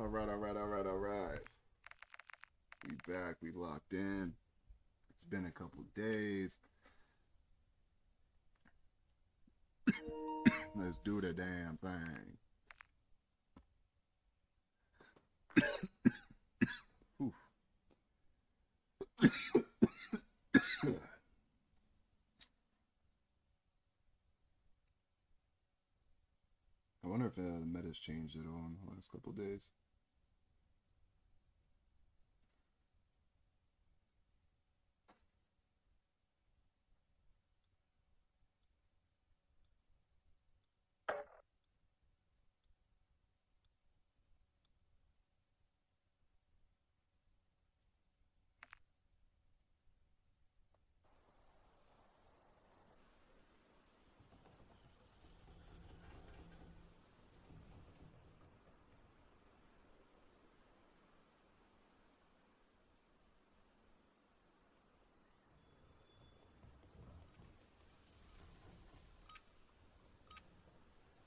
All right, all right, all right, all right. We back. We locked in. It's been a couple days. Let's do the damn thing. I wonder if uh, the meta's changed at all in the last couple days.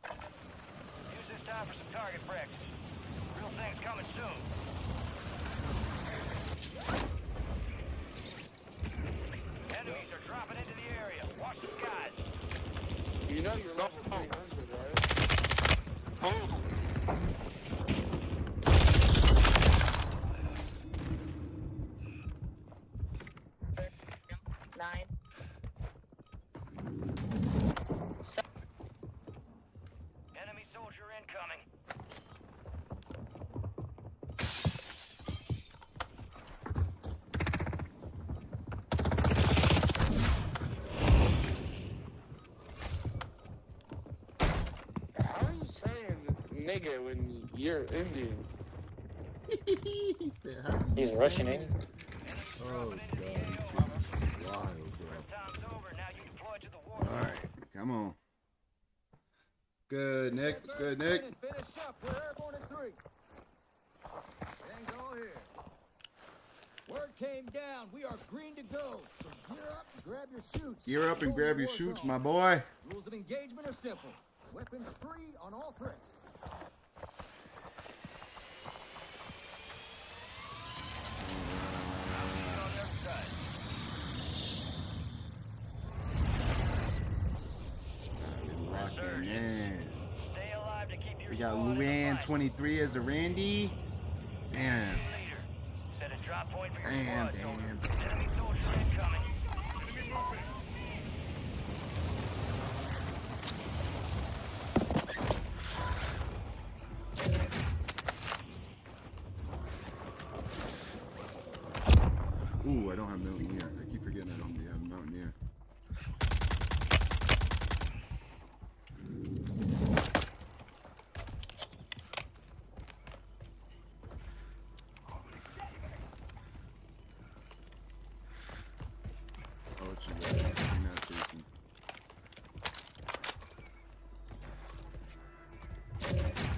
Use this time for some target practice. Real thing's coming soon. Enemies are dropping into the area. Watch the skies. You know you're level 300, right? Nine. Enemy soldier incoming. How are you saying nigga when you're Indian? he said, "How you He's say rushing that?" Oh god, these wild, bro. Time's over. Now you deploy to the war. All right, come on. Good, Nick. What's good, Nick? Finish up. We're airborne in three. Tango here. Word came down. We are green to go. So gear up and grab your shoots. Gear up and grab your war shoots, my boy. Rules of engagement are simple. Weapons free on all threats. On the other side. We locking in. Stay alive to keep your We got squad in the Luann fight. 23 as a Randy. Damn. Leader. Set a drop point Damn, damn. Enemy soldier incoming. Ooh, I don't have Mountaineer. I keep forgetting I don't have Mountaineer. Oh, what you got? You're not chasing.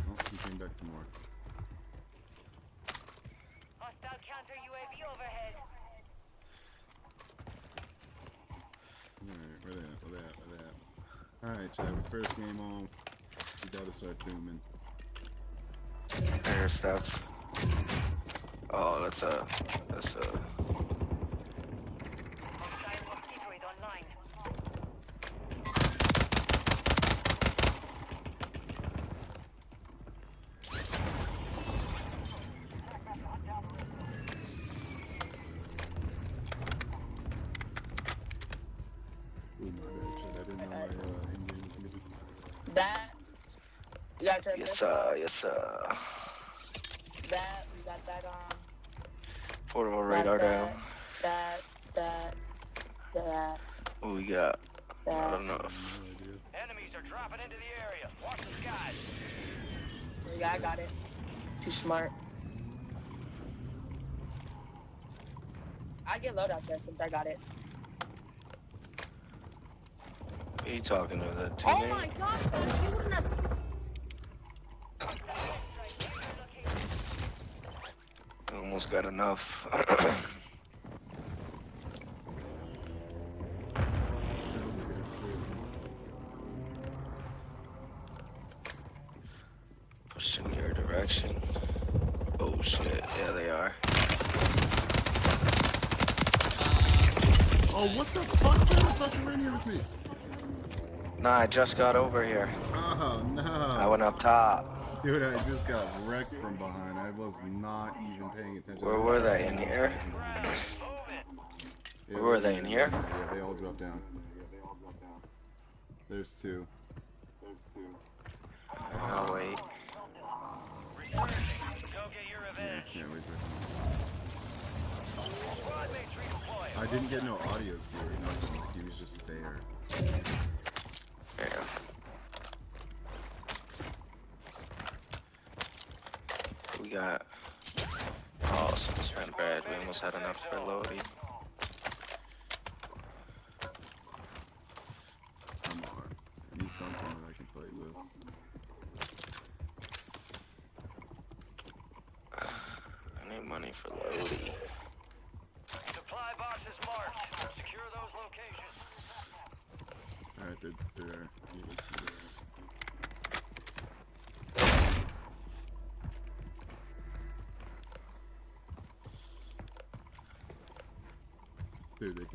Oh, he came back for more. Hostile counter UAV overhead. Alright, where they at? Where they at? Where they at? Alright, Chad, first game on, we gotta start dooming. Air steps. Oh, that's a. That's a. Yes, sir. That. We got that on. Portable radar that, down. That. That. That. What we got? Not That. enough. No idea. Enemies are dropping into the area. Watch the skies. Yeah, I got it. Too smart. I get loadout there since I got it. Who you talking to? That Oh teammate? my god, man, you wouldn't have. Got enough. Pushing your direction. Oh shit. Yeah, they are. Oh, what the fuck? The fuck ran here with me? Nah, I just got over here. Oh no. I went up top. Dude, I just got wrecked from behind. Was not even paying attention. Where were they? In here? Yeah, Where were they're in here? Yeah, they all dropped down. There's two. Oh wait. Resurging. Go get your Yeah, revenge. yeah, wait a second. Squad mates redeploying. I didn't get no audio nothing. He was just there. Yeah. We got. Oh, someone's ran bad. We almost had enough for Lodi. Come on. I need something that I can play with. I need money for Lodi. Supply boxes marked. Secure those locations. Alright, they're, they're,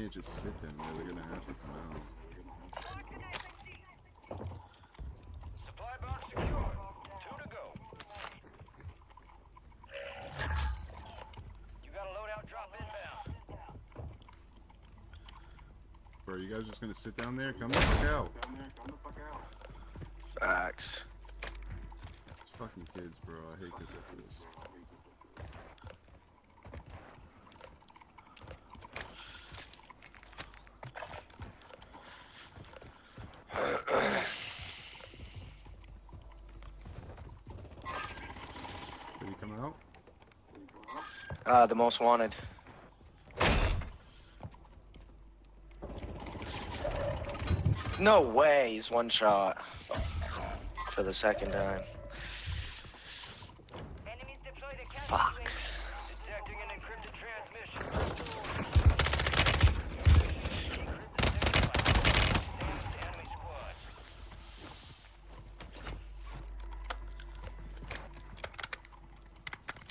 can't just sit down there. They're gonna have to come out. Supply box secure. Two to go. You got a loadout drop inbound. Bro, you guys just gonna sit down there? Come the fuck out. Facts. It's fucking kids, bro. I hate kids like this. Did he come out? Ah, the most wanted. No way, he's one shot. For the second time. Fuck. Detecting an encrypted transmission. Enemy squad.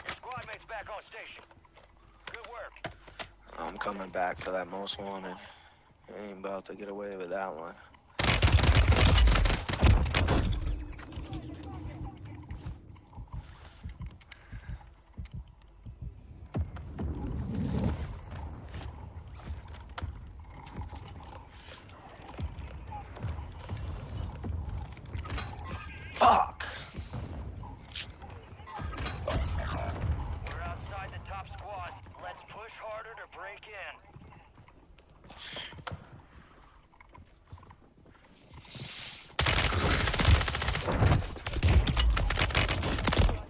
Your squad mates back on station. Good work. I'm coming back for that most wanted. Ain't about to get away with that one. Fuck! We're outside the top squad. Let's push harder to break in.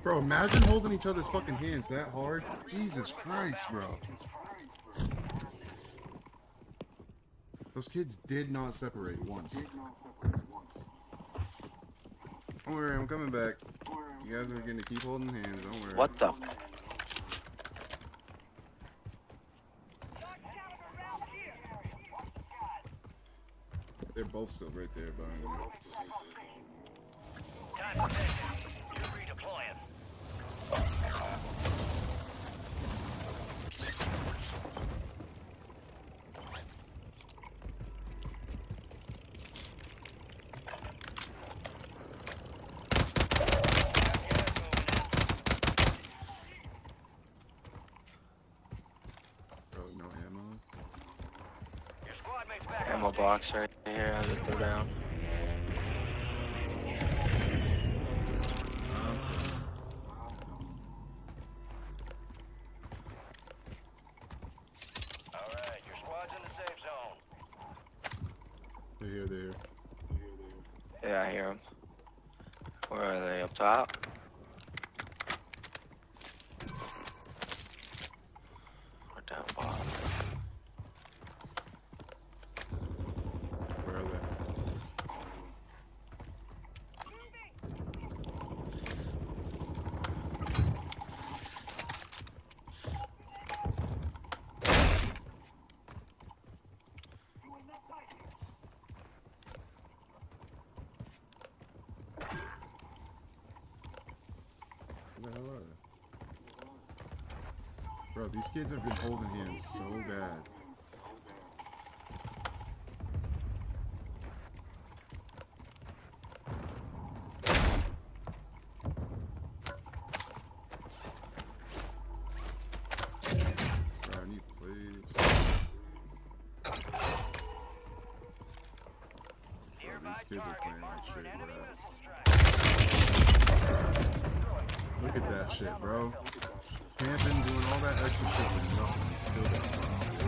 Bro, imagine holding each other's fucking hands that hard. Jesus Christ, bro. Those kids did not separate once. Don't worry, I'm coming back. You guys are gonna keep holding hands, don't worry. What the? They're both still right there behind me. Time station. You're redeploying. Oh, no ammo? Your squad mates back on Ammo station. Box right here, I just threw down. These kids have been holding hands so bad. kids are playing. Look at that shit, bro. Camping, doing all that extra shit for nothing. Still got bombed,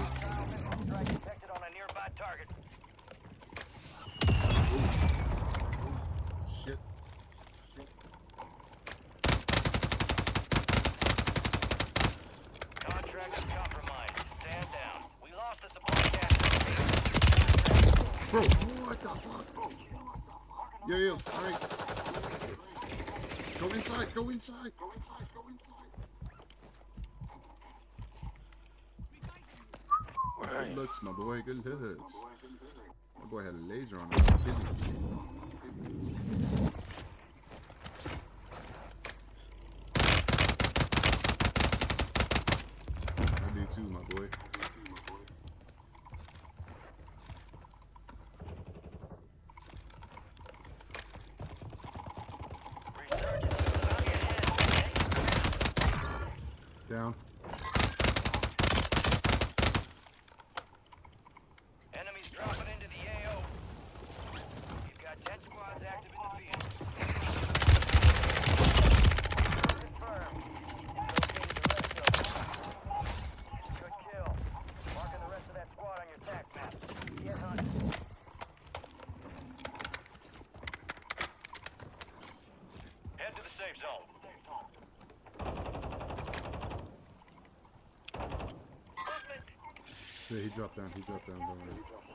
Strike detected on a nearby target. Shit. Contract is compromised. Stand down. We lost the supply gas. Bro, what the fuck? Yo, yo, alright. Go inside, go inside. Where are Good you? Looks, my boy, good looks. My boy had a laser on him. Dropped down, he dropped down, don't worry.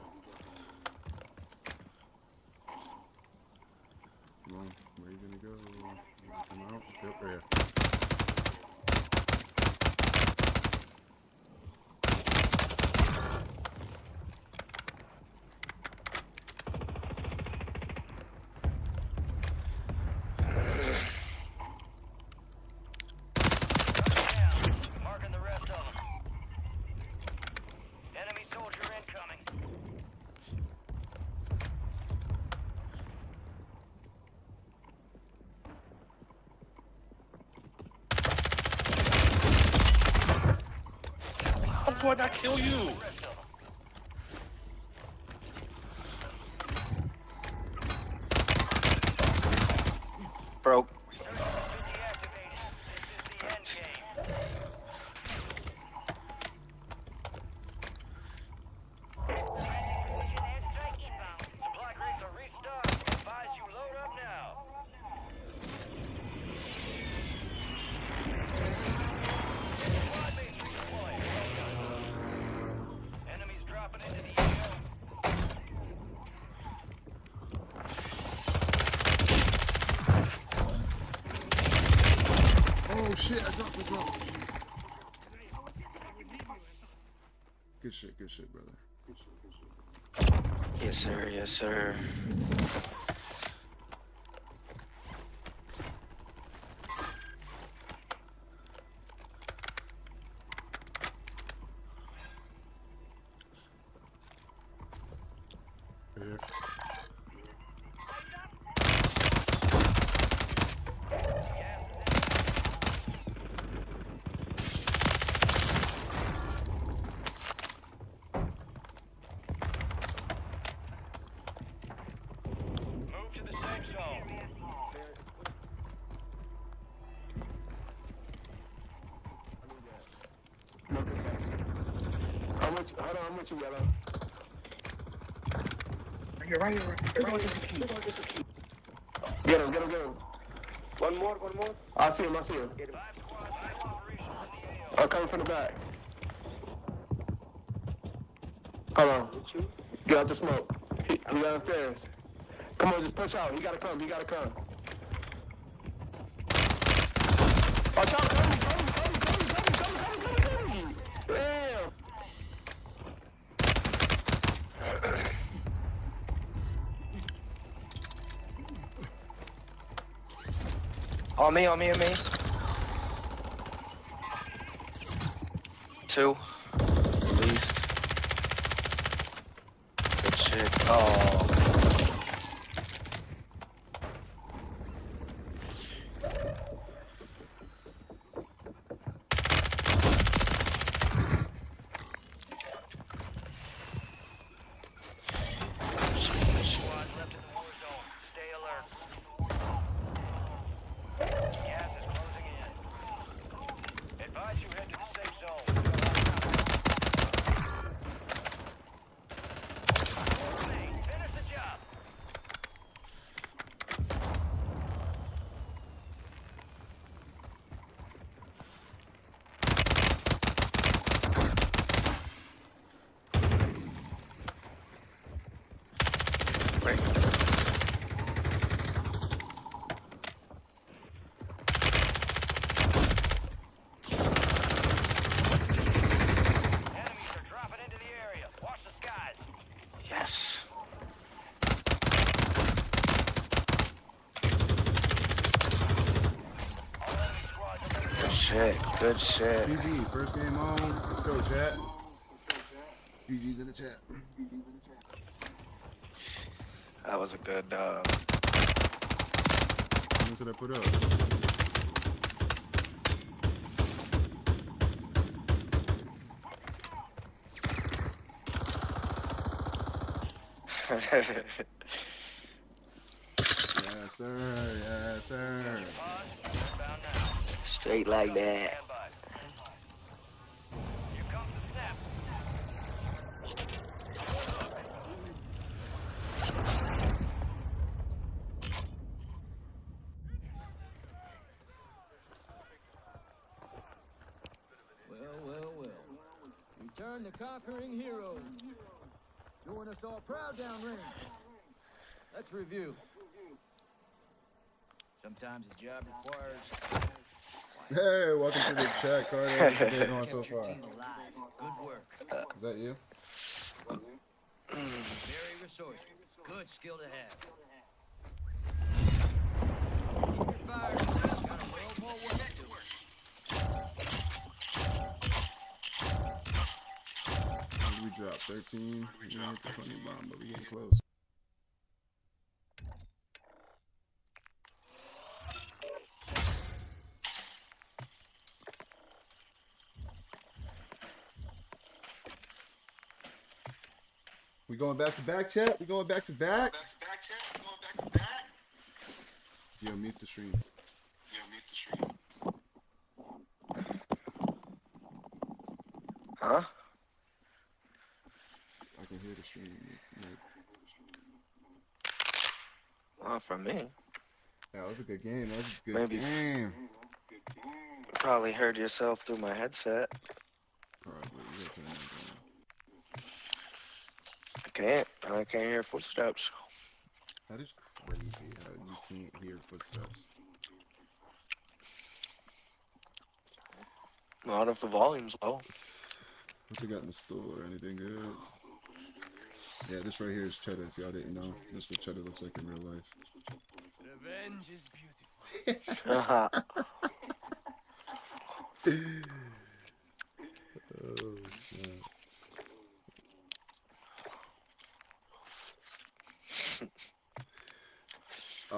Not kill you? Rest of them. Broke. Search has been deactivated. This is the end game. Supply crates are restocked. Advise you load up now. Squad mates redeployed. Well done. Enemies dropping into the AO. Oh shit, I dropped, I dropped. Good shit, good shit, brother. Yes, sir. Yes, sir. Hold on, how much you got on? You're right, you're right. You're right. Get him, get him, get him. One more, one more. I see him, I see him. Five squads still operational in the AO. I'm coming from the back. Hold on. Get out the smoke. He, he downstairs. Come on, just push out. He gotta come, he gotta come. Watch out, come, come, come, come, come, come, come, come, come. Damn. On me, on me, on me. two, at. Good shit. Oh. Squad left in the war zone. Stay alert. Gas is closing in. Advise you head to the safe zone. Hey, finish the job. Great. Enemies are dropping into the area. Watch the skies. Yes. All enemy squads are ready. Good shit. Good shit. GG, first game on. Let's go, chat. GG's in the chat. That was a good. Uh, How much did I put up? Yes, sir. Yes, sir. Pause. Inbound now. Straight like that. Stand by. Here comes the snap. Well, well, well. Return the conquering heroes. Doing us all proud downrange. Let's review. Sometimes a job requires Hey, welcome to the chat, Carter. How's your day going so far? Good work. Is that you? Very resourceful. Good skill to have. Keep your fire. Got a world more work to do. What did we drop? 13? We hit the 20 bomb, but we getting close. We going back to back, chat? We going back to back? check we're going back to back check Yo, mute the stream. yeah mute the Huh? I can hear the stream. Mute. Not from me. Yeah, that was a good game. That was a good Maybe. game. You probably heard yourself through my headset. Probably. You gotta turn that down. I can't. I can't hear footsteps. That is crazy how you can't hear footsteps. Not if the volume's low. What they got in the store? Or anything good? Yeah, this right here is cheddar. If y'all didn't know, this is what cheddar looks like in real life. Revenge is beautiful. Oh, snap.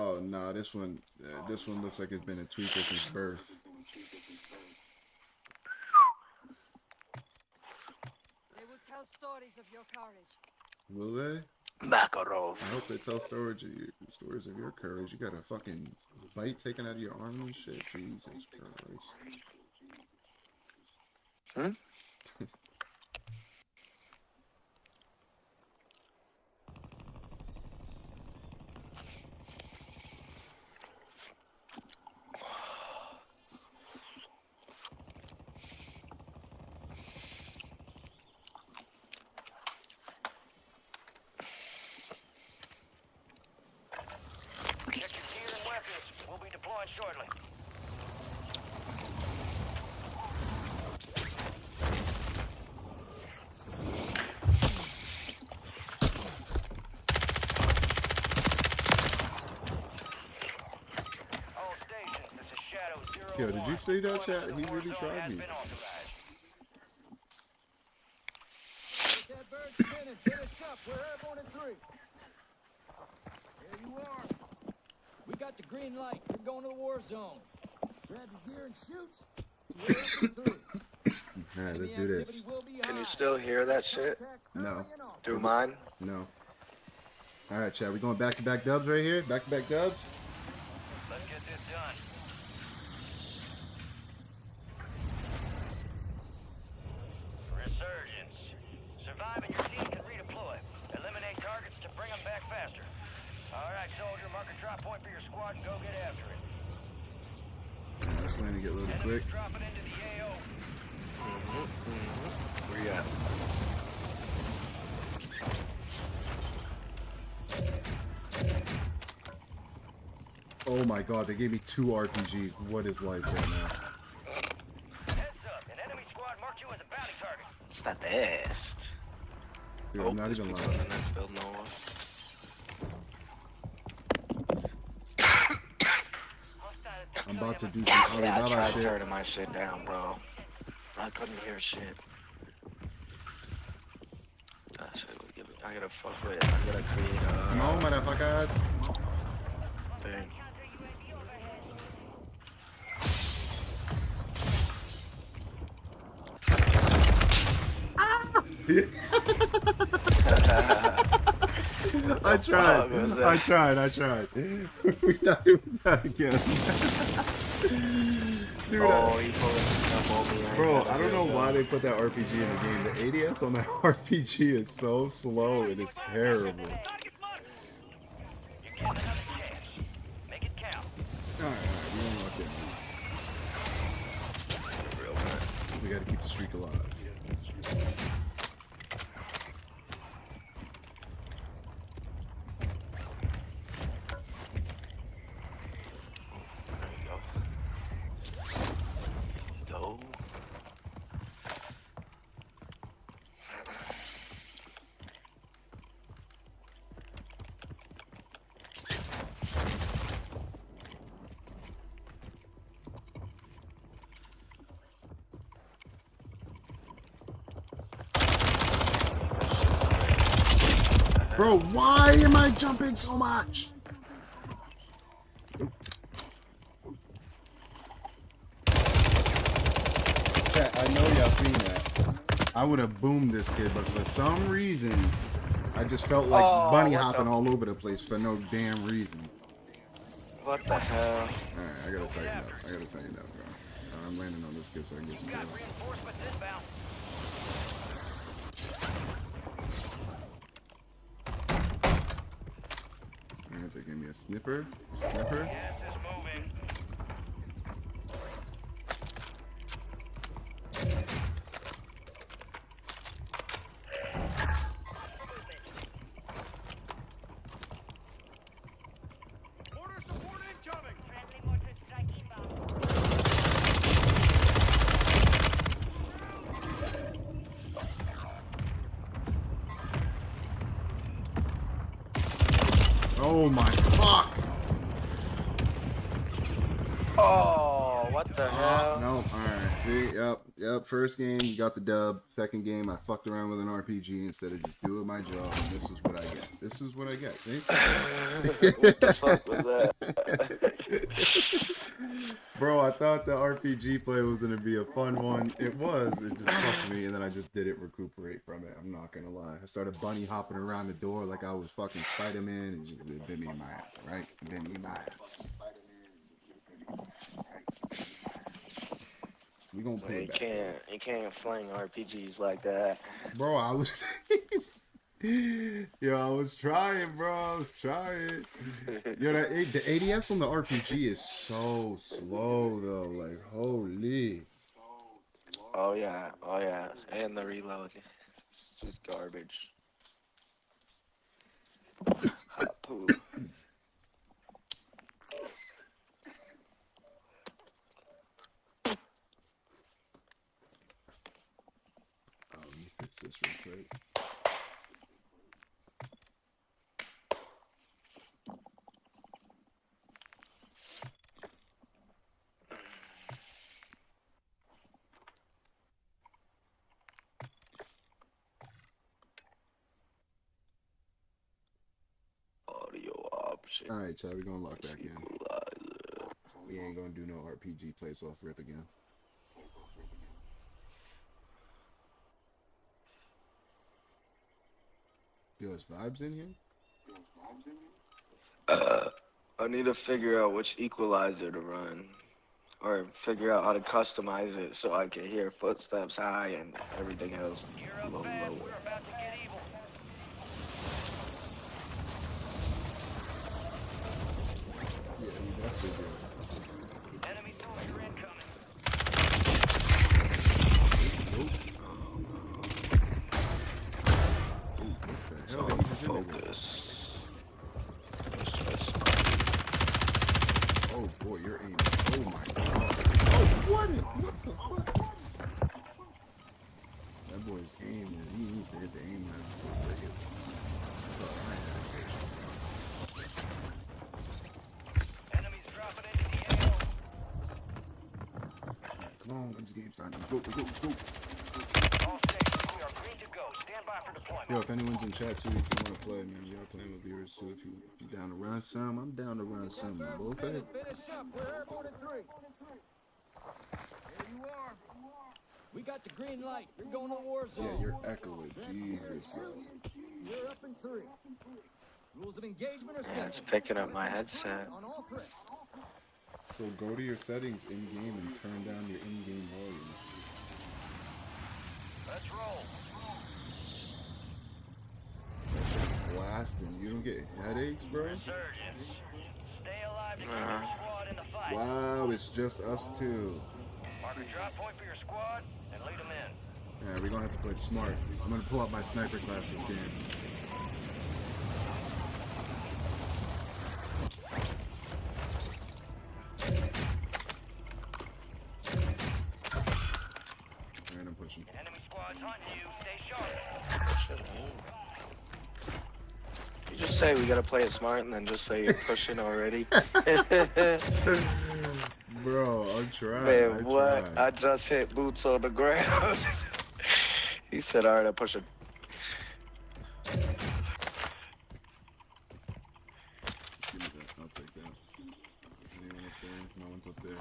Oh no, this one, uh, this one looks like it's been a tweaker since birth. They will tell stories of your courage. Will they? Makarov. I hope they tell stories of your stories of your courage. You got a fucking bite taken out of your arm and shit. Jesus Christ. Hmm? Check your gear and weapons. We'll be deploying shortly. All stations, this is Shadow Zero Yo, did you One. See that, chat? He really tried me. been authorized. that bird spinning. Finish up. We're airborne in three. There you are. We got the green light. We're going to the war zone. Grab your gear and shoot. We're in three. Alright, let's do this. activity will be Can you still hear that shit No. early and often. through mine? No. Alright, Chad, we going back to back dubs right here? Back to back dubs? Let's get this done. Resurgence. Survive and your team can redeploy. Eliminate targets to bring them back faster. All right, soldier, mark a drop point for your squad and go get after it. Alright, let's land and get loaded quick. Dropping into the AO. Mm-hmm, mm-hmm. Where you at? Oh my god, they gave me two RPGs. What is life right now? Heads up, an enemy squad marked you as a bounty target. It's not the best. Dude, Oh, I'm not even people lying. in the next building over. I'm about to do some Yeah, I Alibaba tried shit. turning my shit down, bro. I couldn't hear shit. That shit was giving. I gotta fuck with. It. I gotta create uh, a Come on, motherfuckers. thing. Ah! I tried. I tried. I tried. We're not doing that again. Dude, oh, I- he pulling up bro, I don't know it, why they put that RPG in the game. The ADS on that RPG is so slow. It is terrible. You get another chance. Make it count. Alright, alright, we don't lock in. We gotta keep the streak alive. There you go. Go. Bro, why am I jumping so much? Chat, I know y'all seen that. I would have boomed this kid, but for some reason, I just felt like Oh, bunny hopping the- all over the place for no damn reason. What the hell? Alright, I gotta tighten up. I gotta tighten up, bro. I'm landing on this kid so I can get some Got kills. reinforcements inbound. Alright, they gave me a snipper. A snipper. Gas is moving. Order support incoming. Friendly mortar strike inbound. Oh my fuck! Oh, what the Uh, hell? no, alright. See, yep, yep. First game, you got the dub. Second game, I fucked around with an RPG instead of just doing my job, and this is what I get. This is what I get, what the fuck was that? Bro, I thought the RPG play was gonna be a fun one. It was. It just fucked me, and then I just didn't recuperate from it. I'm not gonna lie. I started bunny hopping around the door like I was fucking Spider Man, and it it bit me in my ass. Right? it bit me in my ass. We gonna pay it back, can't, you can't fling RPGs like that. bro. I was. Yo, I was trying, bro. I was trying. Yo, that the ADS on the RPG is so slow though. Like, holy. Oh yeah, oh yeah, and the reload. It's just garbage. Hot poop. fix this real quick. All right, Chad, we're gonna lock back in. We ain't gonna do no RPG plays off rip again. Yo, is vibes in here? Uh, I need to figure out which equalizer to run, or figure out how to customize it so I can hear footsteps high and everything else low, fast. low. We're about to get evil. Yeah, you definitely do. Enemy soldier incoming. Ooh, what the hell? Did he just hit me with? Focus. Oh boy, you're aiming. Oh my god. Oh, what? it- What the fuck? That boy's aiming. He needs to hit the aim line before they hit. Oh, I had Enemies dropping into the AO. it. Come on, this game's. Go, go, go, go. All stations, we are green to go. Stand by for deployment. Yo, if anyone's in chat too, if you want to play, man, we are playing with viewers too. If you if you down to run some, I'm down to run some. Bird Okay. finish up. We're airborne in three. There you are. We got the green light. You're going to war zone. Yeah, you're echoing. Jesus. You're up in three. Rules of engagement are Yeah, it's picking up my headset. On all threats. So go to your settings in game and turn down your in-game volume. Let's roll. Blasting. You don't get headaches, bro? Resurgence. Stay alive to keep Uh-huh. your squad in the fight. Wow, it's just us two. Mark a drop point for your squad and lead them in. Yeah, we're gonna have to play smart. I'm gonna pull out my sniper class this game. Say we gotta play it smart and then just say you're pushing already. Bro, I'm trying. Man, I what? tried. I just hit boots on the ground. he said, alright, I'm pushing. Give me that. I'll take that. Anyone up there? No one's up there.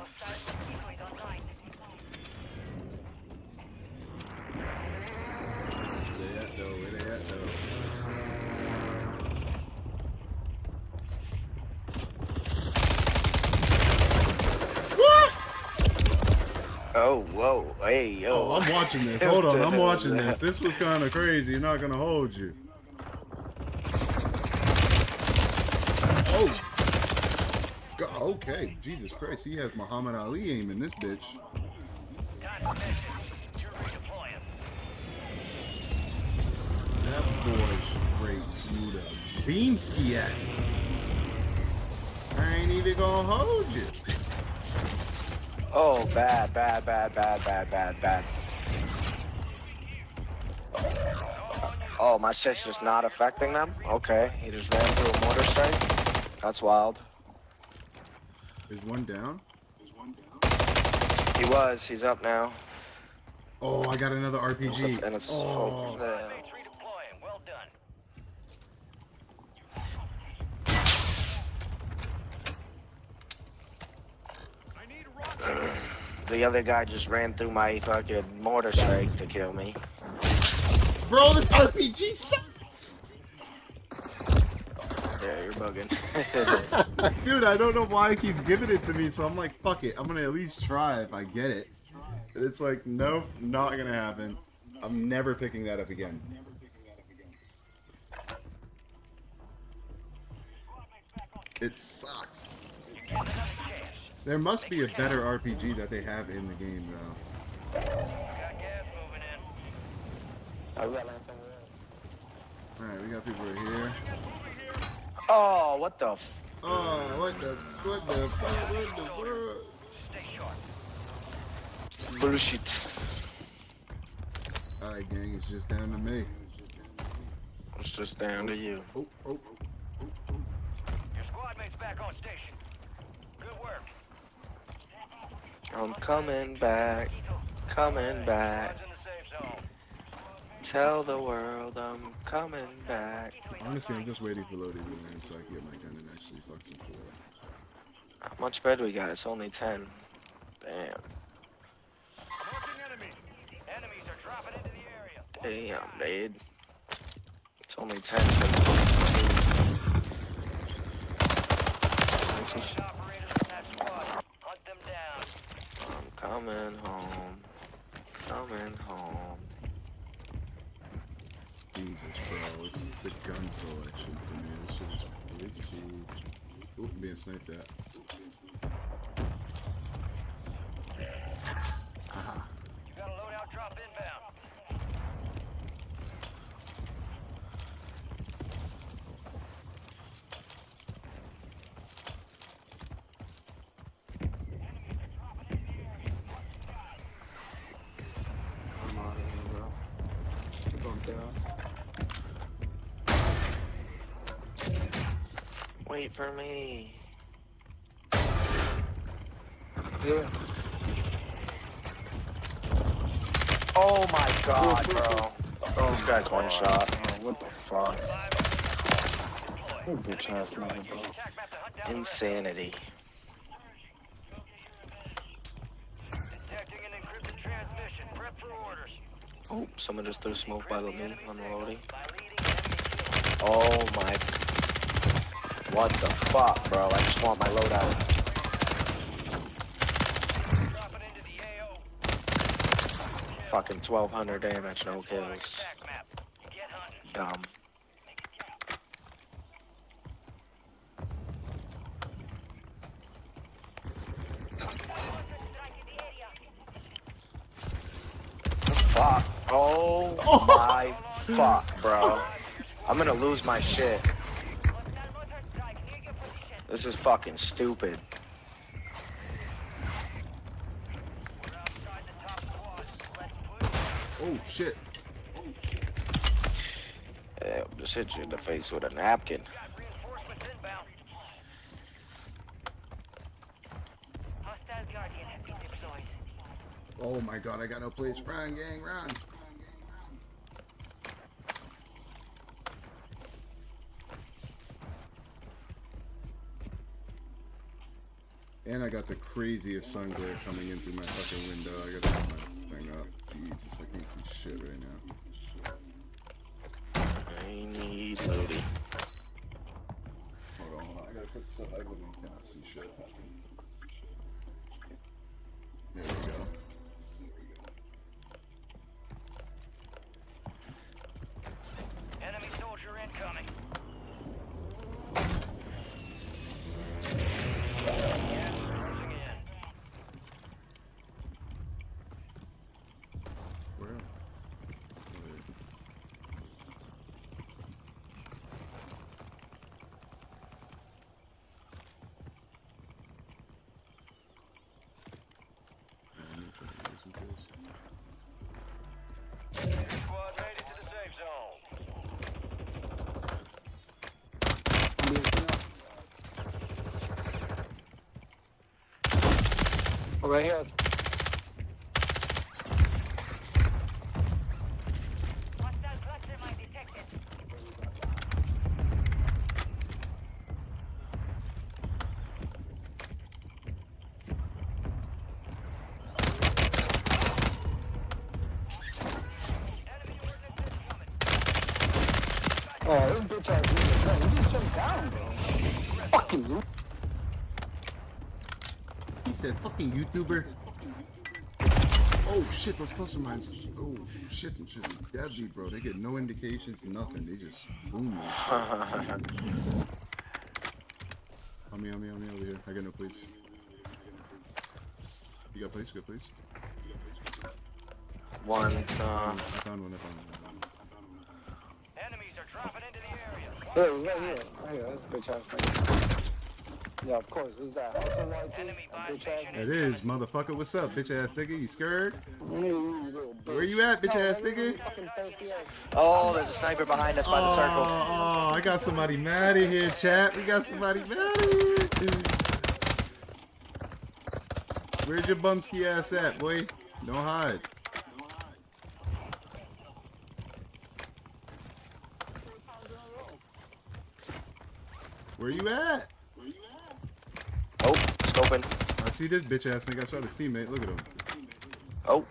Where they at though? Where they at though? Oh, whoa, hey, yo. Oh, I'm watching this. Hold on, I'm watching this. This was kind of crazy. Not gonna hold you. Oh. God, okay. Jesus Christ, he has Muhammad Ali aim in this bitch. You're. That boy straight threw the beamski at me. I ain't even gonna hold you. Oh, bad, bad, bad, bad, bad, bad, bad. Oh, my shit's just not affecting them? Okay, he just ran through a mortar strike? That's wild. Is one down? Is one down? He was, he's up now. Oh, I got another RPG. And it's Oh. yeah. Teammates redeploying. Well done. The other guy just ran through my fucking mortar strike to kill me. Bro, this RPG sucks. Yeah, you're bugging. Dude, I don't know why it keeps giving it to me, so I'm like, fuck it. I'm gonna at least try if I get it. And it's like, nope, not gonna happen. I'm never picking that up again. It sucks. There must be a better RPG that they have in the game, though. Got gas moving in. Oh, we got land somewhere. Alright, we got people right here. oh, what the f- Oh, what the, what the fuck, what the fuck? Stay sharp. bullshit? Alright, gang, it's just down to me. It's just down to you. Oh, oh, oh, oh, oh. Your squad mate's back on station. Good work. I'm coming back, coming back. Squad's in the safe zone. Tell the world I'm coming back. Honestly, I'm just waiting for loading to land so I can get my gun and actually fuck some shit up. How much bread we got? It's only 10. Damn. Smoking enemy. Enemies are dropping into the area. Damn, dude. It's only 10. for- Operators in that. Hunt them down. I'm coming home. Coming home. Jesus, bro, it's the gun selection for me. This shit is crazy. Oop, being sniped at. Haha. You got a loadout drop inbound. I'm out of here, bro. Keep on chaos. Wait for me. Yeah. Oh my god, bro. Oh, this guy's one shot. Oh, what the fuck? What bitch ass nigga, bro. Attack map to hunt down the rest. Insanity. Detecting an encrypted transmission. Prep for orders. Oh, someone just threw smoke by the me on the loading. By leading enemy Oh my. What the fuck, bro? I just want my loadout. kills. Dropping into the AO. Fucking 1200 damage, no kills. Attack map. Get hunting. Dumb. Fuck. Oh my fuck, bro. I'm gonna lose my shit. This is fucking stupid. We're outside the top squad. Let's push. Oh, shit. Yeah, just hit you in the face with a napkin. Got reinforcements inbound. Hostile Guardian has been deployed. Oh my god, I got no place. Run, gang, run. I got the craziest sun glare coming in through my fucking window. I gotta put my thing up. Jesus, I can't see shit right now. I need loading. Hold on, hold on. I gotta put this up. I literally cannot see shit. There right here. Hostile cluster mine detected. Enemy ordnance incoming. Oh, this bitch ass nigga, man, you just jumped down, bro. Fucking you. He said, fucking YouTuber. Oh shit, those cluster mines. Oh shit, them shit is deadly, bro. They get no indications, nothing. They just boom and. On me, on me, on me over here. I got no place. You got place? You got place? One, I uh, found I found one, I found one. Enemies are dropping into the area. Yeah, right here. Right here. This bitch ass nigga. Yeah, of course. Who's that? YT? It is, motherfucker. What's up, bitch ass nigga? You scared? Where you at, bitch ass nigga? Oh, there's a sniper behind us by the circle. Oh, I got somebody mad in here, chat. We got somebody mad in here. Where's your bumsky ass at, boy? Don't hide. Where you at? See this bitch ass nigga. I shot his teammate. Look at him. Oh,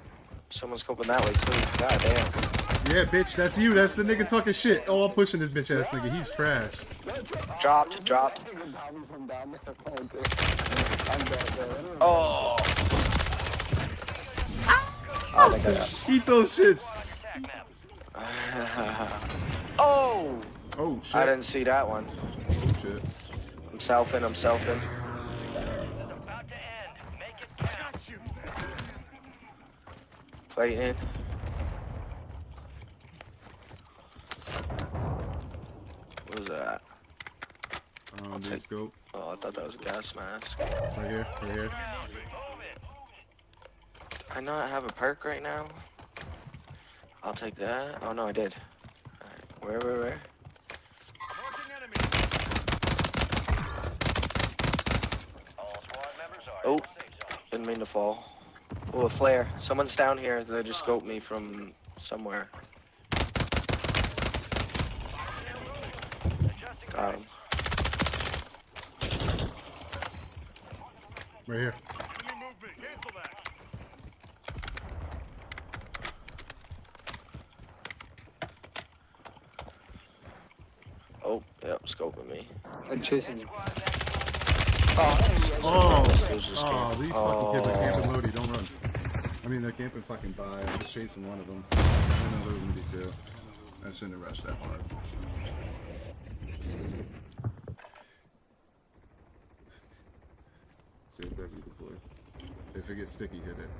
someone's scoping that way too. God damn. Yeah, bitch, that's you. That's the nigga talking shit. Oh, I'm pushing this bitch ass nigga. He's trash. Dropped, dropped. From down there. I'm dead, bro. Oh. Oh, that guy. Eat those shits. Oh! Oh shit. I didn't see that one. Oh shit. I'm selfing, I'm selfing. Plating. What was that? Um, take- big scope. Oh, I thought that was a gas mask. Right here. Right here. Move it. I not have a perk right now. I'll take that. Oh no, I did. Alright, Where, where, where? All squad members are Oh. in the safe zone. Didn't mean to fall. Oh, a flare. Someone's down here. They just scoped me from somewhere. Got him. Right here. Oh, yep, scoping me. I'm chasing you. squad next. Oh. It Oh, these fucking kids are camping Oh. Lodi. Don't run. I mean, they're camping fucking by. I'm just chasing one of them. I know there was gonna be two. I shouldn't have rushed that hard. Save that you deploy. If it gets sticky, hit it.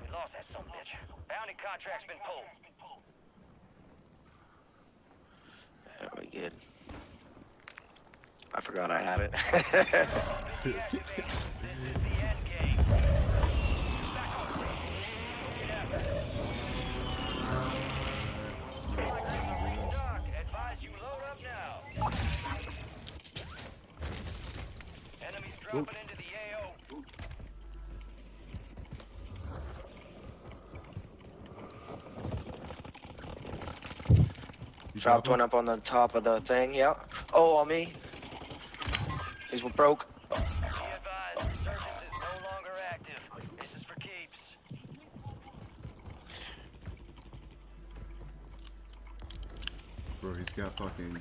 We lost that son of a bitch. Bounty contract's been pulled. There we good. I forgot I had it. Dropped one up on the top of the thing, yeah. Oh, on me. He's broke. Be advised, resurgence is no longer active. This is for keeps. Bro, he's got fucking.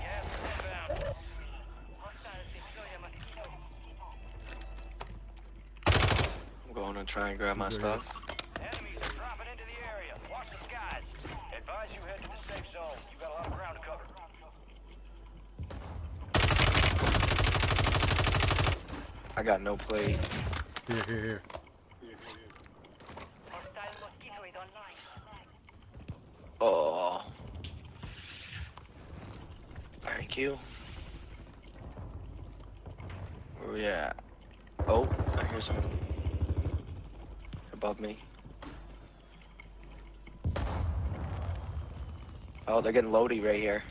Gas is inbound. I'm going to try and grab my stuff. Enemies are dropping into the area. Watch the skies. Advise you head to the safe zone. You got a lot of ground to cover. I got no plate. Here, here, here. Hostile mosquitoid online. Oh. Thank you. Where we at? Oh, I hear someone above me. Oh, they're getting loady right here.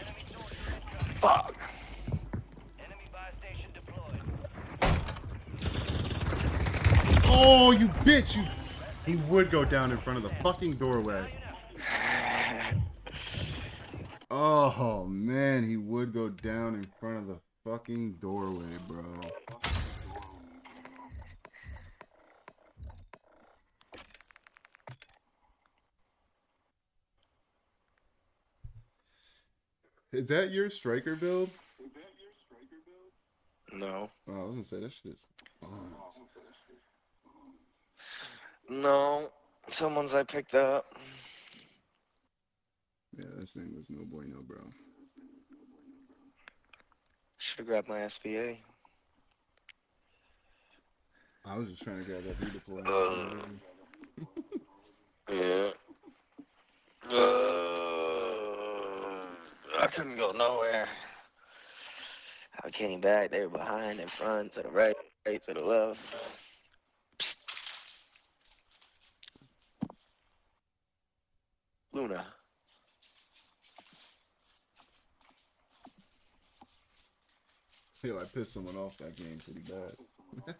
Enemy soldier incoming. Fuck. Enemy buy station deployed. You. He would go down in front of the fucking doorway. Oh man, he would go down in front of the fucking doorway, bro. Is that your striker build? No. Oh, I was gonna say that shit's. Oh, No. Someone's I picked up. yeah, this thing was no bueno, bro. Should have grabbed my SVA. I was just trying to grab that redeploy. Uh. Yeah. Uh, I couldn't go nowhere. I came back. They were behind, in front, to the right, right to the left. Psst. Luna. feel I pissed someone off that game pretty bad.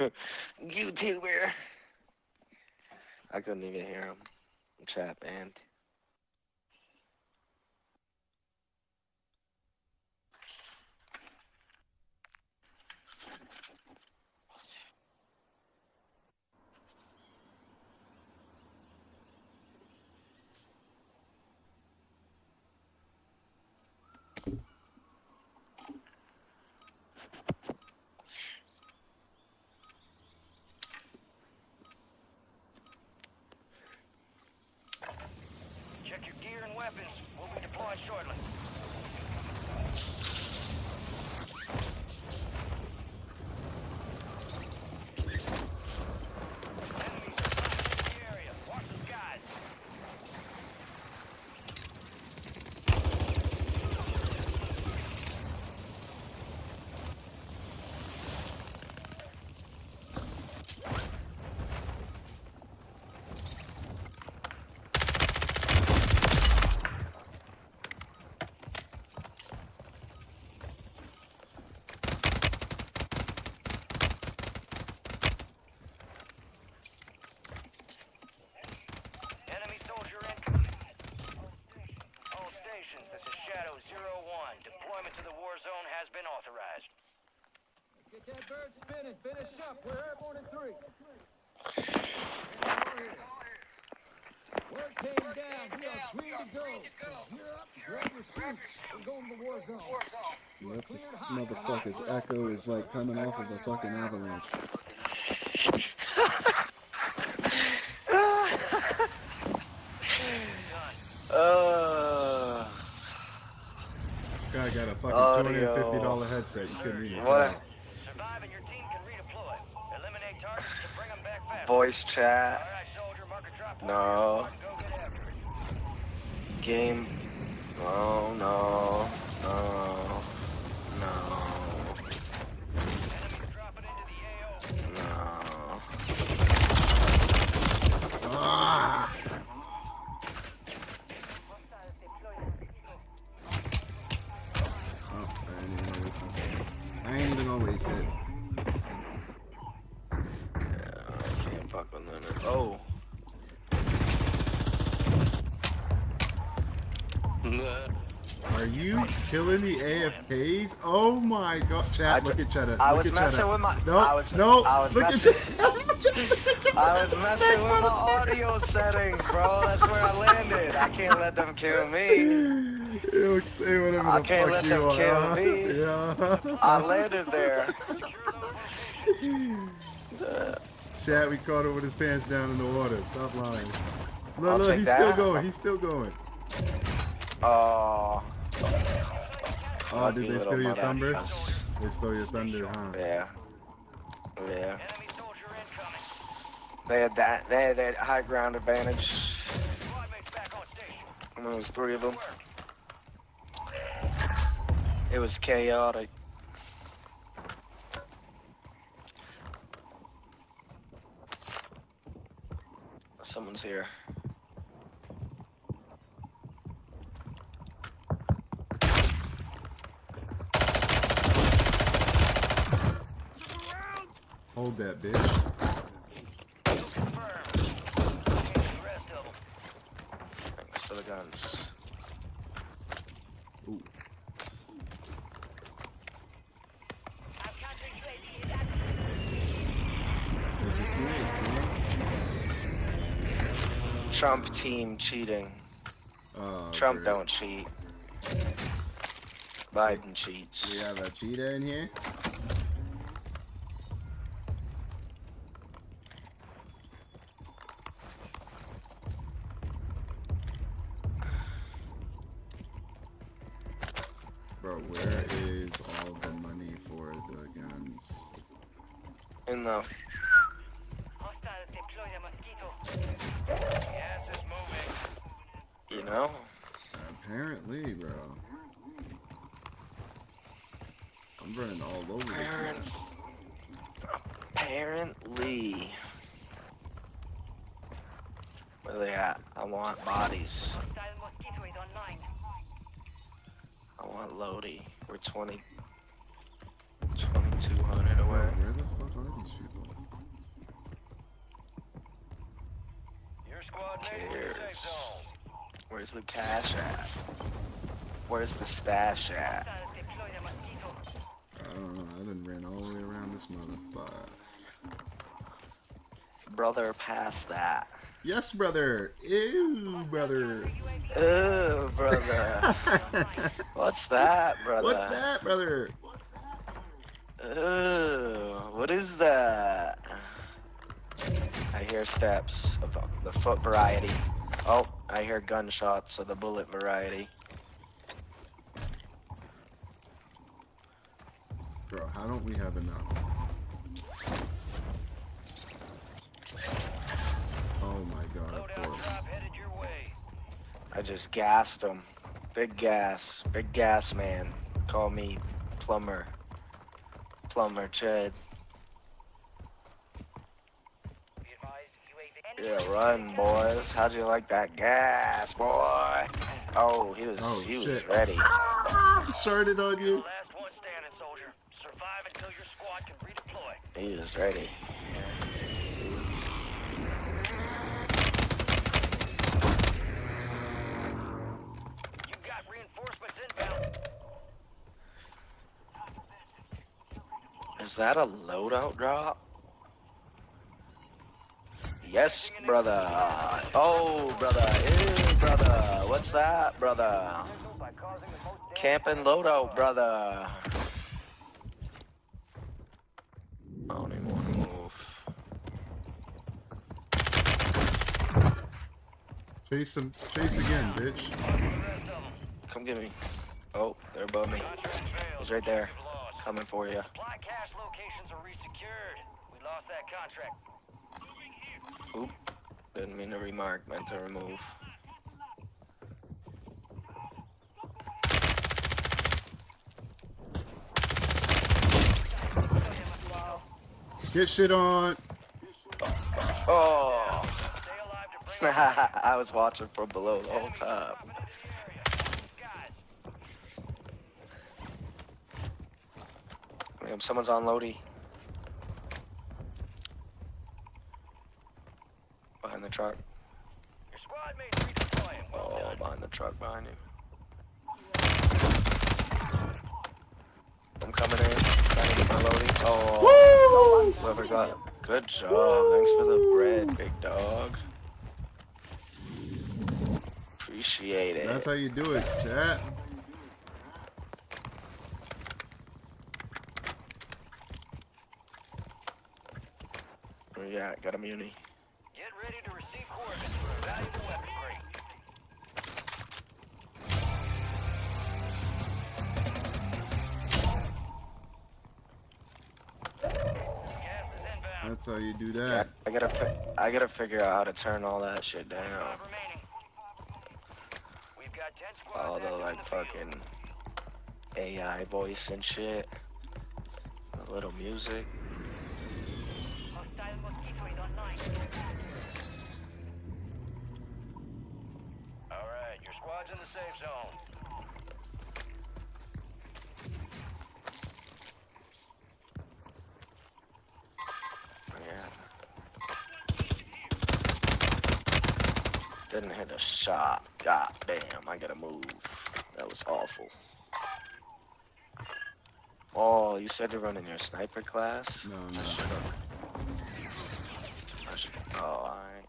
YouTuber. I couldn't even hear him. Trap band. Check your gear and weapons. We'll be deploying shortly. Enemies are fighting in the area. Watch the skies. Enemy soldier incoming. All stations, this is Shadow Zero One. Deployment to the war zone has been authorized. Let's get that bird spinning. Finish up. We're airborne in three. Word came down. We are green to go. So gear up, grab your suits. We're going to the war zone. Yep, this motherfucker's echo is like coming off of a fucking avalanche. Uh, This guy got a fucking two hundred and fifty dollar headset. You couldn't even tell. a- Survive and your team can redeploy. Eliminate targets to bring them back faster. Voice chat. All right, soldier, mark a drop point No. for AFKs? Oh my god, chat! Look at Cheddar. I look was at Cheddar. messing with my- No, I was- no. I was look messing- at Cheddar. Cheddar. I was messing with my audio settings, bro. That's where I landed. I can't let them kill me. You say whatever I the can't fuck let you them want, kill me. Yeah. I landed there. Chat, we caught him with his pants down in the water. Stop lying. Look, I'll look, he's still going. He's still going. Oh. Oh, did they steal your mother- thunder? They stole your thunder, huh? Yeah. Yeah. Enemy. They had that. They had that high ground advantage. Squad mates back on station. And there was three of them. It was chaotic. Someone's here. Hold that, bitch. Confirmed. Change the rest of them. Thanks for the guns. Ooh. Our counter UAV is active. There's your teammates, man. Trump team cheating. Oh, Trump great. don't cheat. Biden cheats. We have a cheetah in here. Apparently, bro. I'm running all over this Apparent- mess. Apparently. Where they at? I want bodies. Hostile mosquito is online. I want Lodi. We're 20. 2200 Bro, away. where the fuck are these people? Your squad made it to the safe zone. Where's the cash at? Where's the stash at? Hostiles deploy the mosquito. I don't know. I done ran all the way around this motherfucker. Brother, pass that. Yes, brother. Ew, brother. Ooh, brother. What's that, brother? What's that, brother? Ooh, what is that? I hear steps of the foot variety. Oh, I hear gunshots of the bullet variety. Bro, how don't we have enough? Oh my god, of course. drop headed your way. I just gassed him. Big gas. Big gas man. Call me plumber. Plumber Chad. Be advised, UAV. Yeah, run, boys. How'd you like that gas, boy? Oh, he was Oh, he was ready. Ah, started on you. last one standing, soldier. Survive until your squad can redeploy. He was ready. You got reinforcements inbound. Is that a loadout drop? Yes, brother. Oh, brother. Ew, brother. What's that, brother? By causing the most damage. Camping loadout, brother. I don't even want to move. Chase him. Chase again, bitch. The rest of them. Come get me. Oh, they're above me. Contract failed. He's right there. Coming for you. Supply cache locations are resecured. We lost that contract. Oop. Didn't mean to remark. Meant to remove. Get shit on. Oh. Stay alive to bring us I was watching from below the whole time. dropping into the area. Guys, Damn, someone's on Lodi. Behind the truck. your squad mates redeploying. Well Oh, done. behind the truck, behind you. I'm coming in. Trying to get my Lodi. Oh, whoever got. Good job. Thanks for the bread, big dog. Appreciate it. That's how you do it, chat. Yeah, got a muni. Get ready to receive coordinates for a valuable weapon crate. Gas. That's how you do Yeah, that. I gotta, fi- I gotta figure out how to turn all that shit down. We've got 10 All the like the field. fucking AI voice and shit. A little music. Hostile mosquito is online. All right, your squad's in the safe zone. Yeah. Didn't hit a shot. God damn, I gotta move. That was awful. Oh, you said you're running your sniper class? No, I no. should've. I should, oh, alright.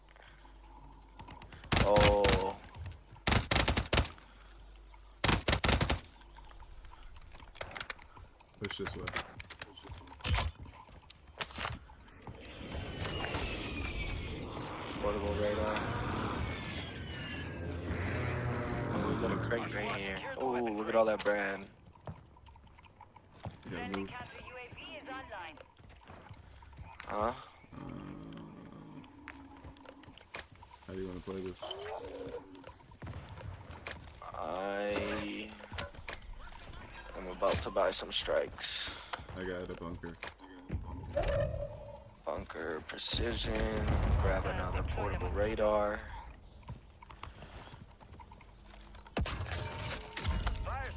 Oh. Push this way. Portable radar. Oh, we got a crate right here. Oh, look at all that brand. You move. Huh? Um, how do you want to play this? I am about to buy some strikes. I got a bunker. Bunker precision. Grab another portable radar. Fire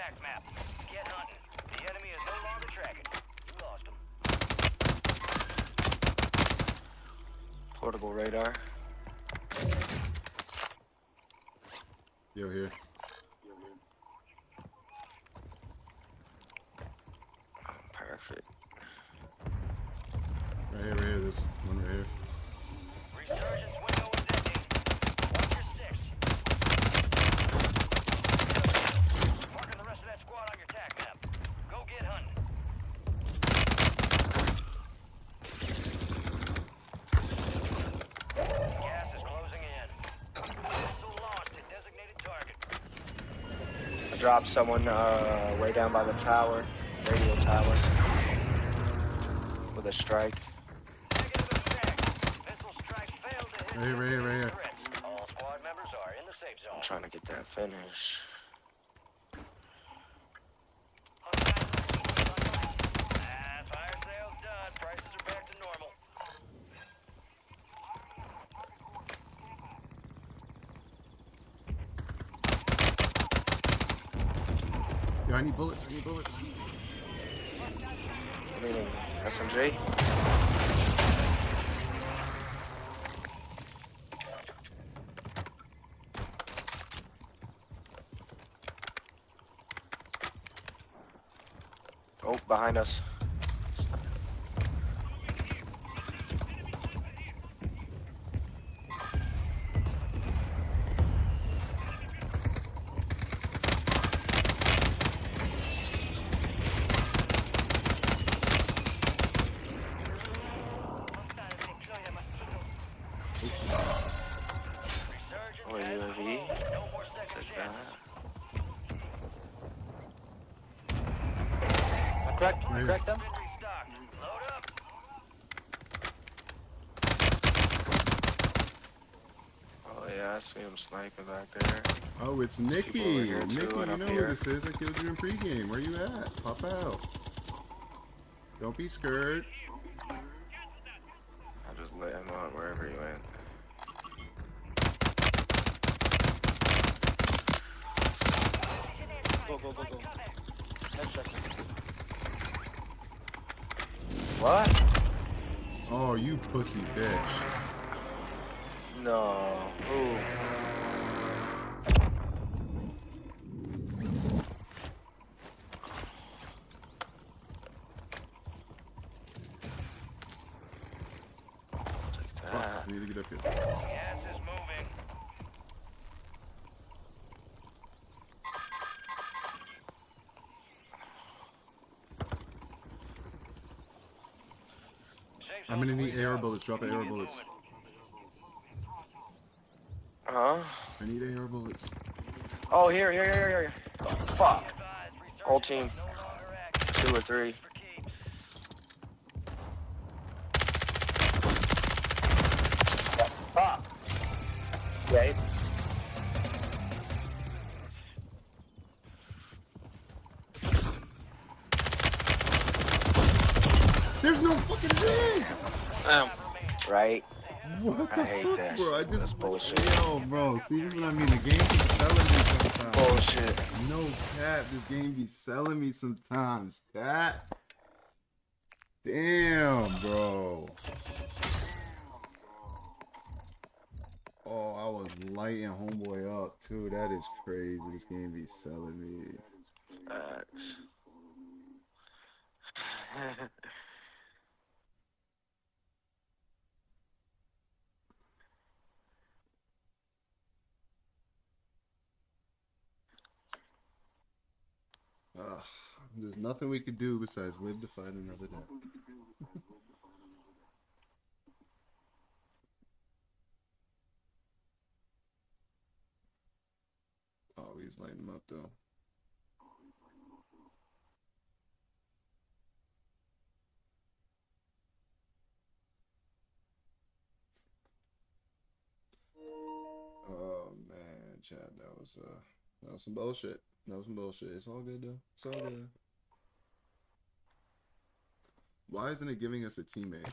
squad on your tac map. Get hunting. The enemy is no longer tracking. You lost them. Portable radar. Yo, here. Perfect. Right here, right here. There's right here. Resurgence window is ending. Watch your six. Marking the rest of that squad on your tac map. Go get hunting. Gas is closing in. Missile launched at designated target. I dropped someone uh, way down by the tower, radio tower, with a strike. Negative attack. Missile strike failed to hit Right here, right here, right here. All squad members are in the safe I'm trying to get that finish. Ah, fire sale's done. Prices are back to normal. Yo, I need bullets. Need bullets. SMG? Oh, behind us. Crack, Right here. crack them. Been restocked. Load up. Oh yeah, I see him sniping back there. Oh, it's People Nikki. over too, Nikki, you know here. who this is. I killed you in pregame. Where you at? Pop out. Don't be scared. I just lit him on wherever he went. Go, go, go, go. Headshot. What? Oh, you pussy bitch. No. Ooh. Take Fuck, that. I need to get up here. Gas is moving. Safe I'm gonna zone need cleared bullets. Drop Keep AR bullets. Huh? I need air bullets. Oh, here, here, here, here, here. Fuck. Whole team. is no longer active. Two or three. What I the fuck, that bro? I just bullshit. Yo, bro. See, this is what I mean. The game be selling me sometimes. Bullshit. No cap. This game be selling me sometimes. Cat. Damn, bro. Oh, I was lighting homeboy up too. That is crazy. This game be selling me. Facts. There's nothing we could do besides live to fight another day. oh, he's lighting them up though. Oh man, Chad, that was uh that was some bullshit. That was some bullshit. It's all good though. It's all good. Why isn't it giving us a teammate?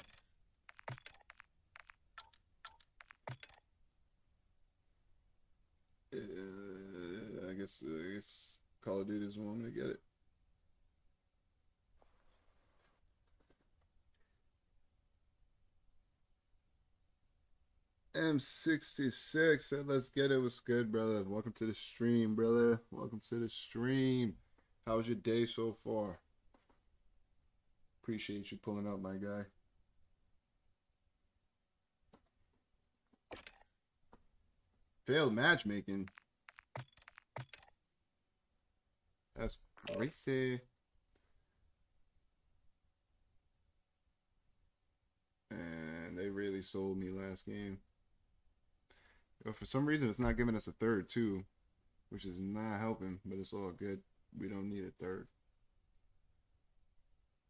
Uh, I guess I guess Call of Duty want me to get it. M66 said, let's get it. What's good, brother? Welcome to the stream, brother. Welcome to the stream. How's your day so far? Appreciate you pulling up, my guy. Failed matchmaking. That's crazy. And they really sold me last game. But for some reason, it's not giving us a third too, which is not helping. But it's all good. We don't need a third.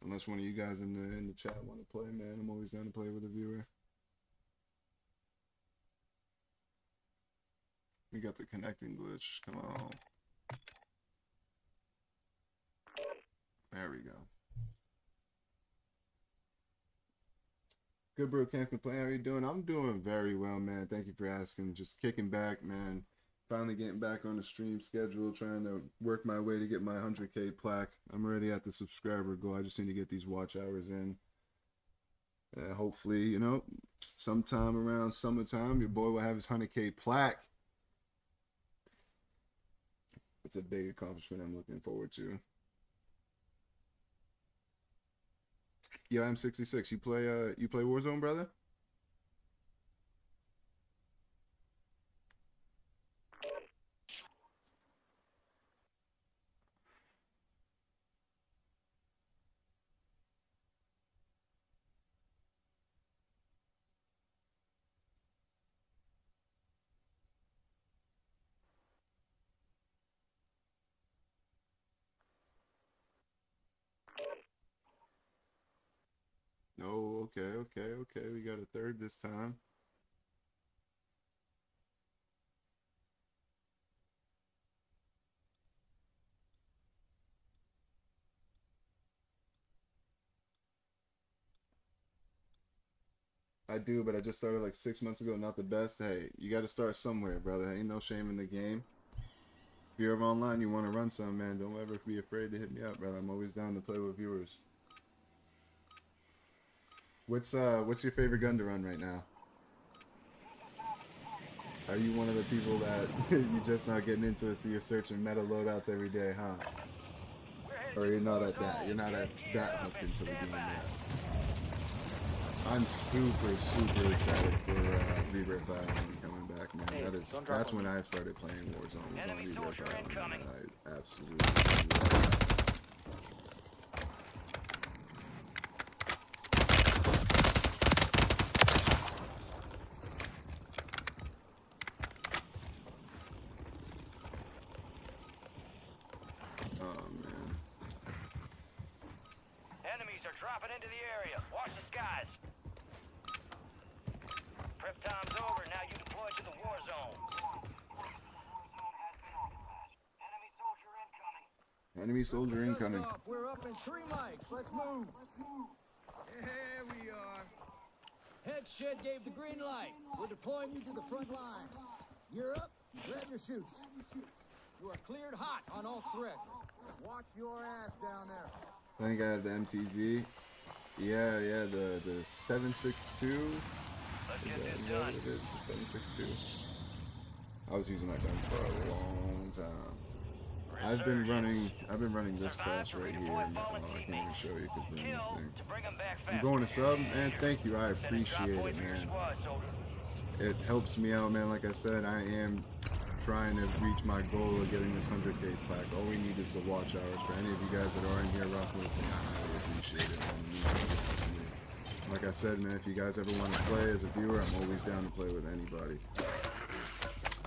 Unless one of you guys in the in the chat want to play, man, I'm always down to play with a viewer. We got the connecting glitch. Come on. There we go. Good bro, can't complain. How are you doing? I'm doing very well, man. Thank you for asking. Just kicking back, man. Finally getting back on the stream schedule, trying to work my way to get my 100k plaque. I'm already at the subscriber goal. I just need to get these watch hours in. Uh, hopefully, you know, sometime around summertime, your boy will have his 100k plaque. It's a big accomplishment I'm looking forward to. Yo, I'm 66. You play uh you play Warzone, brother? No, okay, okay, okay. We got a third this time. I do, but I just started like six months ago. Not the best. Hey, you got to start somewhere, brother. Ain't no shame in the game. If you're ever online, you want to run some, man. Don't ever be afraid to hit me up, brother. I'm always down to play with viewers. What's uh what's your favorite gun to run right now? Are you one of the people that you just not getting into it, so you're searching meta loadouts every day, huh? Or you're not at that you're not at that hooked into the game yet. I'm super, super excited for uh, Rebirth Island coming back, man. Hey, that is that's when. I started playing Warzone. Was on Rebirth Island. I absolutely love it. Oh man. Enemies are dropping into the area. Watch the skies. Prep time's over. Now you deploy to the war zone. Enemy soldier incoming. up. We're up in three mics. Let's move. Here we are. Head shed gave the green light. We're deploying you to the front lines. You're up. Grab your chutes. You are cleared hot on all threats. Watch your ass down there. I think I have the MTZ. Yeah, yeah, the the 762. Let's get that this done. it is? The 762. I was using that gun for a long time. I've been running. I've been running this class right here. And, fallen I can't even show you because we're in thing. I'm going to sub, man. Thank you. I appreciate it, man. It helps me out, man. Like I said, I am trying to reach my goal of getting this 100k plaque. All we need is the watch hours. For any of you guys that are in here rocking with me, I highly appreciate it. Like I said, man, if you guys ever want to play as a viewer, I'm always down to play with anybody.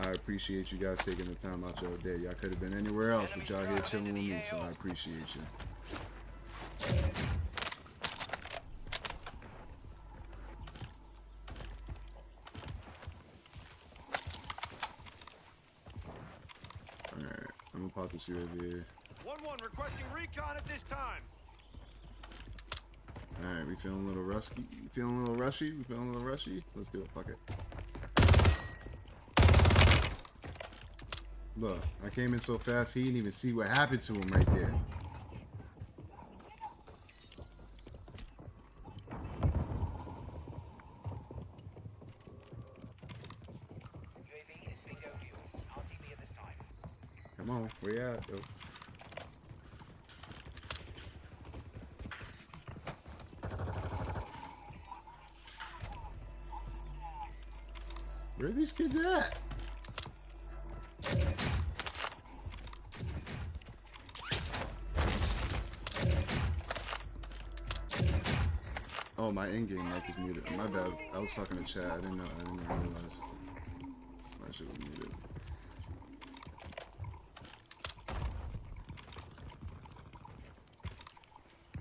I appreciate you guys taking the time out your day. Y'all could have been anywhere else, but y'all here chilling with me, so I appreciate you. Alright, I'm gonna pop this UAV. 1-1 requesting recon at this time. Alright, we feeling a little rusty. We feeling a little rushy? We feeling a little rushy? Let's do it. Fuck it. Look, I came in so fast he didn't even see what happened to him right there. Come on, where you at? Where are these kids at? My in-game mic is muted. My bad. I was talking to Chad. I didn't know. I didn't realize my shit was muted.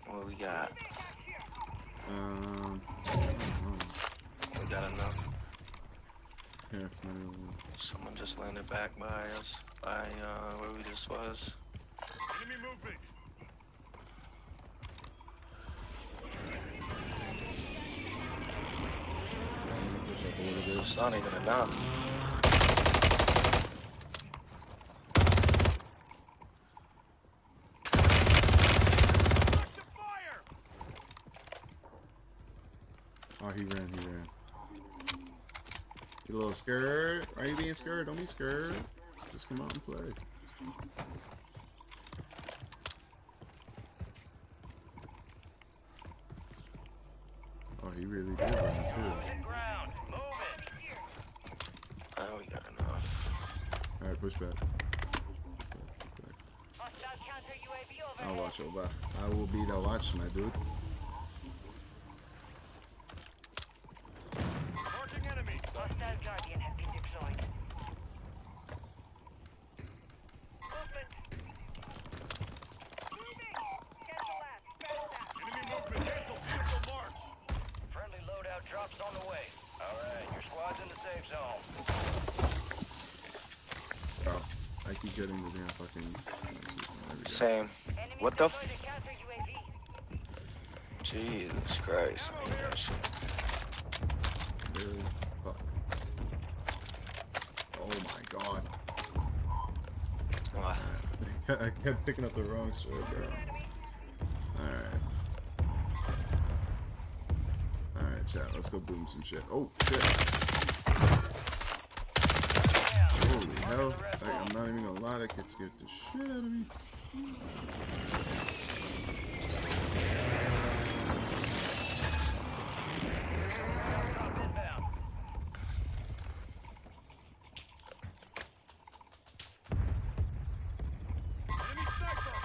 What we got? Um. We got enough. Here, Someone just landed back by us, by uh, where we just was. Enemy movement. let me push up a little bit. It's not even enough. Oh, he ran, he ran. You a little scared? Are you being scared? Don't be scared. Just come out and play. Oh, he really did run too. Hit ground. Move it. Oh, we got enough. Alright, push back. Hostile counter UAV I'll overhead. watch over. I will be the watch, my dude. Marking enemy. Hostile Guardian has been deployed. Movement. Moving. Cancel that. Faster. Enemy movement. Cancel. Vehicle marked. Friendly loadout drops on the way. All right, your squad's in the safe zone. Oh, I keep getting the damn fucking. There we go. Same. What the deployed a counter UAV. Jesus Christ. Oh my god. I kept picking up the wrong sword, bro. Alright. Alright, chat. Let's go boom some shit. Oh, shit. Holy hell. Like, I'm not even gonna lie, that kid scared the shit out of me. Drop inbound. Enemy sniper.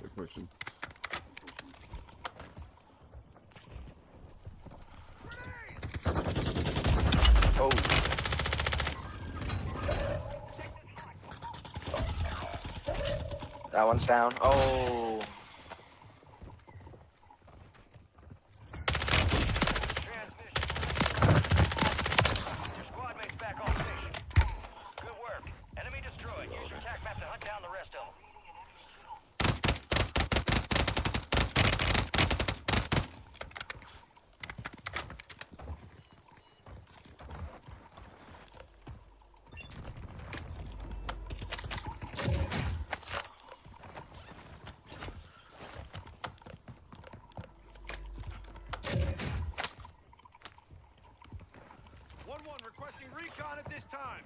Good question. Oh. That one's down. Oh. Transmission. Your squad mate's back on station. Good work. Enemy destroyed. Use your tac map to hunt down the rest of them. One one requesting recon at this time.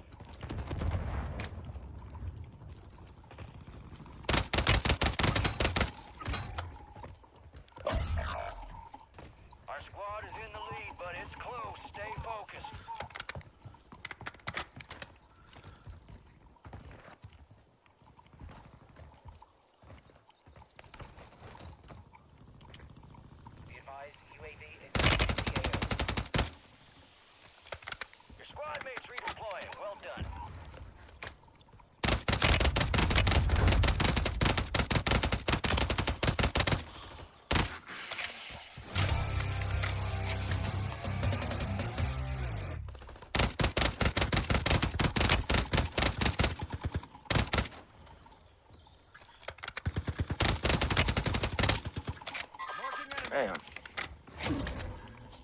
Damn.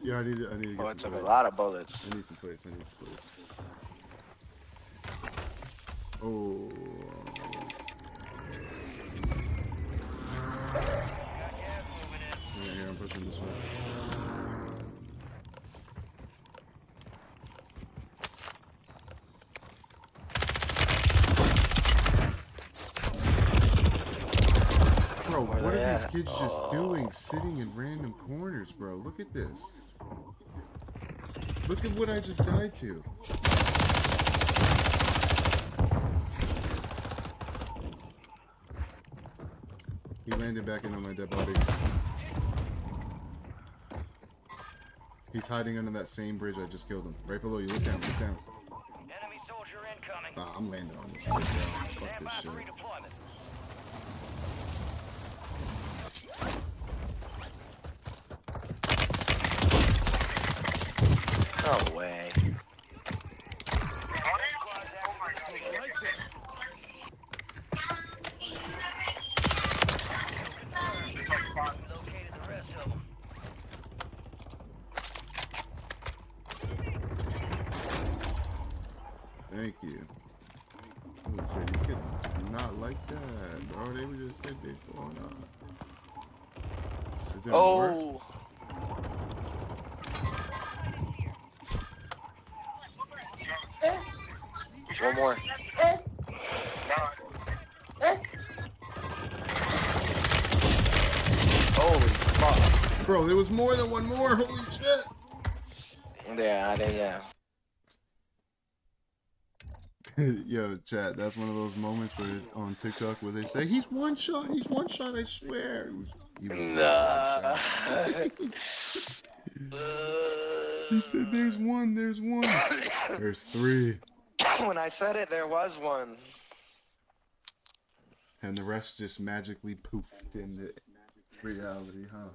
Yeah, I need to, I need to get Oh, some it took a lot of bullets. I need some plates. I need some plates. Oh. Yeah, here, I'm pushing this way. Bro, what are these kids just oh. doing sitting in random corners, bro? Look at this. Look at what I just died to. He landed back in on my dead body. He's hiding under that same bridge I just killed him. Right below you. Look down, look down. Enemy soldier incoming. Nah, I'm landing on this. Fuck this shit. More than one more. Holy shit. Yeah, I did, yeah. Yo, chat, that's one of those moments where on TikTok where they say he's one shot, he's one shot, I swear. He was Nah. he said there's one, there's one. There's three. when I said it, there was one. And the rest just magically poofed into reality, huh?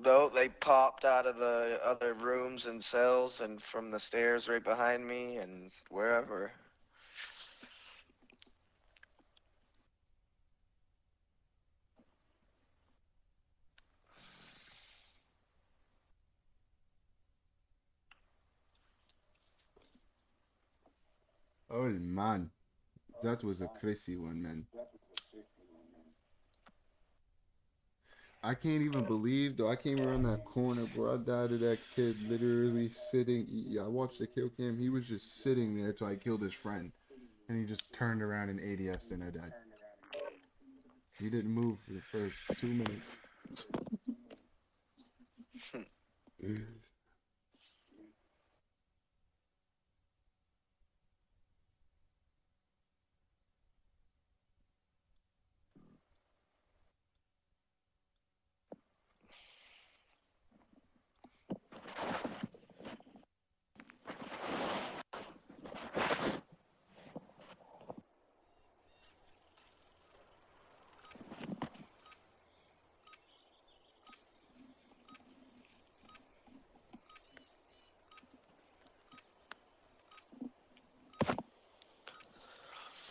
Though they popped out of the other rooms and cells and from the stairs right behind me and wherever. Oh man. That was a crazy one, man. I can't even believe though. I came around that corner, bro. I died to that kid literally sitting. I watched the kill cam. He was just sitting there till I killed his friend, and he just turned around and ADS'd and I died. He didn't move for the first two minutes.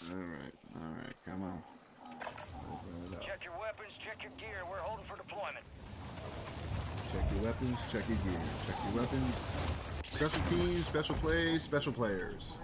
All right, all right, come on. Open it up. Check your weapons, check your gear. We're holding for deployment. Check your weapons, check your gear, check your weapons. Special teams, special plays, special players.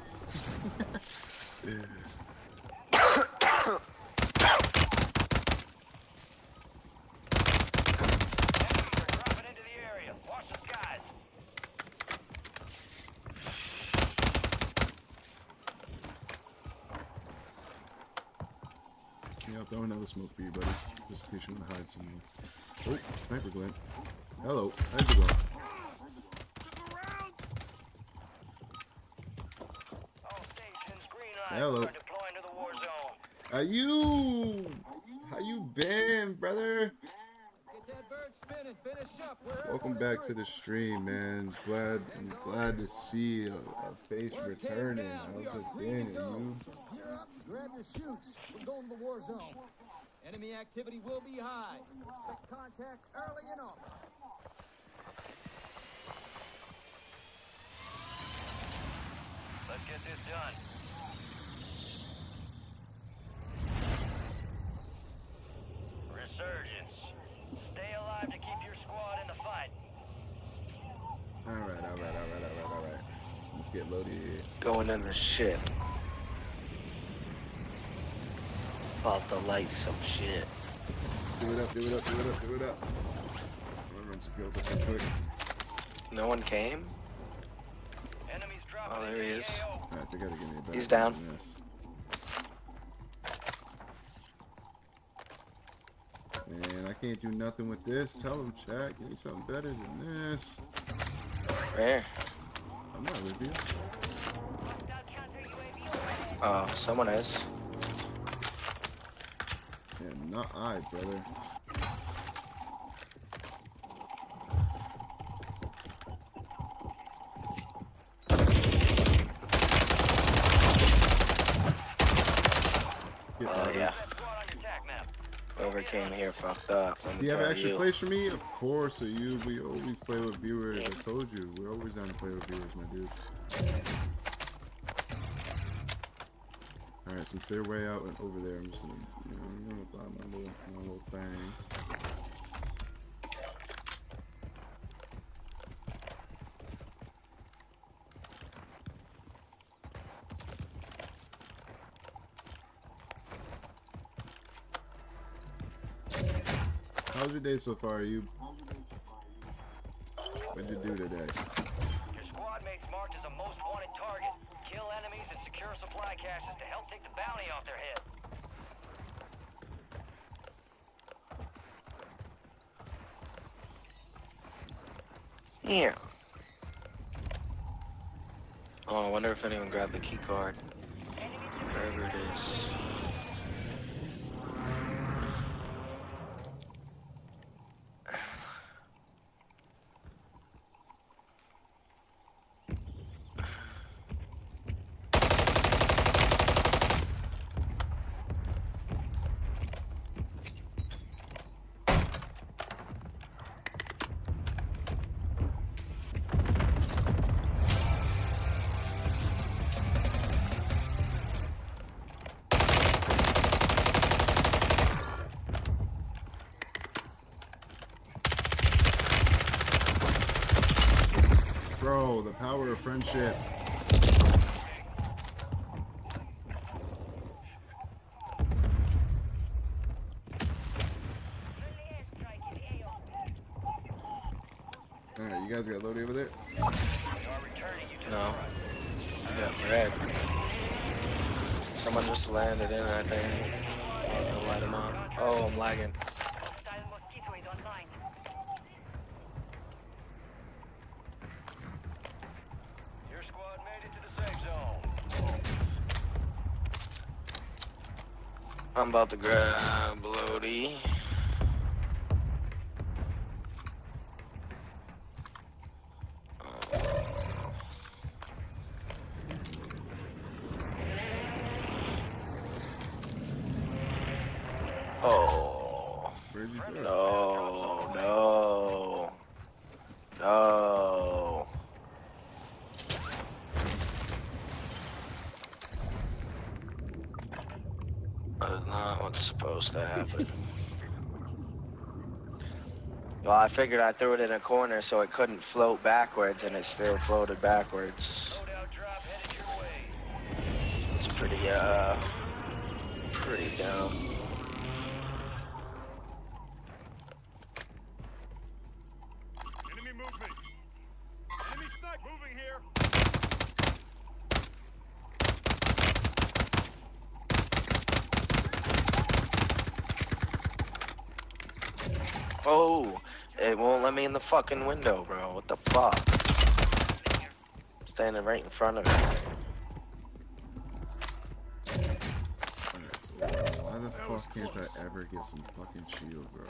Yeah, I'll throw another smoke for you, buddy. Just in case you want to hide somewhere. Oh, sniper Glenn. Hello, how's it going? Hello. How you? How you been, brother? Welcome back to the stream, man. Glad, I'm glad to see a, a face returning. How's it been, you? Grab your chutes. We're going to the war zone. Enemy activity will be high. Expect contact early and often. Let's get this done. Resurgence. Stay alive to keep your squad in the fight. Alright, alright, alright, alright, alright. Let's get loaded. Going in the ship. Shit. About to light some shit. Do it up, do it up, do it up, do it up. I'm gonna run some kills up real quick. No one came? Enemies dropping Oh, there he is. Alright, they gotta give me a better He's down. than this. Man, I can't do nothing with this. Tell him, chat. Give me something better than this. Where? I'm not with you. Hostile counter Oh, someone is. Yeah, not I, brother. Oh, yeah. That squad on your attack map. Whoever came here fucked up. Do you have an extra you. place for me? Of course, so you. We always play with viewers. I told you, we're always down to play with viewers, my dude. All right, since they're way out and over there, I'm just gonna, you know, I'm gonna buy my little, my little thing. How's your day so far? You? What'd you do today? Your squad mate's marked as a most wanted target. Kill enemies and secure supply caches to help take the bounty off their head. Yeah. Oh, I wonder if anyone grabbed the key card. Wherever it is. Guys got loaded over there. We are returning you to No. the. I got red. Someone just landed in, I think. I'll light him up. Oh, I'm lagging. Hostile mosquito is online. Your squad made it to the safe zone. I'm about to grab Lodi. Oh. Where'd you throw? it? No, no, no. That is not what's supposed to happen. well, I figured I threw it in a corner so it couldn't float backwards, and it still floated backwards. Fucking window, bro. What the fuck? Standing right in front of me. Alright, Why the fuck can't I ever get some fucking shield, bro?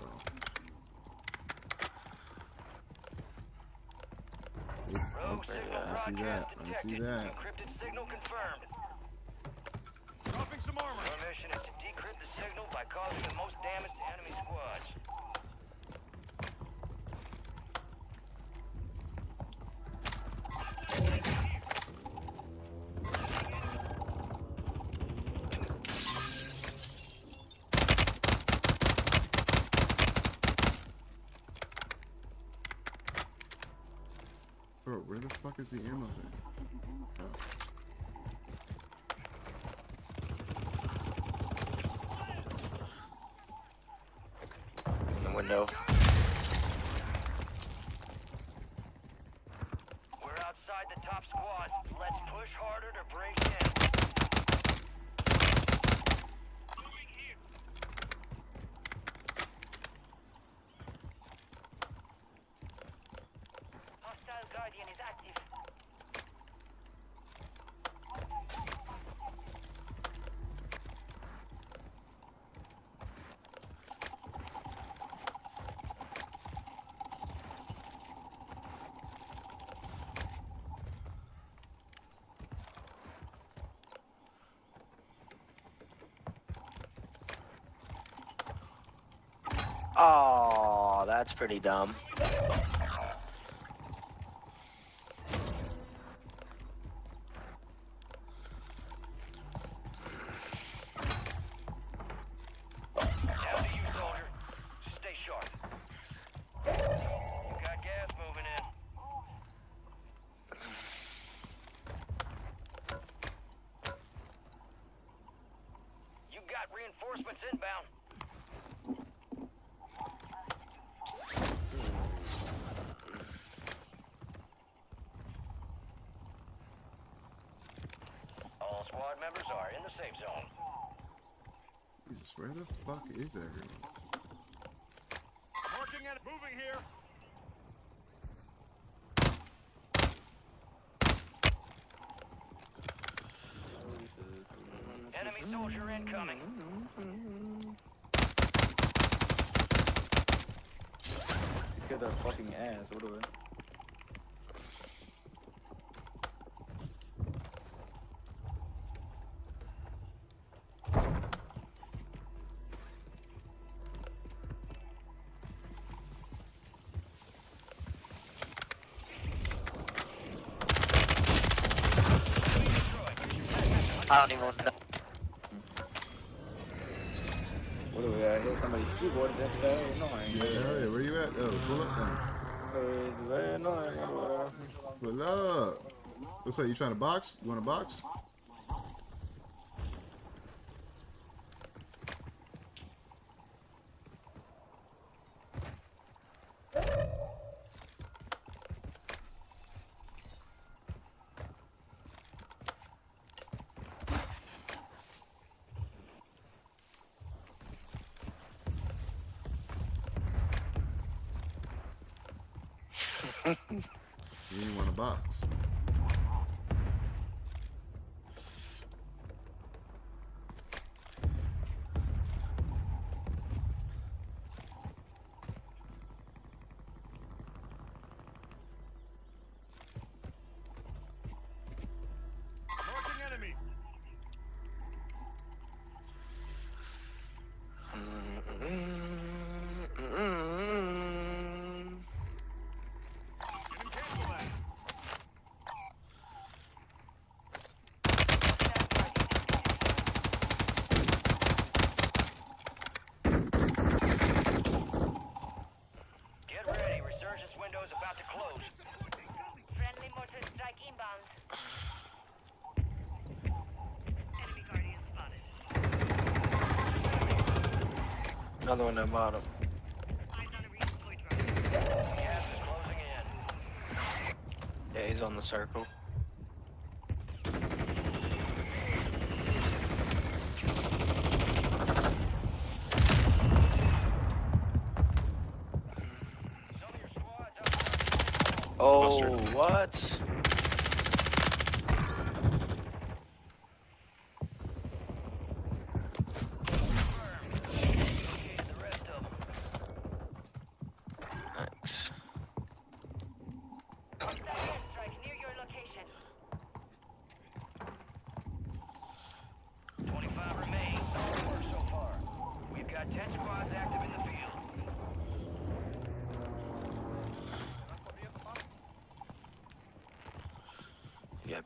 Oop, Rogue I see that. I see that. Bro, where the fuck is the ammo thing? In the window. We're outside the top squad. Let's push harder to break in. Hostile Guardian is active. Oh, that's pretty dumb. Down to you, soldier. Stay sharp. You got gas moving in. You got reinforcements inbound. All squad members are in the safe zone. Jesus, where the fuck is everyone? Marking and moving here. Enemy soldier incoming. He's got that fucking ass, what do I? I don't even want to know. What do we got here? Somebody's keyboard, that's very annoying. Yeah, hell yeah, where you at? Oh, pull up then. It's very annoying. uh, Pull up. What's up? You trying to box? You want to box? You didn't want to box. Marking enemy. Didn't cancel that. Get ready. Resurgence window is about to close. Friendly mortar strike inbound. Enemy Guardian spotted. Another one at bottom. Eyes on a redeployed drone. Gas is closing in. Yeah, he's on the circle. Some of your squads up. Oh, what? Located the rest of them. Thanks. Hostile airstrike near your location. 25 remain. Solid work so far. We've got 10 squads active in the field.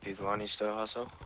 You on you still, Hustle?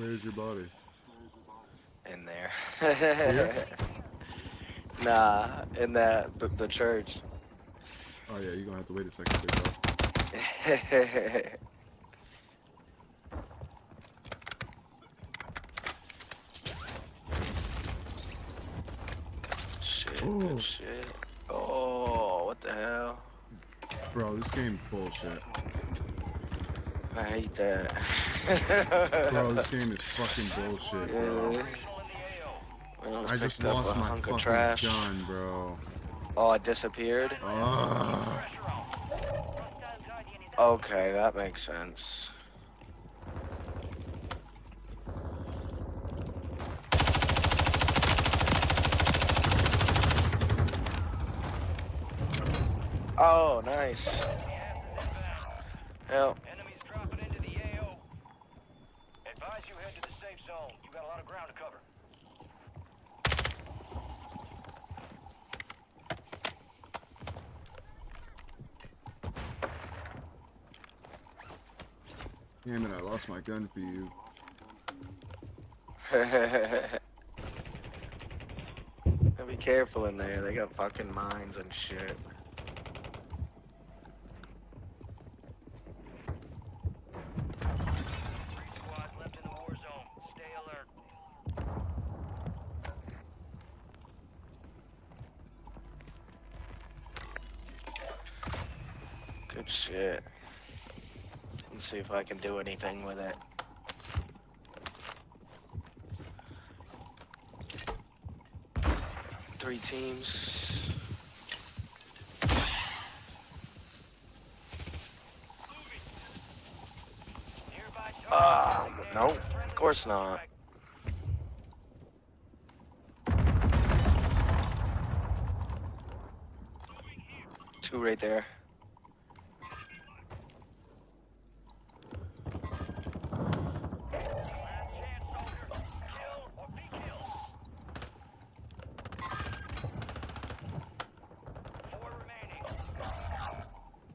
Where's your body? In there. Here? nah, in that the, the church. Oh yeah, you're gonna have to wait a second. Big shit, Ooh. shit. Oh, what the hell? Bro, this game bullshit. I hate that. Bro, this game is fucking bullshit, bro. Yeah. Signal in the AO. I, I just lost my fucking trash. gun, bro. Oh, it disappeared? Pressure on. Hostile Guardian is Okay, that makes sense. Oh, nice. Gas is inbound. Yep. Enemies dropping into the AO. Advise you head to the safe zone. You got a lot of ground to cover. Damn it, I lost my gun for you. Be careful in there. They got fucking mines and shit. If I can do anything with it. Three teams. Ah, designated no, of course not. Two right there. Last chance, soldier. Kill or be killed. Four remaining.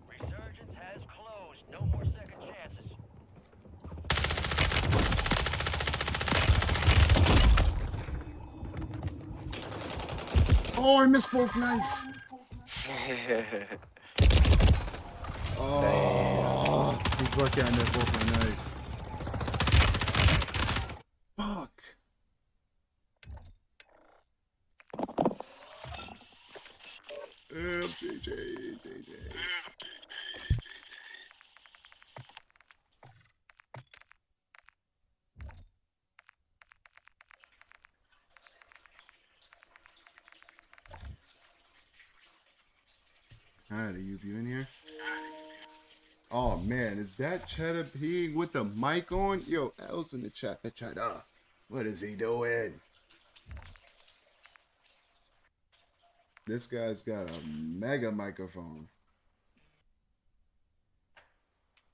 Resurgence has closed. No more second chances. Oh, I missed both knives. Oh, he's lucky I missed both my knives. Fuck. MJJ, JJ. Alright, are you, you in here? Oh man, is that Cheddar Pig with the mic on? Yo, L's in the chat for Cheddar. What is he doing? This guy's got a mega microphone.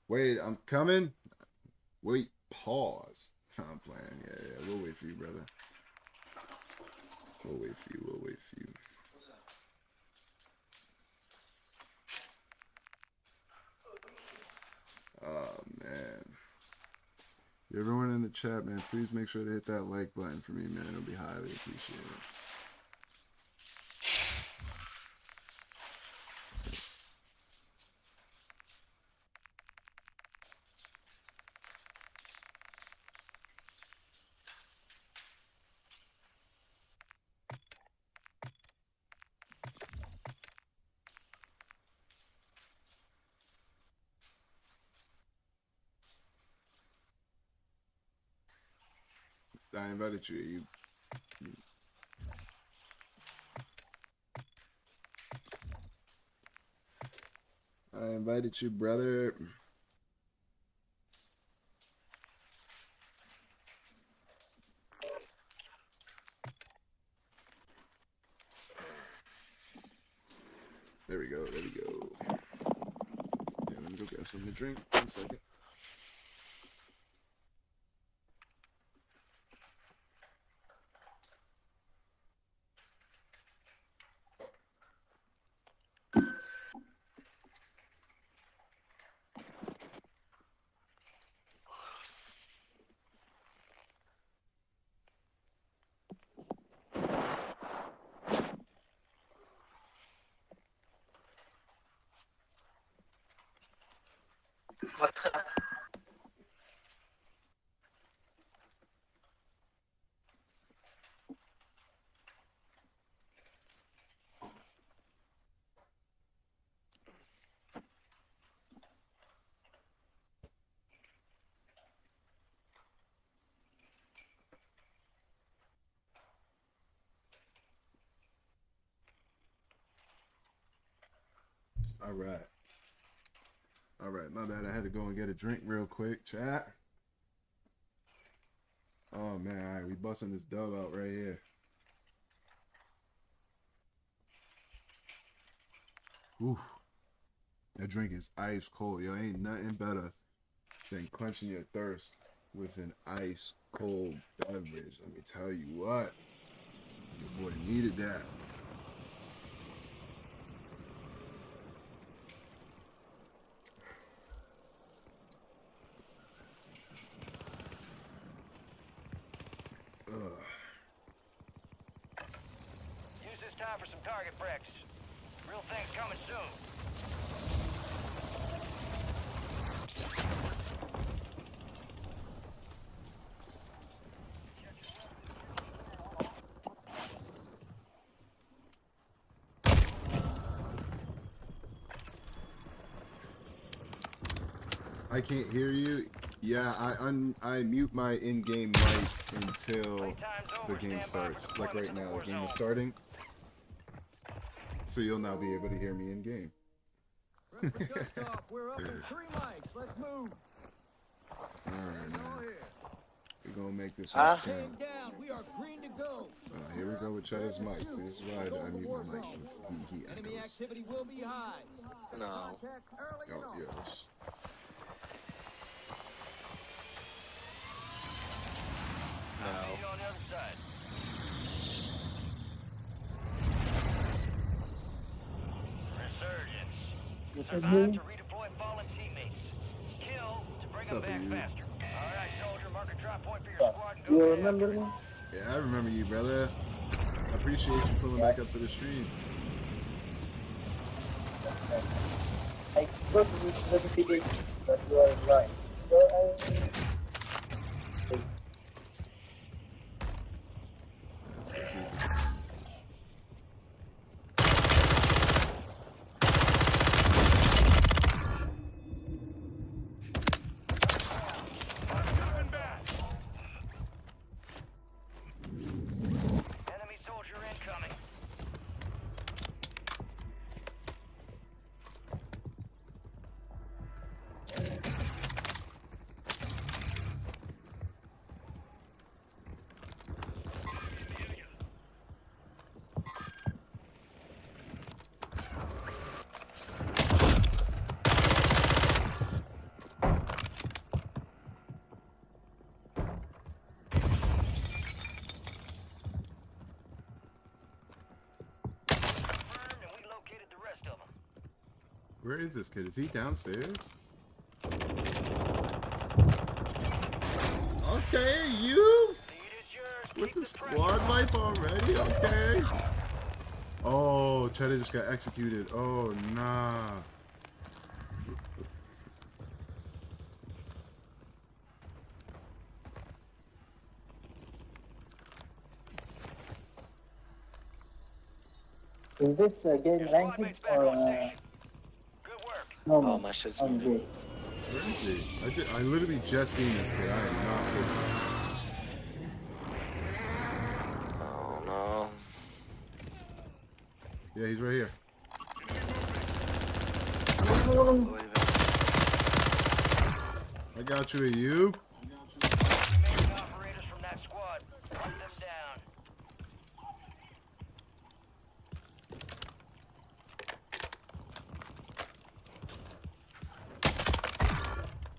Wait, I'm coming. Wait, pause. I'm playing. Yeah, yeah. We'll wait for you, brother. We'll wait for you. We'll wait for you. Man. Everyone in the chat, man, please make sure to hit that like button for me, man. It'll be highly appreciated. You. You. you- I invited you, brother. There we go. There we go. Yeah, let me go grab something to drink. One second. All right. All right, my bad. I had to go and get a drink real quick. Chat. Oh man, all right, we busting this dub out right here. Ooh, that drink is ice cold. Yo, ain't nothing better than quenching your thirst with an ice cold beverage. Let me tell you what, your boy needed that. Ugh. Use this time for some target practice. Real things coming soon. I can't hear you. Yeah, I un I mute my in-game mic until the game starts. Like right now, the game is starting. So you'll now be able to hear me in game. Prep for dust off. We're up in three mics. Let's move. All right. We're gonna make this Ah. one count. down. We are green to go. So Uh, here we go with Cheddar's mic. See, this is why I, I mute my mic. He, he Enemy echoes. activity will be high. No. Contact early and Oh, often. yes. I'll meet you on the other side. Resurgence. Survive to redeploy fallen teammates. Kill to bring What's them up, back you? faster. All right, soldier, mark a drop point for your squad and go You remember after me? Yeah, I remember you, brother. I appreciate you pulling back up to the stream. I spoke with certificate that you are right. So I Let's go see. Let's go see. Coming back. Enemy soldier incoming. Where is this kid? Is he downstairs? Okay, you with the squad wipe already. Okay. Oh, Cheddar just got executed. Oh nah. Is this uh, game ranked or uh, normal? Oh, my shit's on moving. game? Where is he? I, did, I literally just seen this kid. I am not kidding. Oh no. Yeah, he's right here. Um, I got you, you. Remaining operators from that squad. Hunt them down.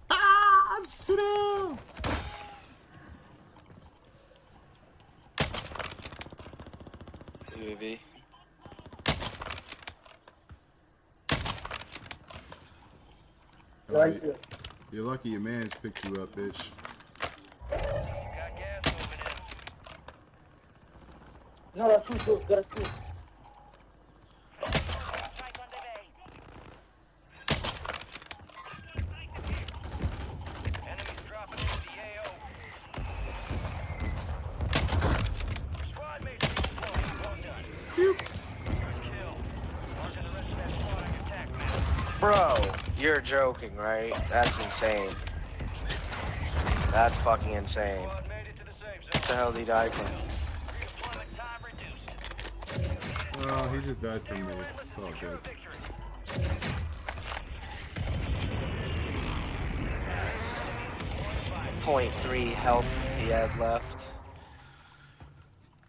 Ah, sit down. UAV. Right Alright, here. You're lucky your man's picked you up, bitch. Got gas moving in. No, no, shoot, shoot, gotta shoot. Strike on the bay. Enemies dropping into the AO. Squad mates redeployed. Well done. Good kill. Marking the rest of that squad on your attack map. Bro, you're joking, right? That's insane. That's fucking insane. Squad made it to the What the hell did he die from? Redeployment time reduced. Oh, he just died from me. It's all good. Point three health he has left.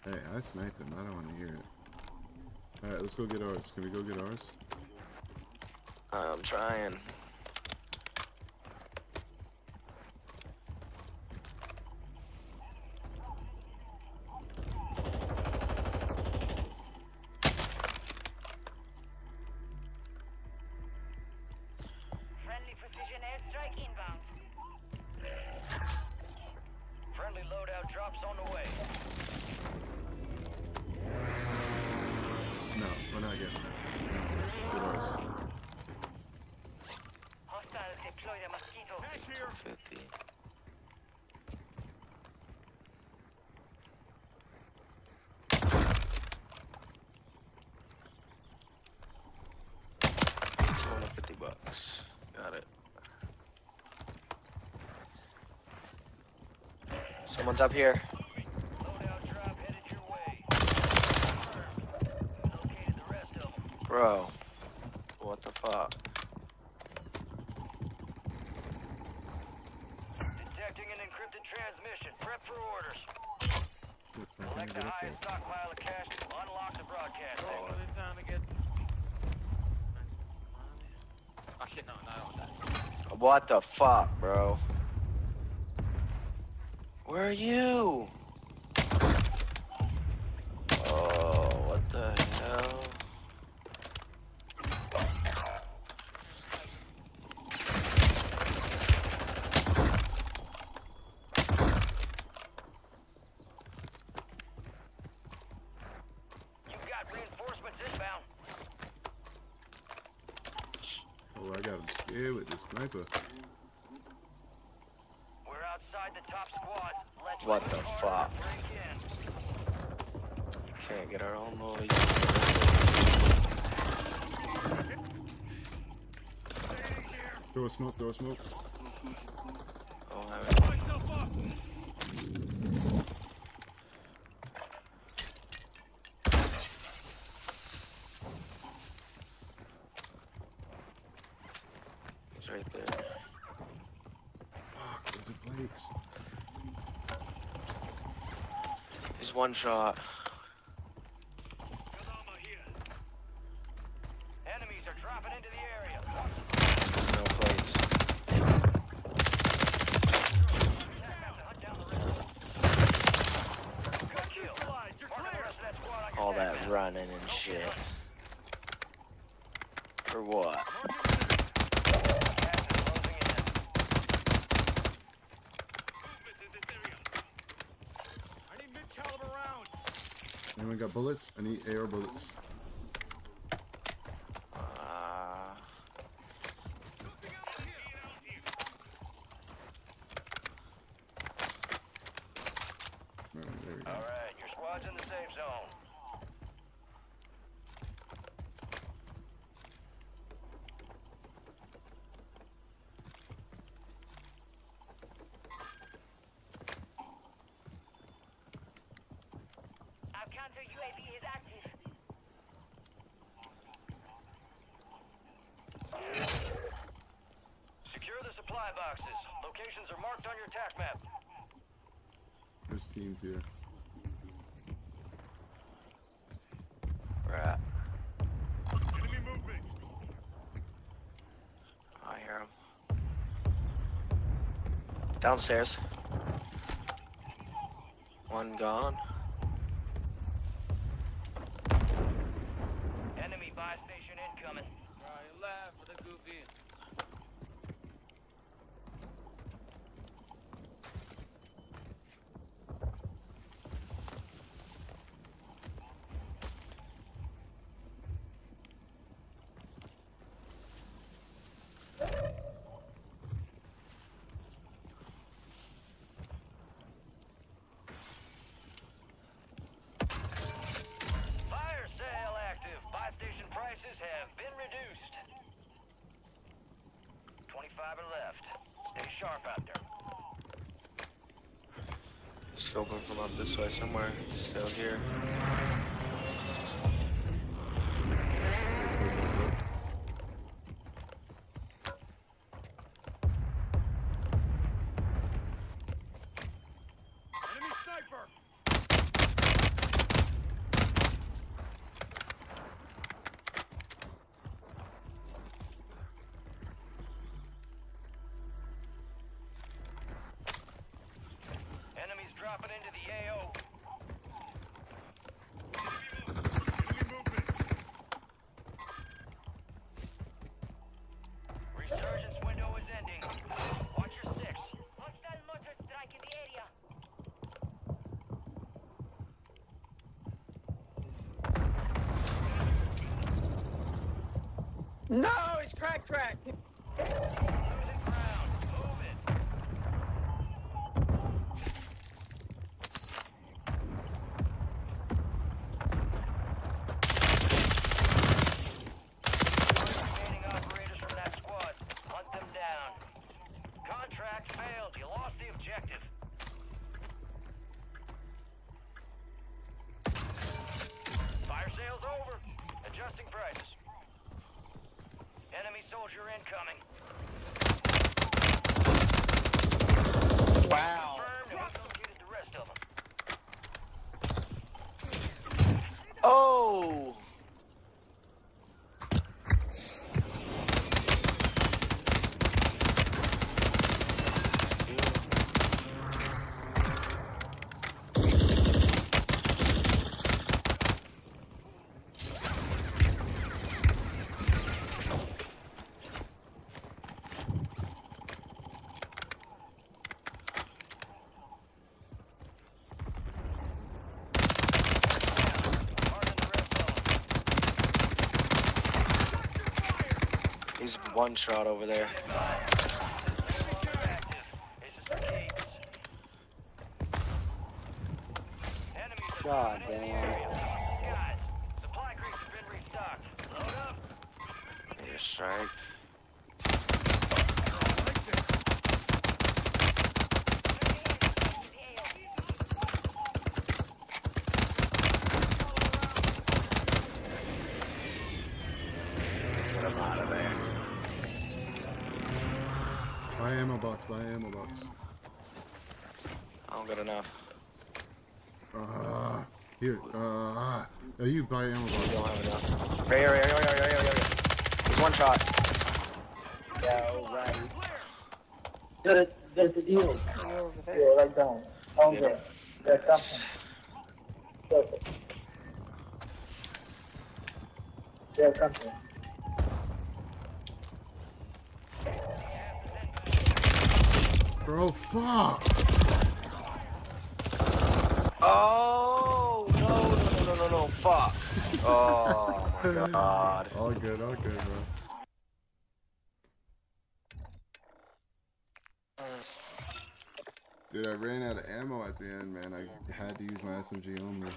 Hey, I sniped him. I don't want to hear it. Alright, let's go get ours. Can we go get ours? I'm trying. Someone's up here. Loadout drop headed your way. Located the rest of them. Bro. What the fuck? Detecting an encrypted transmission. Prep for orders. Good, try to Collect the highest stockpile of cash to unlock the broadcast Oh, signal. they're to get. Actually, no, no, I don't want that. What the fuck, bro? Where are you? Oh, what the hell? You've got reinforcements inbound. Oh, I got him scared with this sniper. We're outside the top squad. Let's What push the harder fuck? to break in. Can't get our own noise. Throw a smoke, throw a smoke. Oh, I Myself up. It's right there. Fuck, those are plates. He's one shot. Enemies are dropping into the area. No plates. Hunt down the rest of them. Good kill. Marking the rest of that squad on your All attack that map. running and shit. For what? I need mid-caliber rounds. Anyone got bullets? I need AR bullets. Uh, Alright, there we go. Alright, your squad's in the safe zone. Our counter UAV is active. Secure the supply boxes. Locations are marked on your TAC map. There's teams here. right. Enemy movement. I hear him. Downstairs. One gone. Enemy buy station incoming. Right, left for the goofy. Fire sale active. Buy station prices have been reduced. 25 are left. Stay sharp out there. Scoping from up way somewhere. Still here. No, it's crack track. Losing ground. Move it. Remaining operators from that squad. Hunt them down. Contract failed. You lost the objective. Fire sale's over. Adjusting prices. Enemy soldier incoming. Wow. Confirmed and we located the rest of them. Oh! Hard in the red zone. He's one shot over there. I'm good enough. Uh, here, uh, are you by ammo box? don't have enough. Right here, right here, right here, right here, one shot. Yeah, alright. There's, there's a deal. Yeah, right down. Down yeah. there. There's something. Perfect. There's something. Bro, fuck! My god! All good, all good, bro. Dude, I ran out of ammo at the end, man. I had to use my SMG only.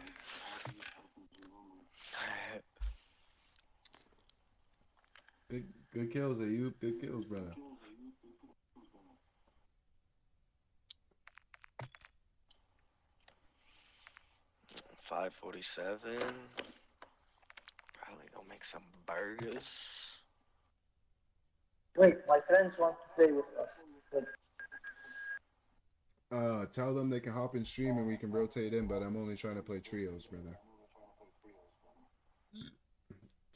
Good, good kills, Ayub. Good kills, brother. Five forty-seven. Probably gonna make some burgers. Wait, my friends want to play with us. But Uh, tell them they can hop in stream and we can rotate in, but I'm only trying to play trios, brother.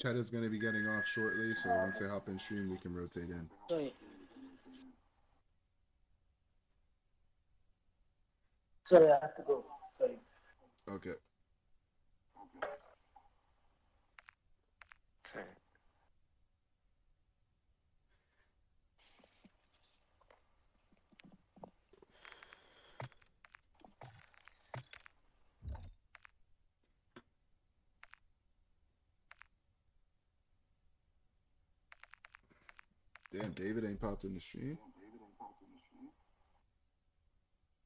Chet is gonna be getting off shortly, so once they hop in stream, we can rotate in. sorry. Sorry, I have to go. Sorry. Okay. Okay. Damn, David ain't popped in the stream.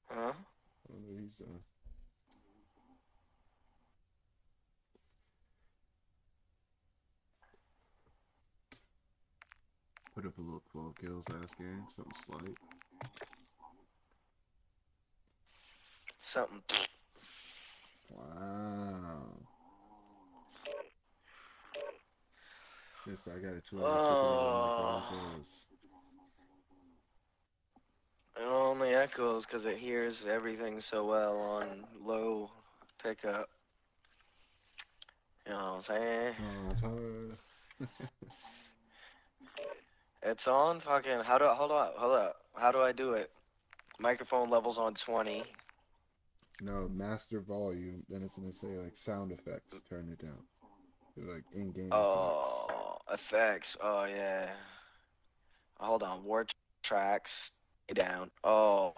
Huh? I don't know what he's done. Put up a little 12 kills last game, something slight. Something. Wow. Yes, I got a 250 Oh. Uh, it only echoes because it hears everything so well on low pickup. You know what I'm saying? Oh, It's on fucking. How do I. Hold on, hold up. How do I do it? Microphone levels on 20. No, master volume. Then it's gonna say like sound effects. Turn it down. Like in-game effects. Oh, effects. Oh, yeah. Hold on. War tracks. Down. Oh.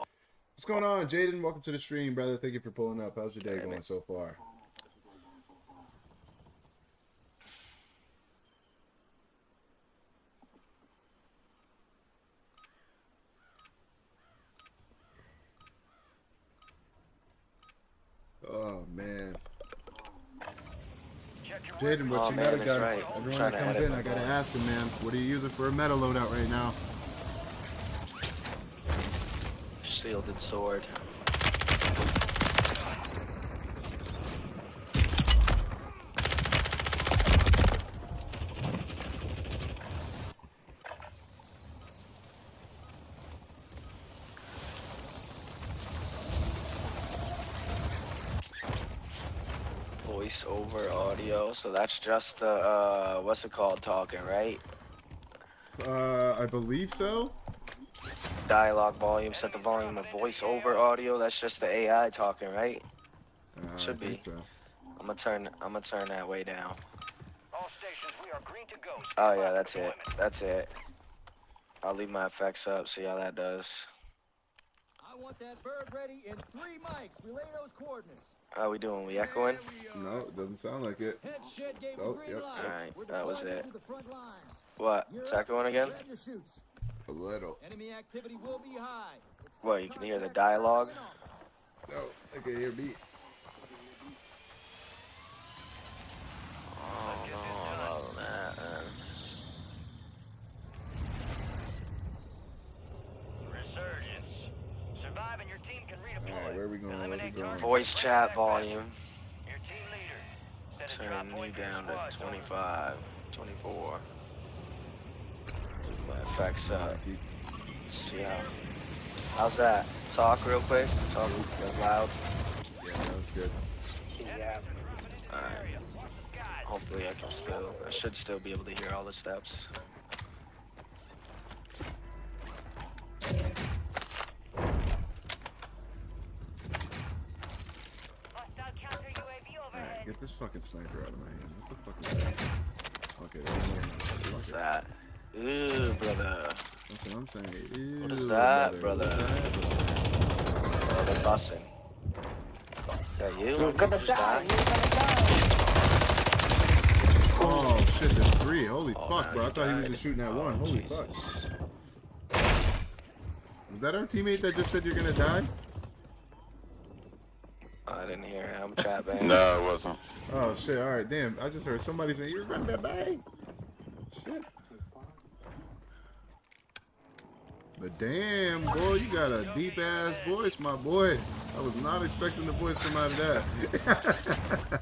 What's going on, Jaden? Welcome to the stream, brother. Thank you for pulling up. How's your day Hey, going man. so far? Oh man, Jaden, what Oh, you man, gotta right. everyone that comes in, I gotta phone. ask him, man. What are you using for a meta loadout right now? Shielded sword. Voice over audio, so that's just the uh, what's it called talking, right? Uh, I believe so. Dialogue volume, set the volume of voice over audio. That's just the AI talking, right? Uh, Should I be so. i'm gonna turn. I'm gonna turn that way down. All stations, we are green to go. Oh yeah, that's it. That's it. I'll leave my effects up. See how that does. I want that bird ready in three mics. Relay those coordinates. How we doing? We echoing? No, it doesn't sound like it. Head shed gave Oh, yep, Alright, that was it. to the front lines. What? You're Is up. that going again? Grab your chutes. A little. Enemy activity will be high. Expect What, you can hear the dialogue? early on. No, I can hear me. Oh no, no, that. man. Resurgence. Survive and your team can redeploy. Alright, where we going? Where we going? Voice chat volume. Your team leader. Set a drop Turn you point for your down to 25, 24. Leave my effects up. See how. How's that? Talk real quick. Talk real loud. Yeah, that was good. Yeah. Alright. Hopefully I can still, I should still be able to hear all the steps. Get this fucking sniper out of my hand. What the fuck is this? Okay, there's no What's that? Ooh, brother. That's what I'm saying. What is that, brother? brother? Oh, they're busting. Is that you? You're gonna die. die? You're gonna die. Oh shit, there's three. Holy Oh, fuck, man, bro. I he thought he was just shooting at Oh, one. Holy Jesus. fuck. Was that our teammate that just said you're gonna die? I didn't hear him. Chat bang. No, it wasn't. Oh shit, alright, damn. I just heard somebody say you're gonna die. Shit. But damn, boy, you got a deep ass voice, my boy. I was not expecting the voice to come out of that.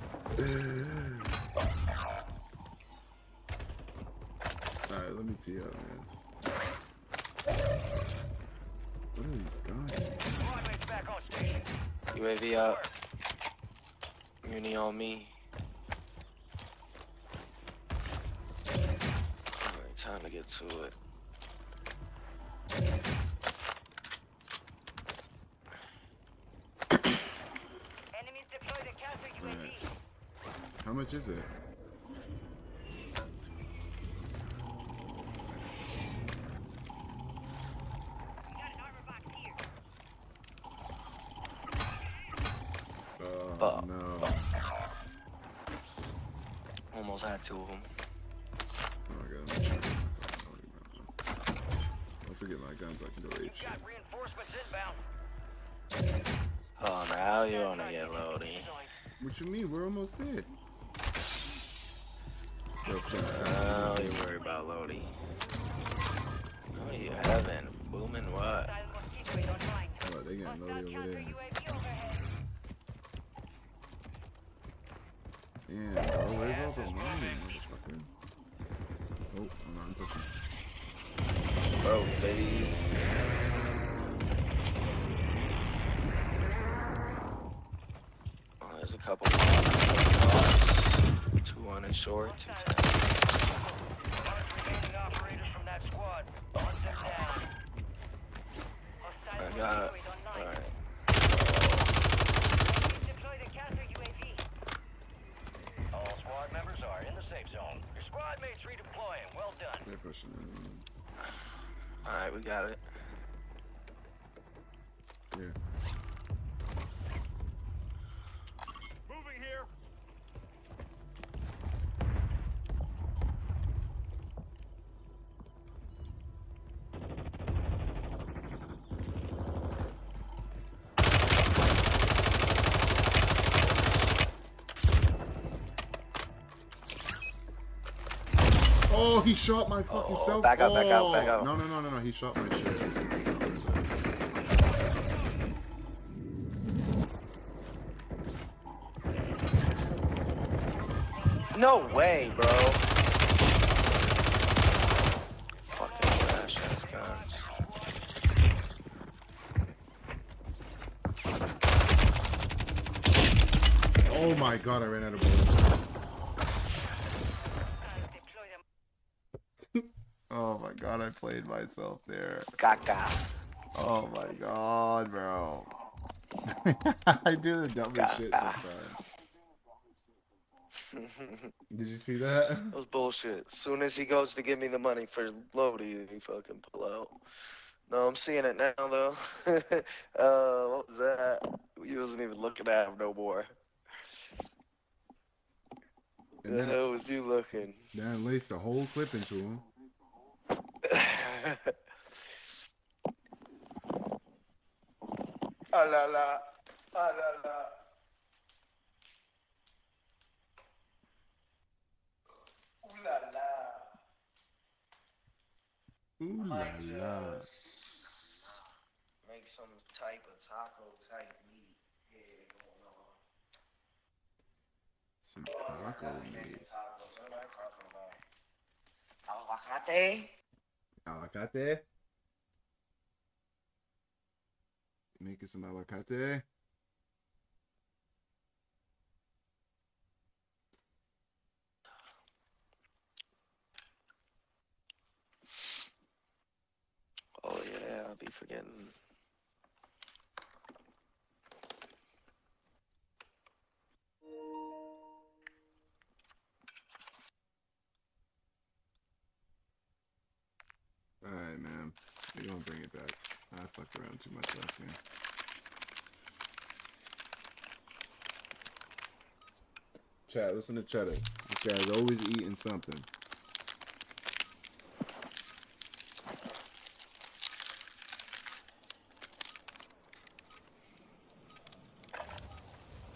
Alright, let me tee up, man. What are these guns? Squad mates back. UAV up. Uni on me. Alright, time to get to it. Enemies deployed a counter UAV. How much is it? Got an armor box here. Oh, Oh. no. Almost had two of them. Oh, I gotta. Once I get my guns, I can go H. Got reinforcements inbound. Oh, now you wanna get loady. What you mean? We're almost dead. Yo, stop. Now you worry about Lodi. Oh, you haven't. Booming what? Silent mosquito is online. Oh, they got Hostile loaded over there. UAV overhead. Damn, bro, where's all the money, motherfucker? Oh, I'm pushing. Bro, baby. Oh, there's a couple. Oh, two on it short. Two Mark remaining operators from that squad. Hunt them down. Hostile I got mosquito it. is online. Alright. Enemies deployed a counter UAV. All squad members are in the safe zone. Your squad mates redeploying. Well done. They're pushing. Alright, we got it. Yeah. He shot my fucking Oh, self. back up, back up, Oh. back up. No, no, no, no, no. He shot my shit. No way, bro. Fucking trash ass guns. Oh my god, I ran out of bullets. Oh my god, I played myself there. Caca. Oh my god, bro. I do the dumbest shit sometimes. Did you see that? That was bullshit. As soon as he goes to give me the money for Lodi, he fucking pull out. No, I'm seeing it now though. uh, what was that? He wasn't even looking at him no more. And the then, hell was you looking? then I laced a whole clip into him. Ah la la, ah la la. Ooh la la. Ooh la la. Make some type of taco type meat. Yeah, going on. Some taco meat. Talking about? Aguacate. Aguacate. Making some aguacate. Oh yeah, I'll be forgetting. Alright, man. time. We gonna bring it back. I fucked around too much last game. Chat, listen to Cheddar. This guy's always eating something.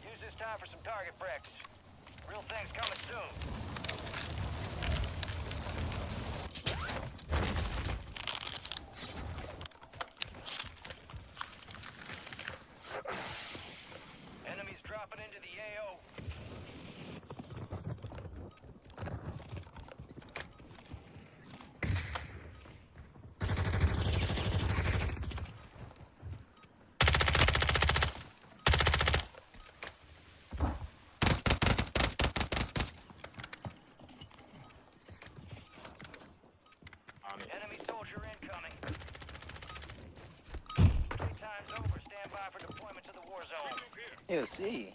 Use this time for some target practice. Real things coming soon. Enemies dropping into the AO. Enemy soldier incoming. Three times over. Stand by for deployment to the war zone. You see.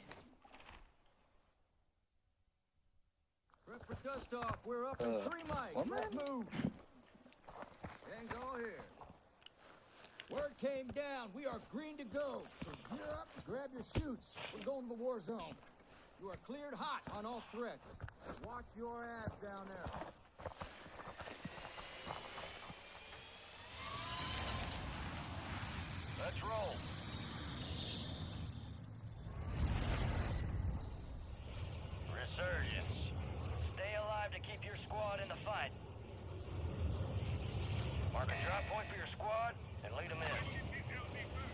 Prep for dust off. We're up in Uh, three mics. what Let's man? move. Gang's all here. Word came down. We are green to go. So gear up, grab your chutes. We're going to the war zone. You are cleared hot on all threats. Watch your ass down there. Let's roll. Resurgence. Stay alive to keep your squad in the fight. Mark a drop point for your squad and lead them in.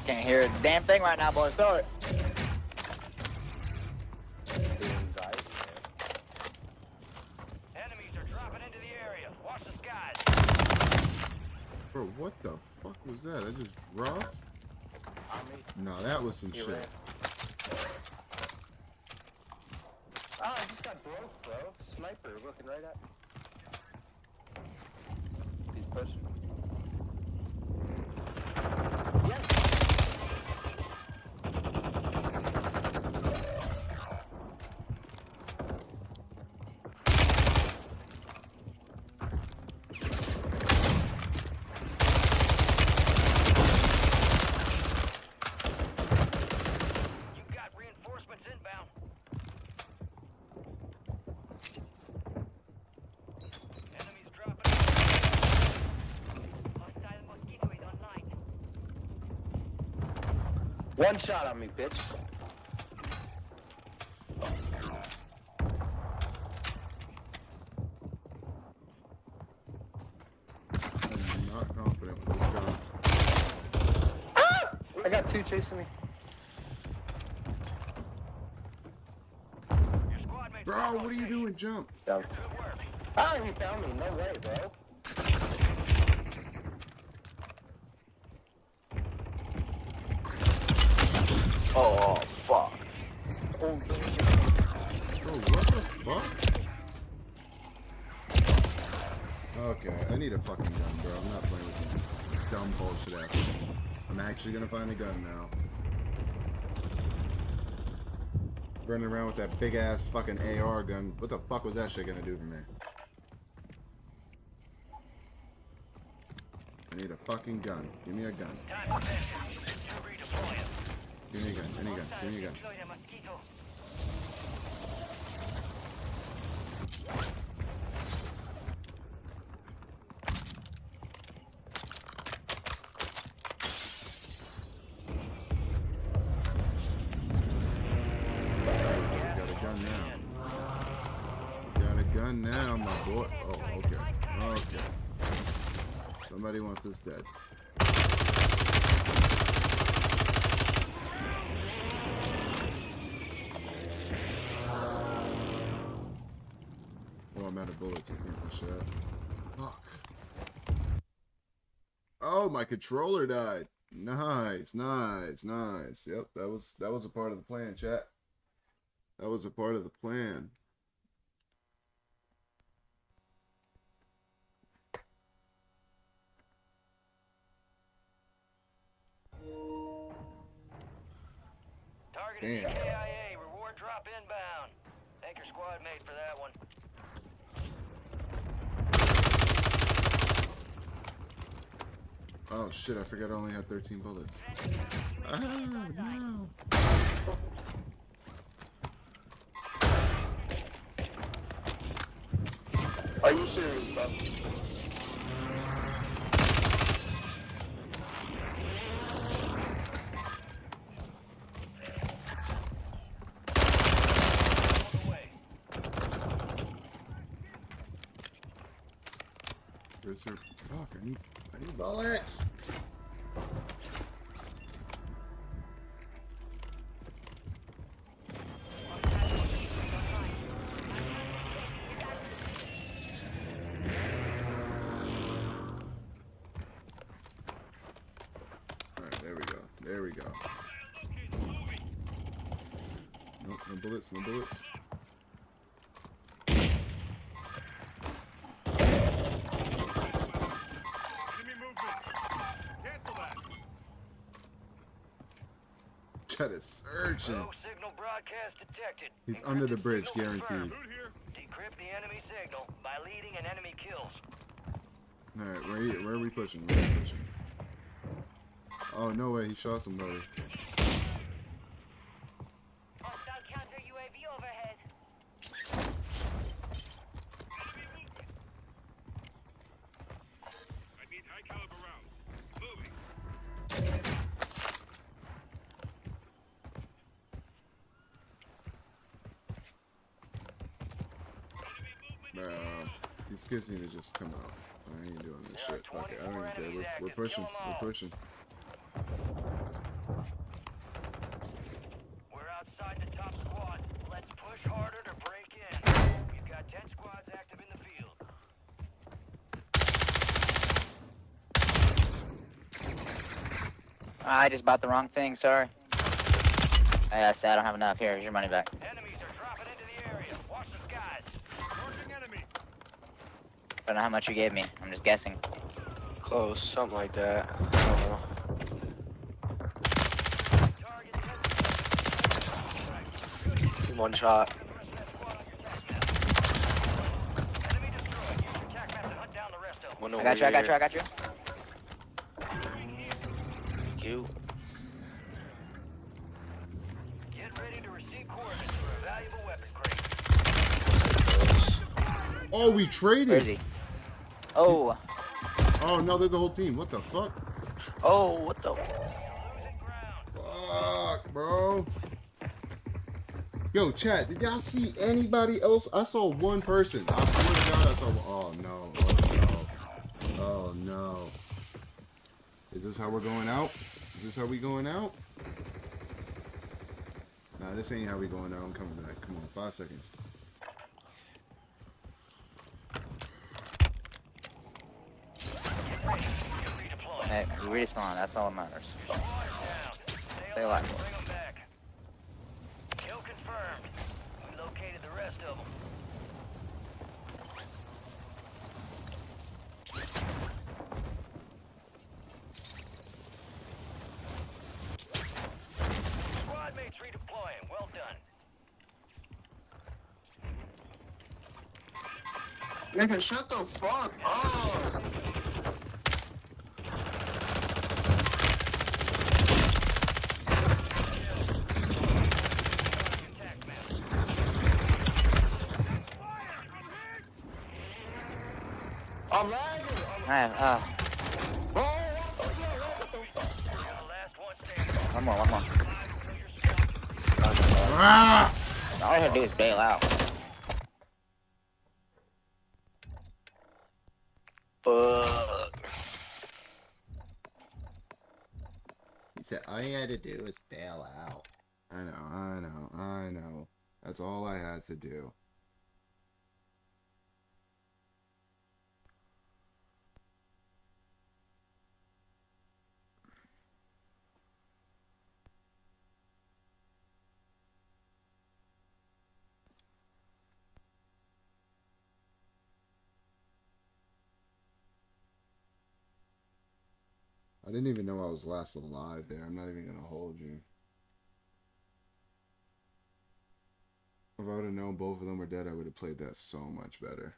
I can't hear a damn thing right now, boys. Throw Enemies are dropping into the area. Watch the skies. Bro, what the fuck was that? I just dropped? No, that was some You're shit. right. Ah, I just got broke, bro. Sniper looking right at me. He's pushing. You've got reinforcements inbound. Enemies dropping. Hostile mosquito is online. One shot on me, bitch. I'm not confident with this gun. I got two chasing me. Bro, what are you doing? Jump. Down. Ah, he found me. No way, bro. Actually gonna find a gun now. Running around with that big ass fucking AR gun. What the fuck was that shit gonna do for me? I need a fucking gun. Give me a gun. Give me a gun. Any gun. Give me a gun. Us dead. Oh, I'm out of bullets. I can't push that. Fuck. Oh, my controller died. Nice, nice, nice. Yep, that was that was a part of the plan, chat. That was a part of the plan. Target Damn. drop inbound. Thank your squad mate for that one. Oh shit, I forgot I only had 13 bullets. Oh no. Are you serious, bro? Bullets, no bullets. Enemy movement. Cancel that. Chet is searching. Low signal broadcast detected. He's under the bridge, Signal confirmed. guaranteed. Decrypt the enemy signal by leading an enemy kills. Alright, where, you- where are we pushing? Where are we pushing? Oh, no way, he shot somebody. Hostile counter UAV overhead. I need high caliber rounds. Moving. Bro, these need to just come out. I ain't doing this shit. Fuck it, I don't even care. We're, we're pushing. We're pushing. We're outside the top squad. Let's push harder to break in. We've got 10 squads active in the field. I just bought the wrong thing, sorry. I said I don't have enough. Here, here's your money back. Enemies are dropping into the area. Watch the skies. Marking enemy. I don't know how much you gave me. I'm just guessing. Close, something like that. I don't know. One shot. One I got you, I got you, I got you. you. Get ready to receive coordinates for a valuable weapon crate. Oh, we traded. Where is he? Oh, Oh, no, there's a whole team. What the fuck? oh, what the? Fuck, bro. Yo, chat, did y'all see anybody else? I saw one person. I swear to God, I saw Oh, no. Oh, no. Oh, no. Is this how we're going out? Is this how we going out? Nah, this ain't how we going out. I'm coming back. Come on, five seconds. Hey, you respawn. That's all that matters. Stay alive. Bring them back. Kill confirmed. We located the rest of them. Squad mates redeploying. Well done. Nigga, shut the fuck up. I'm lagging. I have, uh, one more, one more. Ah! All I gotta do is bail out. Fuck. He said, all you had to do was bail out. I know, I know, I know. That's all I had to do. Didn't even know I was last alive there. I'm not even gonna hold you. If I would have known both of them were dead, I would have played that so much better.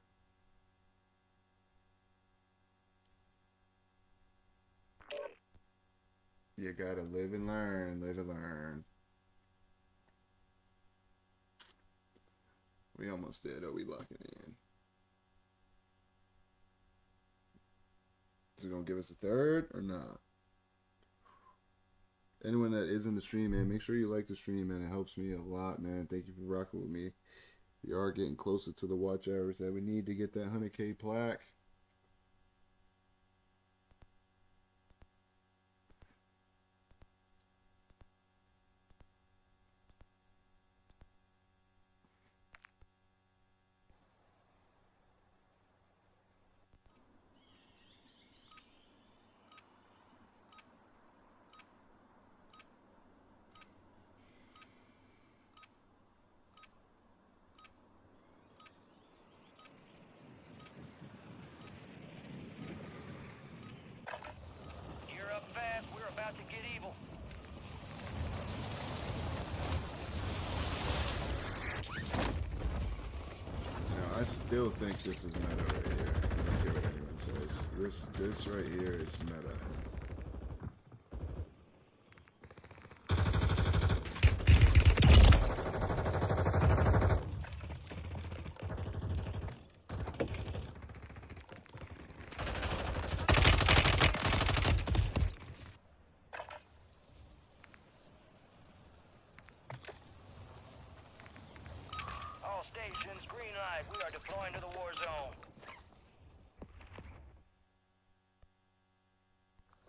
You gotta live and learn, live and learn. We almost did. Are we locking in? Is it gonna give us a third or not? Anyone that is in the stream, man, make sure you like the stream, man. It helps me a lot, man. Thank you for rocking with me. We are getting closer to the watch hours that we need to get that 100k plaque. Gear up fast. We're about to get evil. Now, I still think this is meta right here. I don't care what anyone says. This this right here is meta. All stations, green light. We are deploying to the war zone.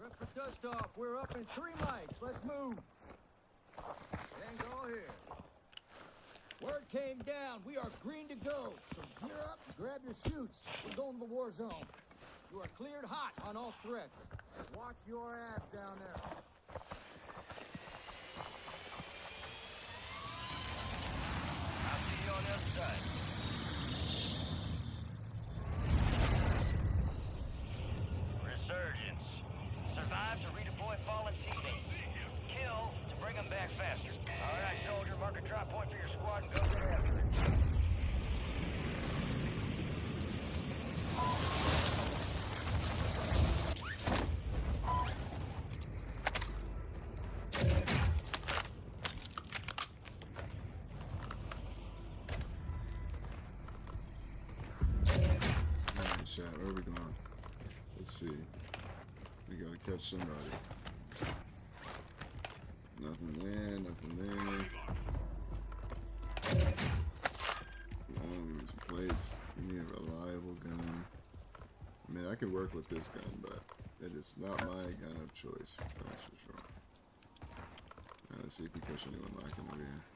Rip the dust off. We're up in three mics. Let's move. Gang's all here. Word came down. We are green to go. So gear up and grab your chutes. We're going to the war zone. You are cleared hot on all threats. Watch your ass down there. I'll see you on the other side. Resurgence. Survive to redeploy fallen teammates. Kill to bring them back faster. All right, soldier, mark a drop point for your squad and go get after it. Alright, chat, where are we going? Let's see. We gotta catch somebody. Nothing there, nothing there. Long place. Need a reliable gun. I mean, I can work with this gun, but it is not my gun of choice. That's for sure. Now, let's see if we catch anyone lacking over here.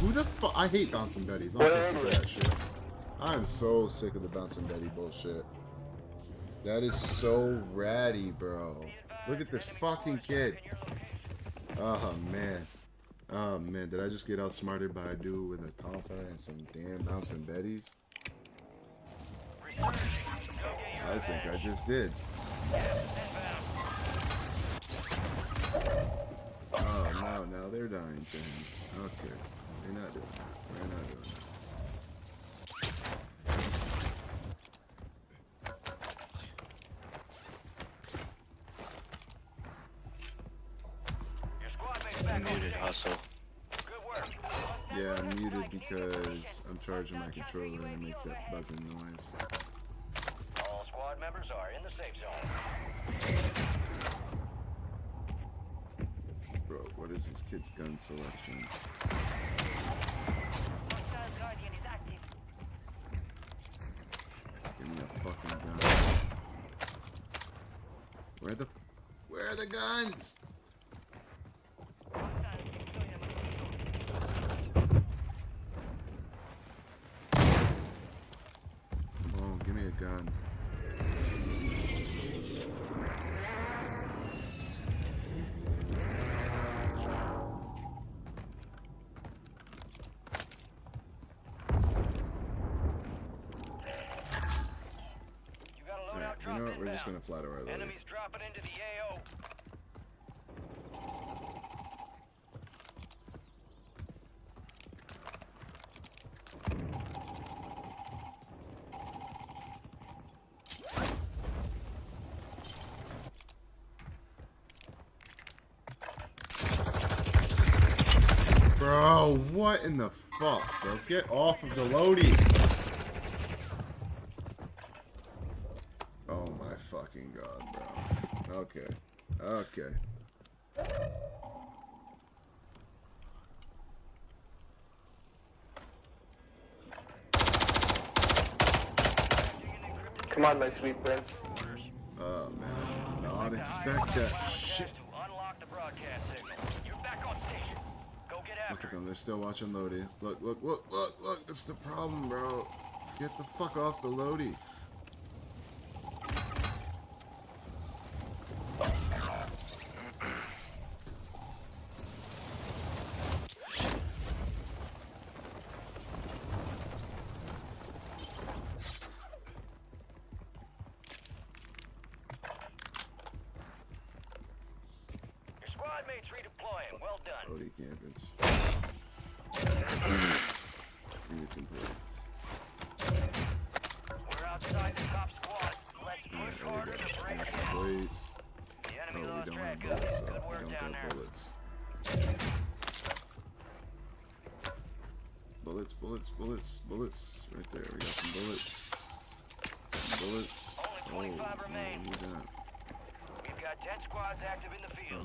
Who the fuck? I hate bouncing betties. I'm so sick of that shit. I'm so sick of the bouncing betty bullshit. That is so ratty, bro. Look at this fucking kid. Oh man. Oh man, did I just get outsmarted by a dude with a tonfa and some damn bouncing betties? I think I just did. Oh no, now they're dying to him. Okay. They're not doing that. They're not doing that. Your squad mate's back on Muted station. hustle. Yeah, I'm muted because I'm charging my controller and it makes that buzzing noise. All squad members are in the safe zone. Bro, what is kid's gun selection? Give me a fucking gun. Where the where are the guns? Just gonna inbound. flat our loading. Enemies dropping into the AO. Bro, what in the fuck, bro? Get off of the loading. Oh my fucking god, bro. Okay. Okay. Come on, my sweet prince. Oh man. Not expect that shit. To unlock the broadcast signal. You're back on station. Go get Look at them, they're still watching Lodi. Look, look, look, look, look, that's the problem, bro. Get the fuck off the Lodi.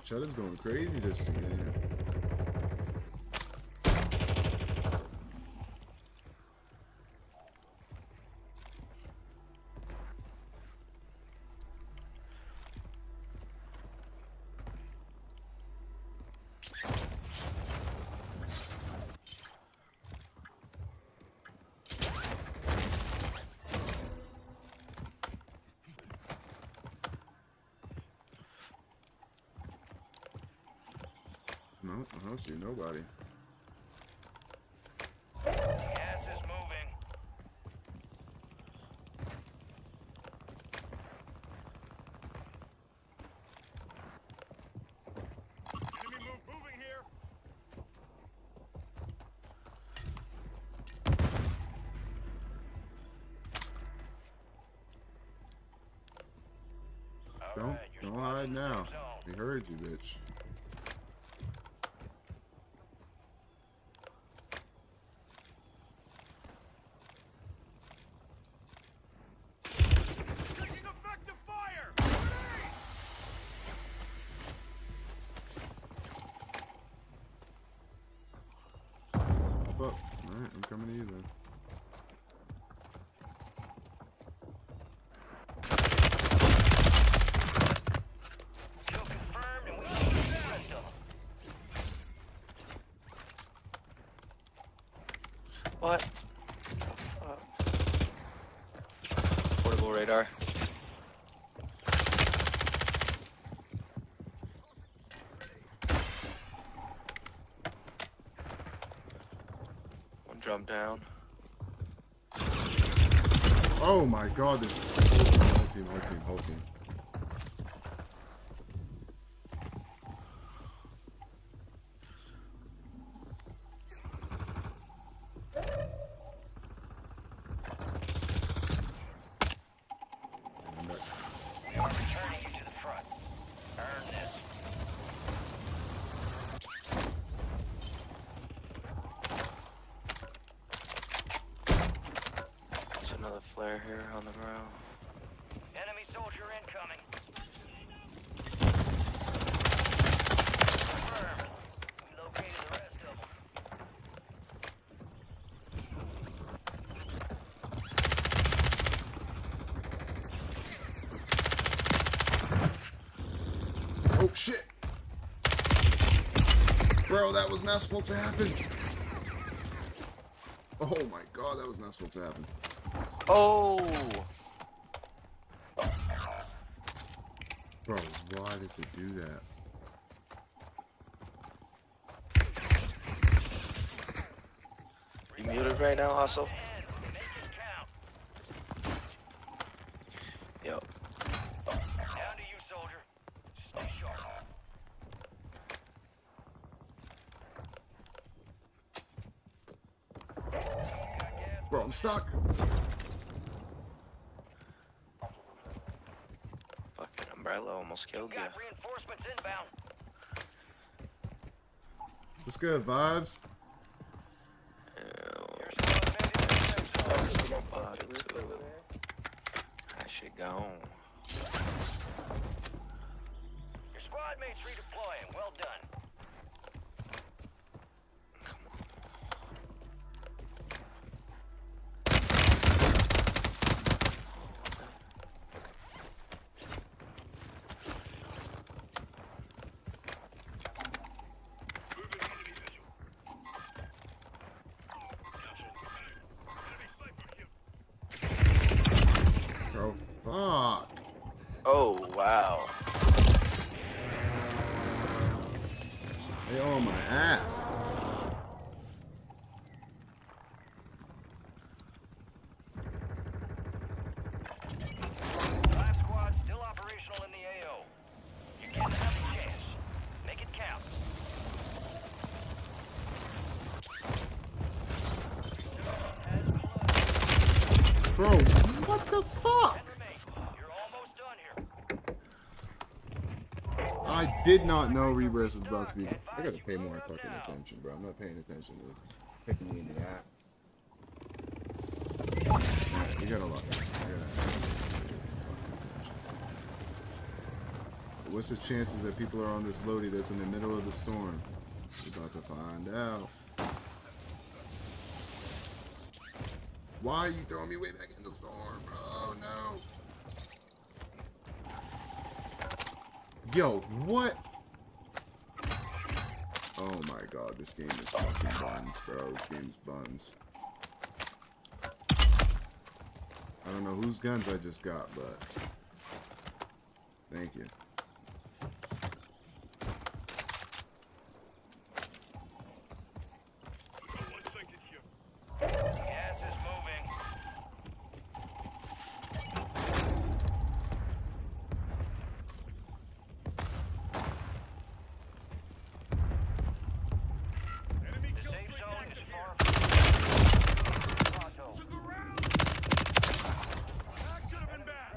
Cheddar's going crazy this. No, I don't see nobody. Gas is moving. Enemy move moving here. All Don't, right, don't hide now. We heard you, bitch. Taking effective fire. Grenade! Hop up. Alright, I'm coming to you then. Kill confirmed, and we should get the rest of them. What? Portable radar. One jump down. Oh my god, this whole team, whole team, whole team. And I'm back. We are returning you to the front. Earn this. There's another flare here on the ground. Enemy soldier incoming. Confirmed. We located the rest of them. Oh shit! Bro, that was not supposed to happen. Oh my god, that was not supposed to happen. Oh! Bro, why does it do that? You muted right now, Hustle? Yo. Down to you, soldier. Stay sharp. Bro, I'm stuck. Fucking umbrella almost killed you. Reinforcements inbound. What's good, vibes? That shit gone. Did not know Rebirth was about to be. I gotta pay more fucking attention, bro. I'm not paying attention to picking me in the app. Alright, we got a gotta- What's the chances that people are on this loadie that's in the middle of the storm? We're about to find out. Why are you throwing me way back in the storm? Oh no. Yo, what? Oh my god, this game is fucking buns, bro. This game's buns. I don't know whose guns I just got, but thank you. Gas is moving. The safe zone is far from That could have been bad.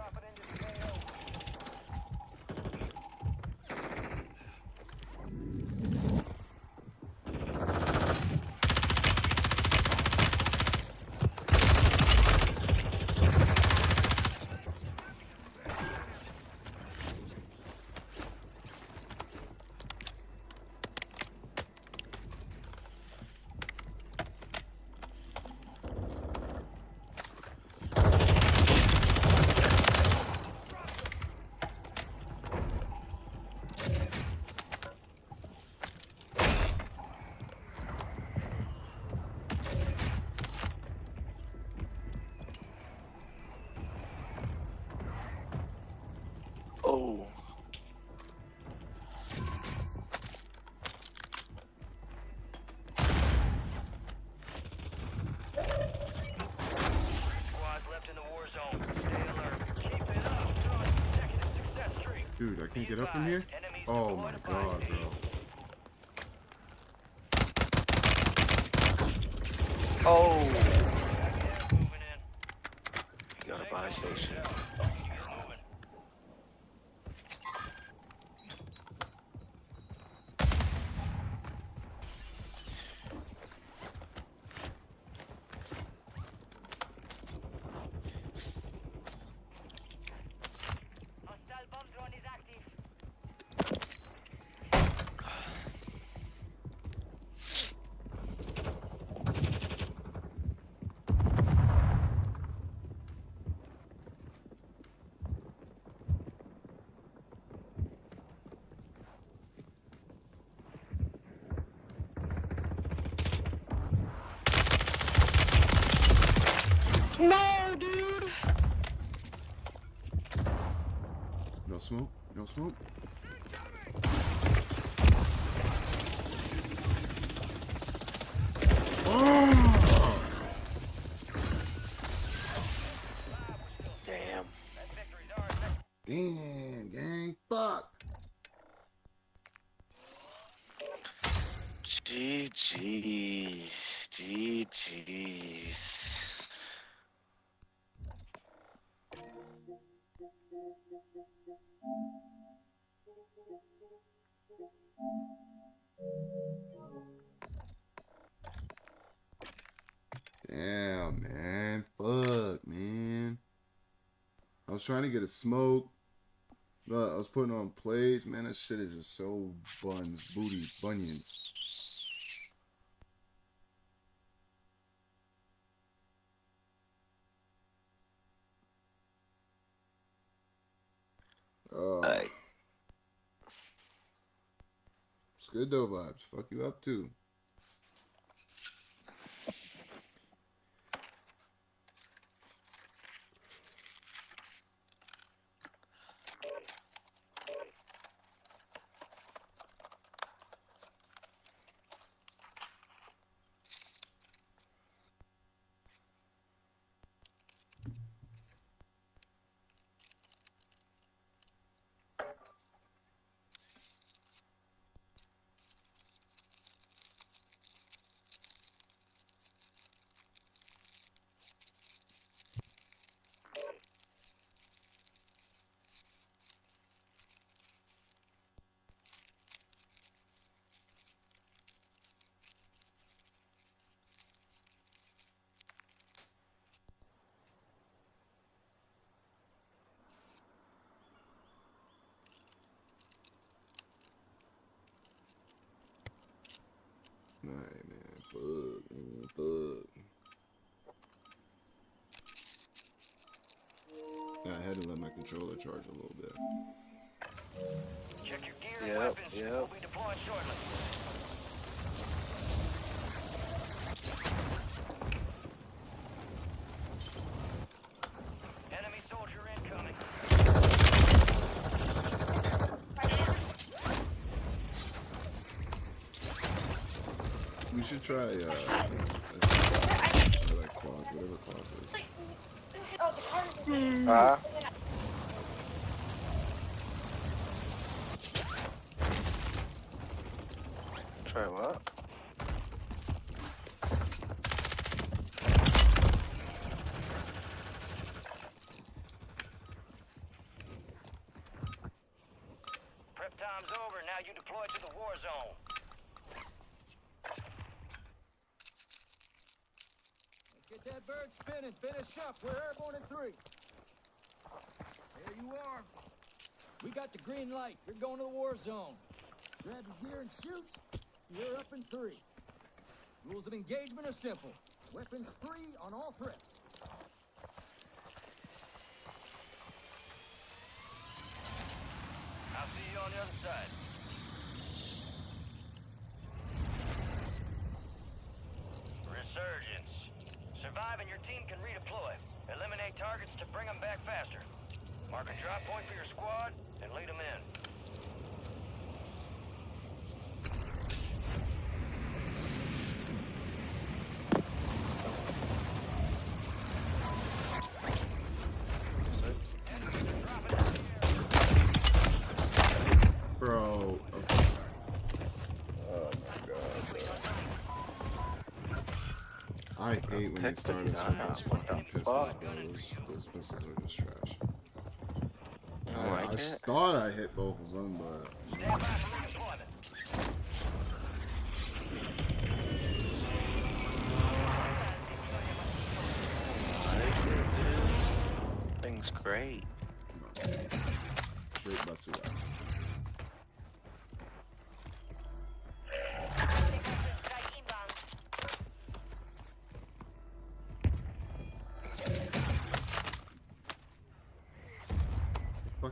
zone. Stay alert. Keep it up. You're on a consecutive success streak. Dude, I can't get up from here? Oh my god, bro. Oh. You got a buy station. Hostile bomb drone is active. No, dude. No smoke? No smoke? Oh! Damn. Damn, trying to get a smoke. Look, I was putting on plates. Man, that shit is just so buns, booty, bunions. Uh, oh. Hey. It's good though, vibes. Fuck you up too. Alright, man. Fuck, man. Fuck. Yeah, I had to let my controller charge a little bit. Check your gear and Yep, weapons. yep. We'll be deploying shortly. Enemy soldier incoming. We should try, uh, or like claws, whatever claws is. Huh? Try what? Prep time's over. Now you deploy to the war zone. Bird spinning. Finish up. We're airborne in three. There you are. We got the green light. You're going to the war zone. Grab your gear and shoot. You're up in three. Rules of engagement are simple. Weapons free on all threats. I'll see you on the other side. Resurgence. Survive and your team can redeploy. Eliminate targets to bring them back faster. Mark a drop point for your squad and lead them in. Hate when they start the us with those fucking pistols, bro. Those, those pistols are just trash. You I, don't I thought I hit both of them, but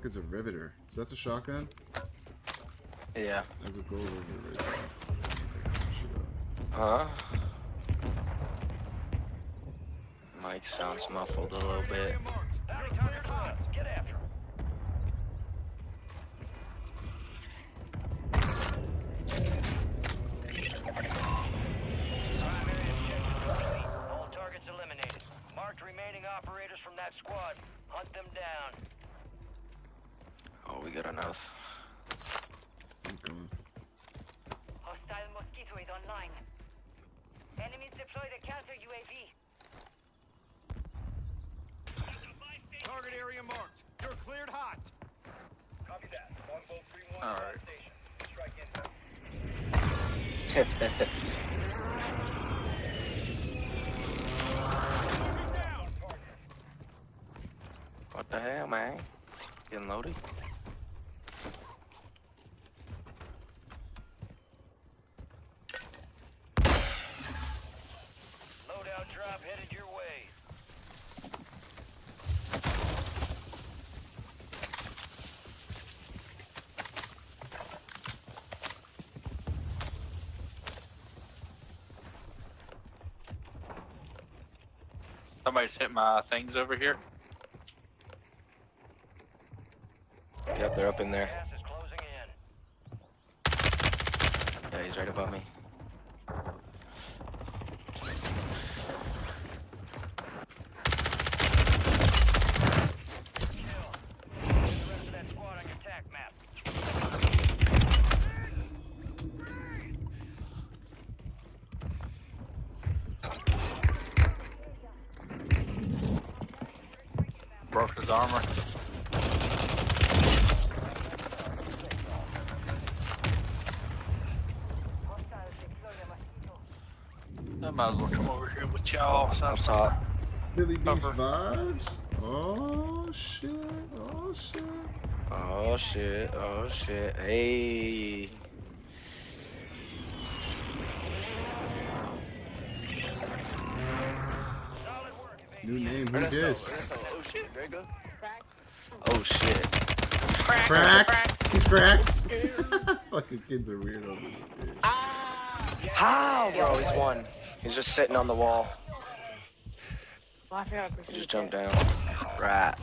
It's a riveter. Is that the shotgun? Yeah. There's a gold riveter right there. Huh? Mike sounds muffled a little bit. Bounty target's up. Get after him. Primary objective complete. All targets eliminated. Marked remaining operators from that squad. Hunt them down. Oh, we got enough. I'm coming. Hostile mosquito is online. Enemies deploy the counter UAV. Target area marked. You're cleared hot. Copy that. Longbow 3-1 All right. station. Strike inbound. what the hell, man? Getting loaded? Loadout drop headed your way. Somebody's hit my things over here. Yep, they're up in there. Gas is closing in. Yeah, he's right above me. The rest of that squad on your tac map. Broke his armor. Hostiles deploy the mosquito. I might as well come over here with y'all. So Up top. Billy Beast Cover. vibes? Oh shit. Oh shit. Oh shit, oh shit. Hey. New name, who dis? Oh shit, very good. Cracked. Oh shit. Cracked. He's cracked. Fucking kids are weirdos in this game. How, bro? He's one. He's just sitting on the wall. Laughing out He just jumped down. Right.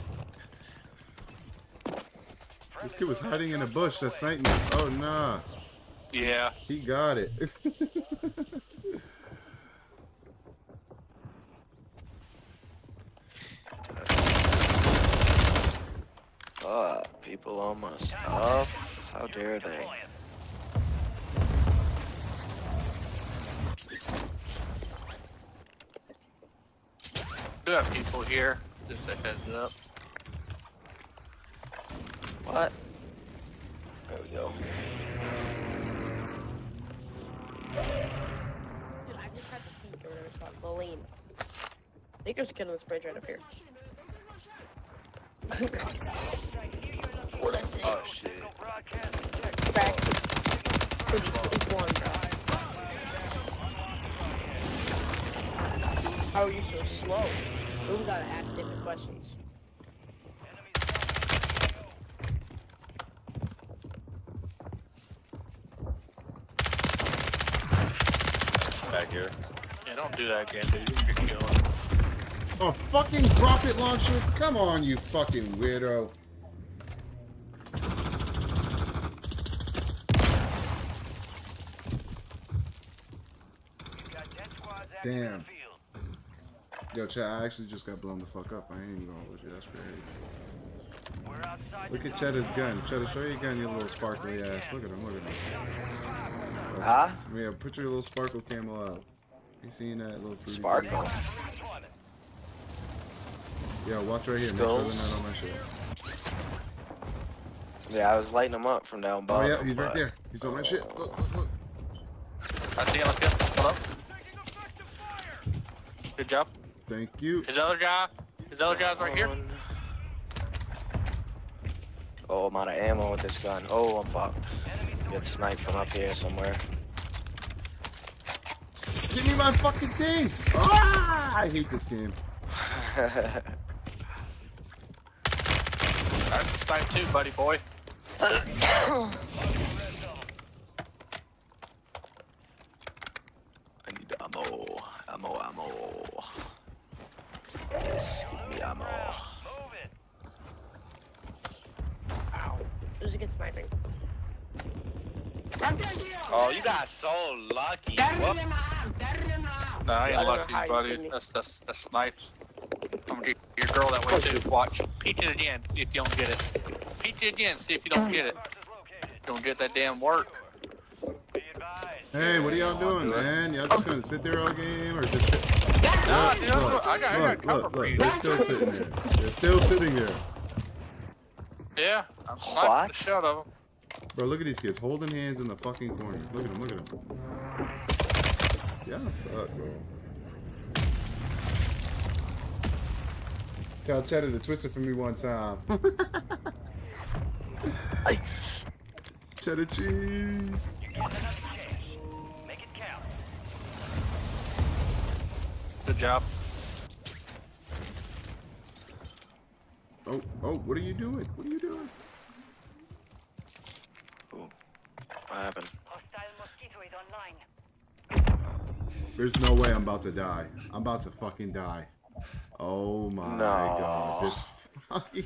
This kid was hiding in a bush That's sniped me. Oh nah. Yeah. He got it. Fuck, people almost my stuff. How dare they? Do have people here. Just a heads up. What? There we go. Dude, I just had to peek or whatever it's called. Moline. I think there's a kid on this bridge right up here. what I say? Oh shit. Signal broadcast detected. Crack. Dude, he's, he's one, bro. How are you so slow? We gotta ask different questions. Back here. Yeah, don't do that again, dude. You're killing. A fucking rocket launcher? Come on, you fucking weirdo. Got 10 squads active in Damn. The field. Yo, chat, I actually just got blown the fuck up. I ain't even gonna hold you. That's crazy. Look at Cheddar's gun. Cheddar, show your gun, you little sparkly ass. Look at him, look at him. Huh? Yeah, put your little sparkle camo up. You seen that little fruity? Sparkle. fruity? Yeah, watch right here. Make sure they're not on my shit. Yeah, I was lighting them up from down Oh yeah, he's right there. He's on my shit. Look, look, look. I see him. Let's go. Hold up. Good job. Thank you. His other guy. His other guy's right here. Oh, I'm out of ammo with this gun. Oh, I'm fucked. Get sniped from up here somewhere. Give me my fucking thing. Ah, I hate this game. That's snipe too, buddy boy. I need ammo. Ammo, ammo. Yes, give me ammo. There's a good sniping. Oh, you got so lucky. Whoop. No, I I ain't lucky, buddy. see me. That's that's that's snipes. I'm gonna get your girl that way too. Watch. Peek it again. See if you don't get it. Peek it again. See if you don't get it. Don't get that damn work. Hey, what are y'all doing, do man? Y'all just gonna sit there all game or just? Nah, Look, dude, I'm- look, I got- I got look, cover look, for you. look. They're still sitting there. They're still sitting there. Yeah, I'm What? sniping the shit out of them. Bro, look at these kids holding hands in the fucking corner. Look at them, look at them. Y'all suck, bro. Cal Cheddar to twist it for me one time. Cheddar cheese. Make it count. Good job. Oh, oh, what are you doing? What are you doing? What happened? Hostile mosquito is online. There's no way I'm about to die. I'm about to fucking die. Oh my No. god. This fucking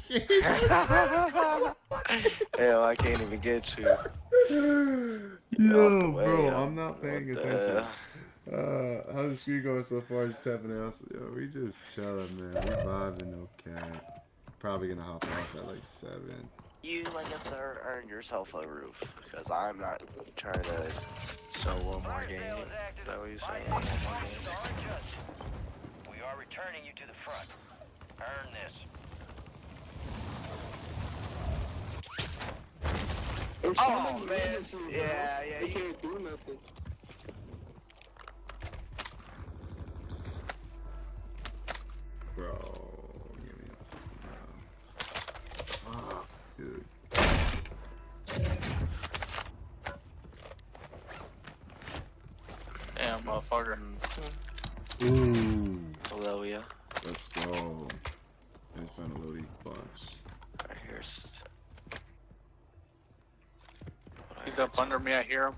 Hell, I can't even get you. Yo, way, bro, yo. I'm not paying What attention. Uh, how's the street going so far? Just tapping else. Yo, we just chilling, man. We vibing, no cap. Probably gonna hop off at like seven. You, like, have to earn yourself a roof, because I'm not trying to sell one more game. Is that what you saying? One more game? We are returning you to the front. Earn this. Oh, man. Yeah, yeah. You can't do nothing. Bro, motherfucker. Ooh. Oh, Hello, yeah. Let's go. And find a loading box. Right here's. He's up under me. I hear him.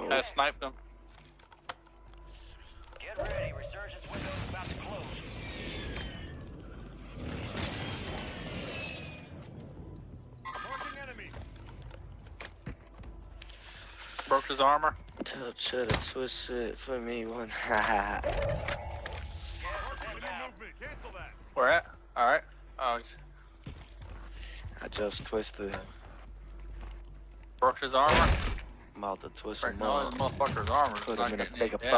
Oh. I sniped him. Get ready. Resurgence window is about to close. Marking enemy. Broke his armor. Tell Cheddar twist it for me one. Enemy movement. Cancel that. Where at? All right. Oh, he's I just twisted him. broke his armor. I'm about to twist Right him up. motherfucker's armor. Put him in a getting big any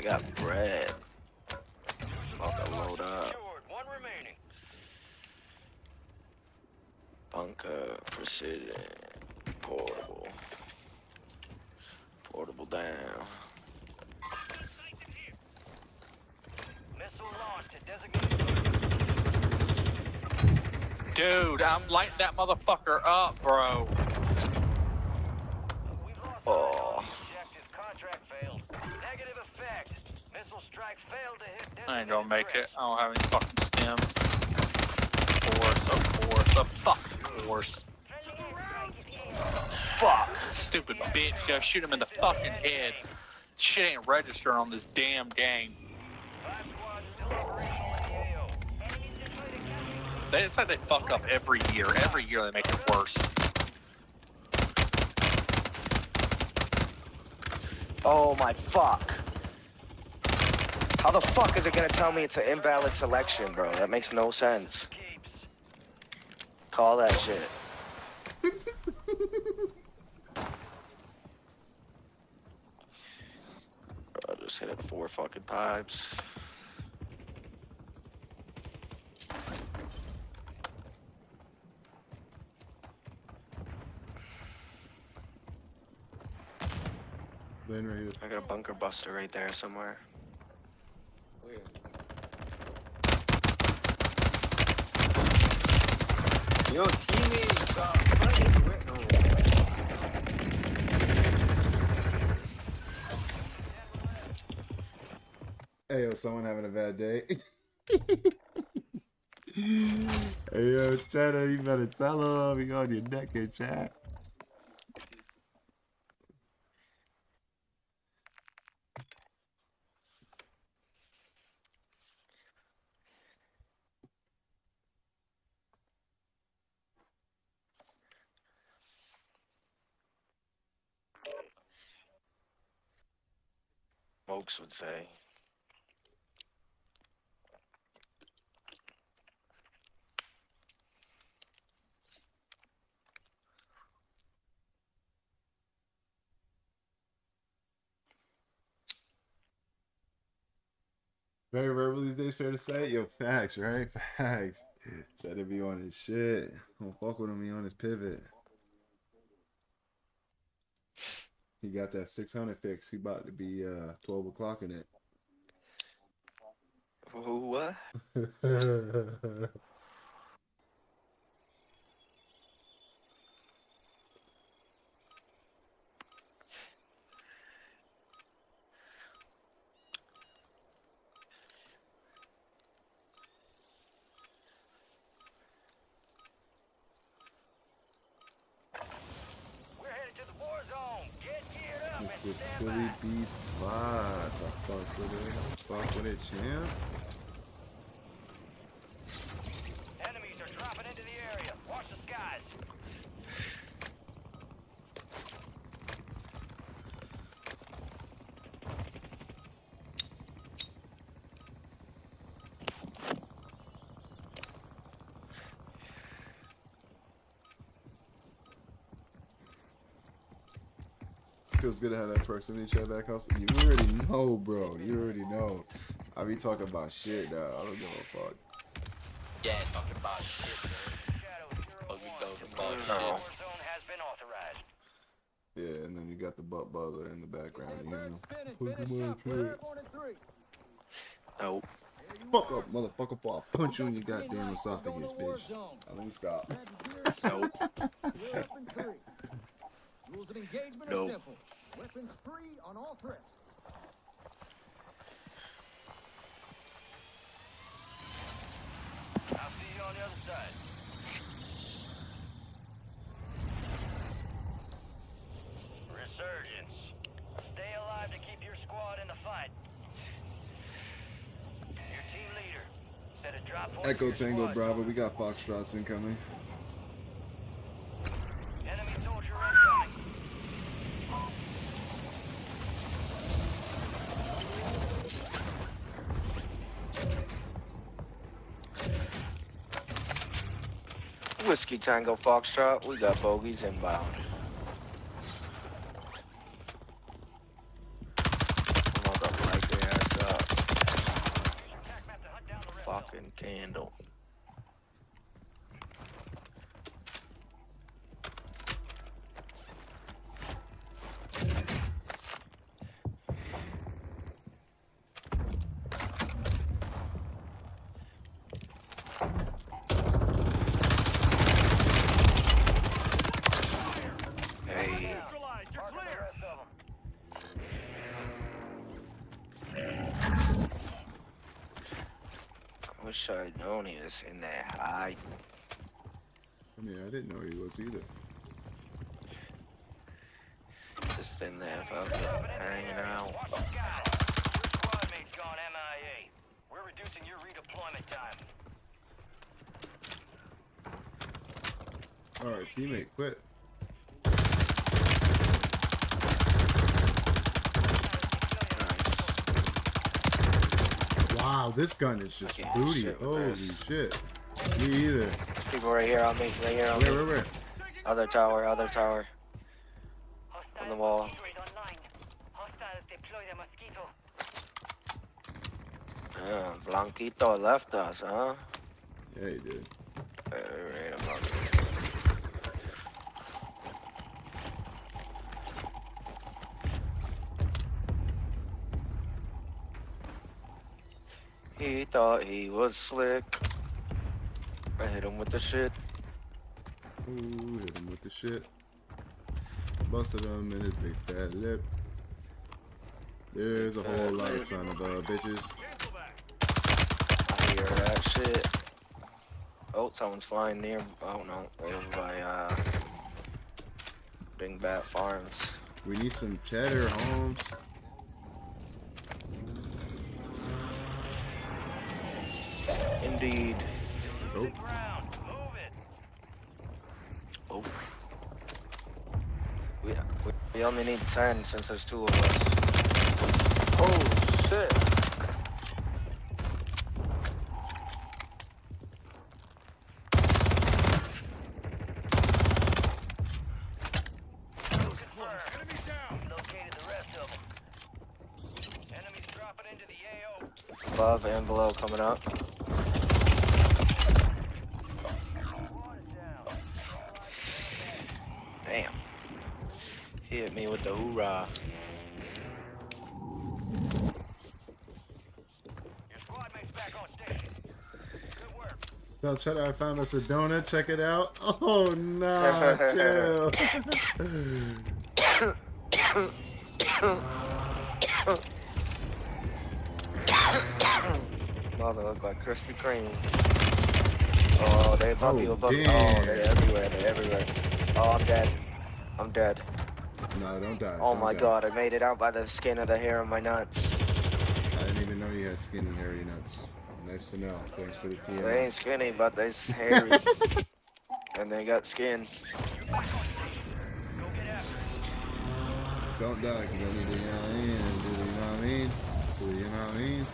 I got bread. About to load up. One remaining. Bunker, precision, portable. Portable down. Missile launched at designated Dude, I'm lighting that motherfucker up, bro. Oh. objective. Contract failed. Negative effect. Missile strike failed to hit I ain't gonna make it. I don't have any fucking stems. Force, of course, of fucking course. Fuck. Stupid bitch. Go shoot him in the fucking head. Shit ain't registering on this damn game. They, it's like they fuck up every year. Every year they make it worse. Oh my fuck. How the fuck is it gonna tell me it's an invalid selection, bro? That makes no sense. Call that shit. I just hit it four fucking times. Right. I got a bunker buster right there somewhere. Yo, teammate, got fucking. Oh. Hey, yo, someone having a bad day? hey, yo, Cheddar, you better tell him. He on your neck in chat. Smokes would say. Very verbal these days, fair to say. Yo, facts, right? Facts. Try to be on his shit. Don't fuck with him, he on his pivot. He got that 600 fix. He about to be uh 12 o'clock in it. What? We're headed to the war zone. Get geared up and Mr. stand Silly by. Beast Five. I fuck with it. I fuck with it, champ. Enemies are dropping into the area. Watch the skies. Feels good to have that proximity chat back house. You already know, bro. You already know. I be talking about shit, dog. I don't give a fuck. Yeah, talking about shit, man. Fucking talking about shit. War zone has been authorized. Yeah, and then you got the butt butler in the background. You know. Spinning, Fuck him up. up, We're shit. airborne in three. Nope. Fuck up, motherfucker, before I punch you in your goddamn esophagus, bitch. Now, let me stop. Nope. We're up in three. Rules of engagement Nope. are simple. Weapons free on all threats. I'll see you on the other side. Resurgence. Stay alive to keep your squad in the fight. Your team leader set a drop point Echo Tango. Bravo, we got Foxtrots incoming. Tango Foxtrot, we got bogeys inbound. Hold up, light their ass up. Fucking candle. Hey. Mark the rest of 'em. I wish I'd known he was in there high. I mean, I didn't know he was either. Just in there fucking hanging out. Watch the skies. Squad mate's gone MIA. We're reducing your redeployment time. All right, teammate, quit. Wow, this gun is just booty. Holy shit. Me either. People right here on me, right here on Where, me. where, where? Other tower, other tower. On the wall. Mosquito is online. Hostiles deploy the mosquito. Yeah, Blanquito left us, huh? Yeah, he did. Alright, I'm on He thought he was slick. I hit him with the shit. Ooh, hit him with the shit. Busted him in his big fat lip. There's a whole lot of lip. son of a bitches. I hear that shit. Oh, someone's flying near. Oh no, over by uh, Big Bat Farms. We need some cheddar, Holmes. Indeed. Oh. We, we, only need 10 since there's two of us. Oh, shit. Located the rest of them. Enemies dropping into the AO. Above and below coming up. Damn. He hit me with the hoorah. Tell cheddar I found us a donut. Check it out. Oh, nah, chill. Mother look like Krispy Kreme. Oh, they above Oh, you, above you. damn. Oh, they're everywhere, they're everywhere. Oh, I'm dead. I'm dead. No, don't die. Oh don't my die. god, I made it out by the skin of the hair on my nuts. I didn't even know you had skinny, hairy nuts. Nice to know. Thanks for the team. They ain't skinny, but they're hairy. and they got skin. Don't die, because I need to, you know what I mean? Do you know what I mean? Do you know what I mean?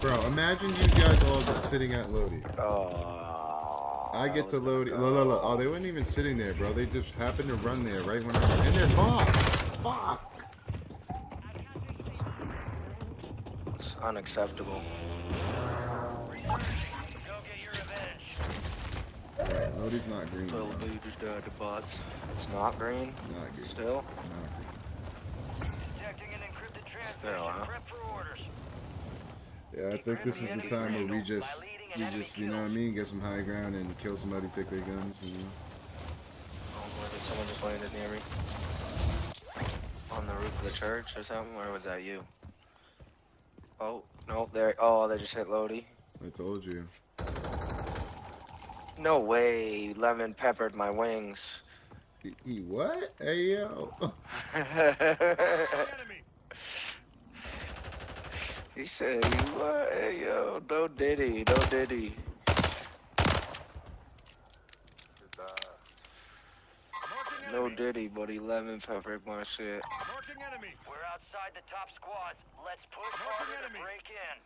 Bro, imagine you guys all just sitting at Lodi. Oh. I get to load. Look, look, look. Oh, they weren't even sitting there, bro. They just happened to run there right when I And they're bots. Fuck. It's unacceptable. Yeah, Lodi's not green. Little bro. dude just died to bots. It's not green? Not green. Still? Not Detecting an encrypted transmission. Still, huh? Prep for orders. green. Yeah, I think this is the time where we just, we just, you know what I mean? Get some high ground and kill somebody, take their guns, you know? Oh, where did someone just landed near me? On the roof of the church or something? Or was that you? Oh, no, there. Oh, they just hit Lodi. I told you. No way, lemon peppered my wings. He, he what? Hey, yo. he said, "You what? Hey, yo, no diddy, no diddy." No diddy, but he lemon peppered my shit. We're outside the top squads. Let's push harder to break in.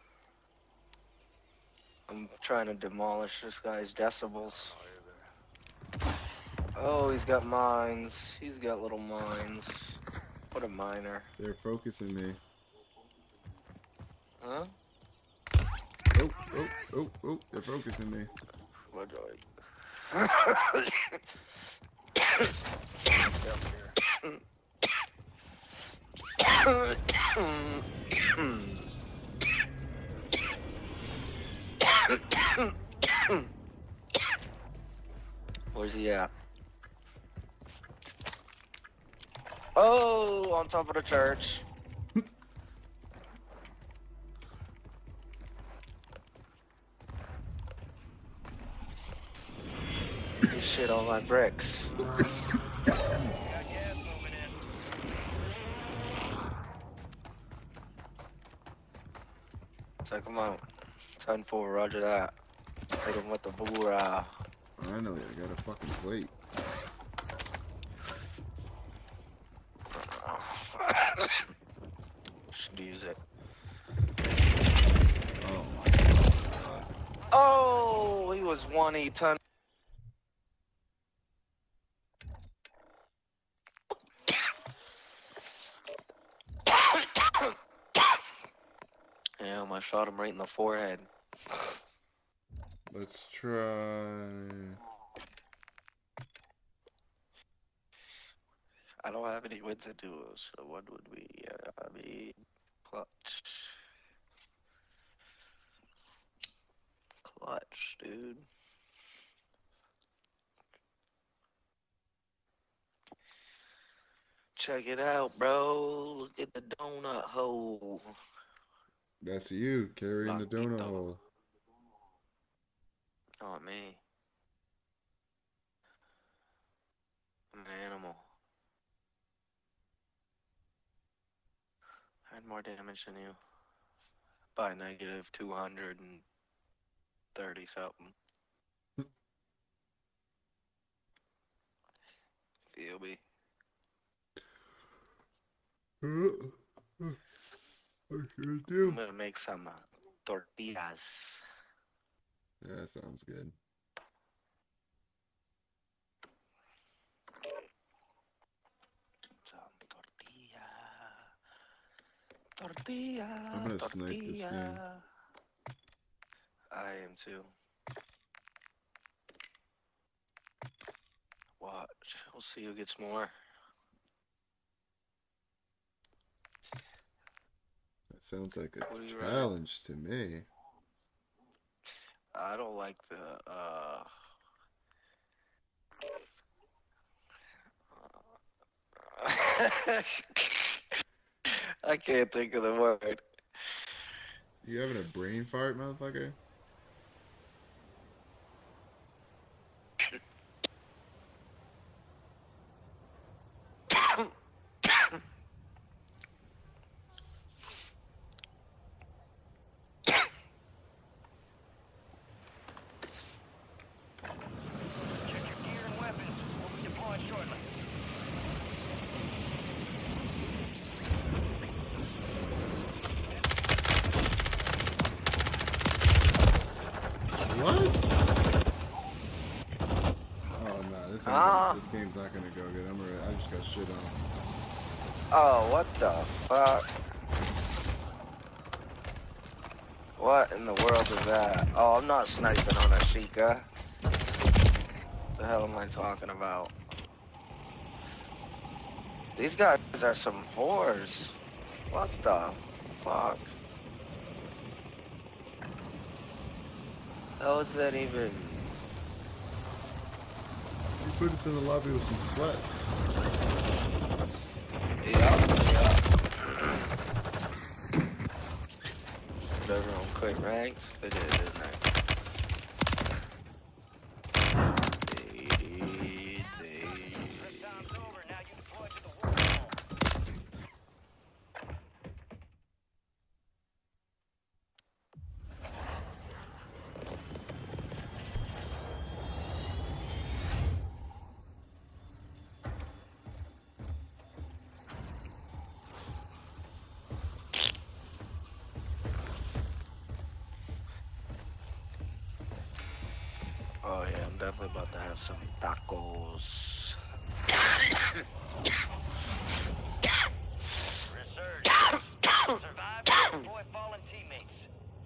I'm trying to demolish this guy's decibels. Oh, he's got mines. He's got little mines. What a miner. They're focusing me. Huh? Oh, oh, oh, oh, they're focusing me. What do I... Where's he at? Oh, on top of the church. you shit all my bricks. Check him out. 10 4, roger that. Hit him with the boora. Finally, I got a fucking plate. Should use it. Oh my god. Oh, he was 1 E ton. Damn, I shot him right in the forehead. Let's try. I don't have any wins to do, so what would we? Uh, I mean, clutch. Clutch, dude. Check it out, bro. Look at the donut hole. That's you carrying the donut hole. Not me. I'm an animal. I had more damage than you. By negative 230 something. Feel me? I sure do. I'm gonna make some uh, tortillas. Yeah, that sounds good. Some tortilla. Tortilla. I'm gonna snipe this game. I am too. Watch. We'll see who gets more. That sounds like a challenge to me. I don't like the uh I can't think of the word. You having a brain fart, motherfucker? Check your gear and weapons. We'll be deploying shortly. What? Oh no, this game's not gonna go good. I'm already, I just got shit on. Oh, what the fuck? What in the world is that? Oh, I'm not sniping on a Sheikah. What the hell am I talking about? These guys are some whores. What the fuck? How is that even? Put us in the lobby with some sweats. Yeah, yeah. Did everyone quit ranked? They did, didn't they? They definitely about to have some tacos. Resurgence. Survive to deploy fallen teammates.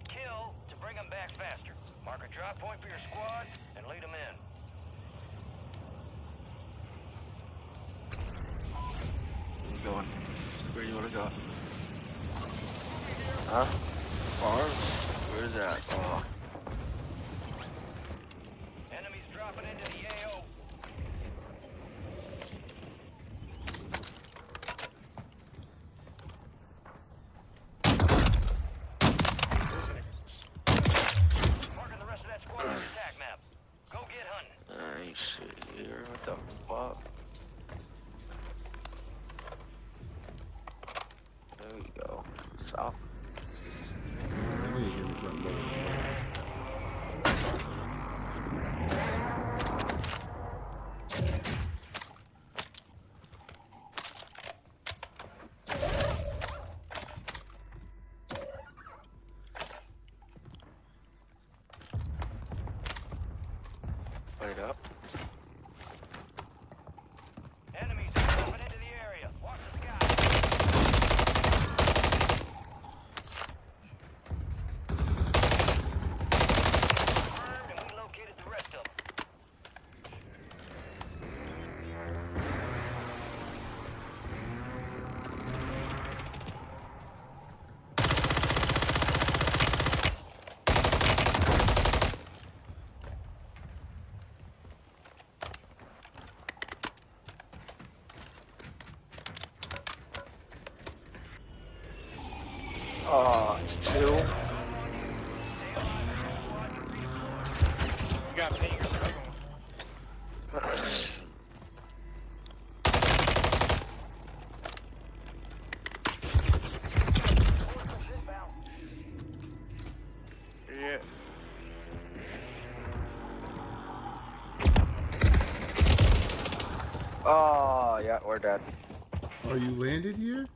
Kill to bring them back faster. Mark a drop point for your squad and lead them in. Where you going? Where you wanna go? Huh? Farms? Where's that? Oh. Enemies dropping into the AO. Marking the rest of that squad on your attack map. Go get hunting. I ain't shit here. What the fuck? There we go. South. I need to give me something better than this. Played up. Enemies are moving into the area. Watch the sky. Confirmed, and we located the rest of them. Oh, it's two. You got me. Yeah. Oh, yeah, we're dead. Oh, you landed here?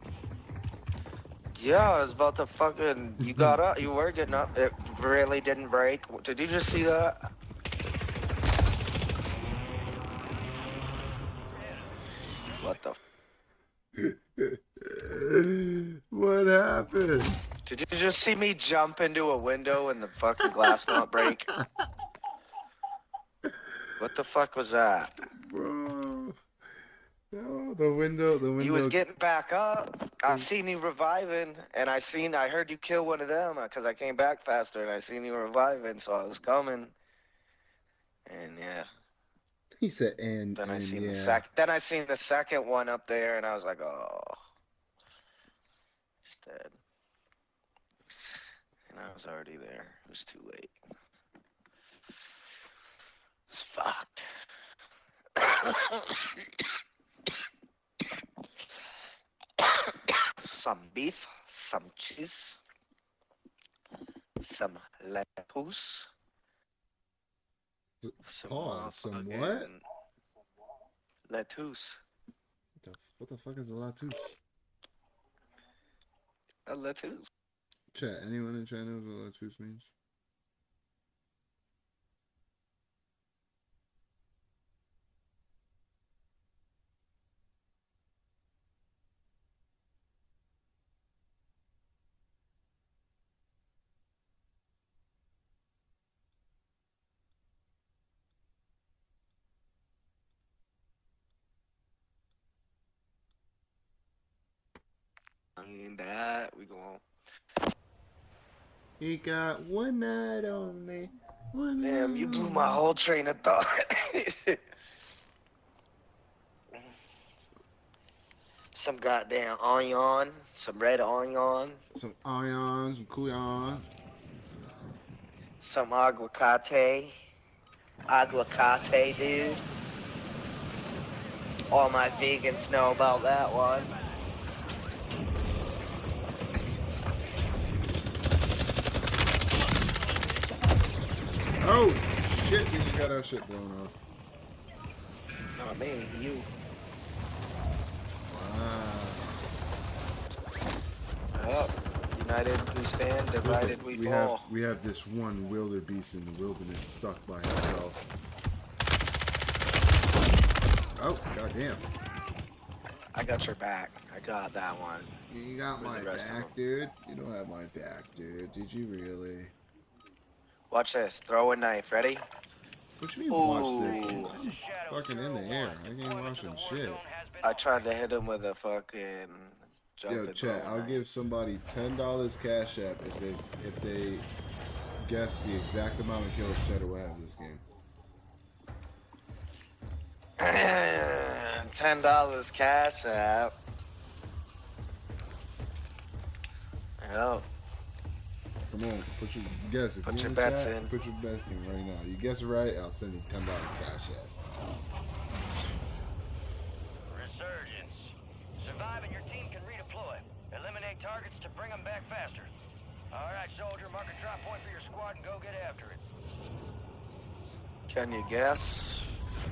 Yeah, I was about to fucking. You got up. You were getting up. It really didn't break. Did you just see that? What the? what happened? Did you just see me jump into a window and the fucking glass not break? What the fuck was that? Bro. No, the window, the window. He was getting back up. I mm. seen you reviving, and I seen, I heard you kill one of them uh, because I came back faster, and I seen you reviving, so I was coming. And yeah, He said, and, then I and seen the sec. Then I seen the second one up there, and I was like, oh, he's dead. And I was already there. It was too late. It's fucked. some beef, some cheese, some lettuce. Some Pause. Some what? Lettuce. The- What the fuck is a latouche? A lettuce. Chat, anyone in China knows what lettuce means? That we go. He got one night only. One Damn, night you blew my whole train of thought. some goddamn onion, some red onion, Some ions and couillons. some aguacate, aguacate, dude. All my vegans know about that one. Oh shit! We just got our shit blown off. Not me, you. Wow. Oh, united we stand, divided we, we fall. have we have this one wildebeest in the wilderness stuck by himself. Oh goddamn! I got your back. I got that one. You got Where's my the rest of back, dude. You don't have my back, dude. Did you really? Watch this. Throw a knife. Ready? What you mean watch this? I'm fucking in the air. I ain't watching shit. I tried to hit him with a fucking Yo, chat. I'll knife. give somebody ten dollars cash app if they if they guess the exact amount of kills Cheddar will have this game. Ten dollars cash app. Oh, Come on, put your guess. If Put you your in bets chat, in. Put your bets in right now. You guess it right, I'll send you ten dollars cash app. Resurgence. Survive and your team can redeploy. Eliminate targets to bring them back faster. All right, soldier, mark a drop point for your squad and go get after it. can you guess?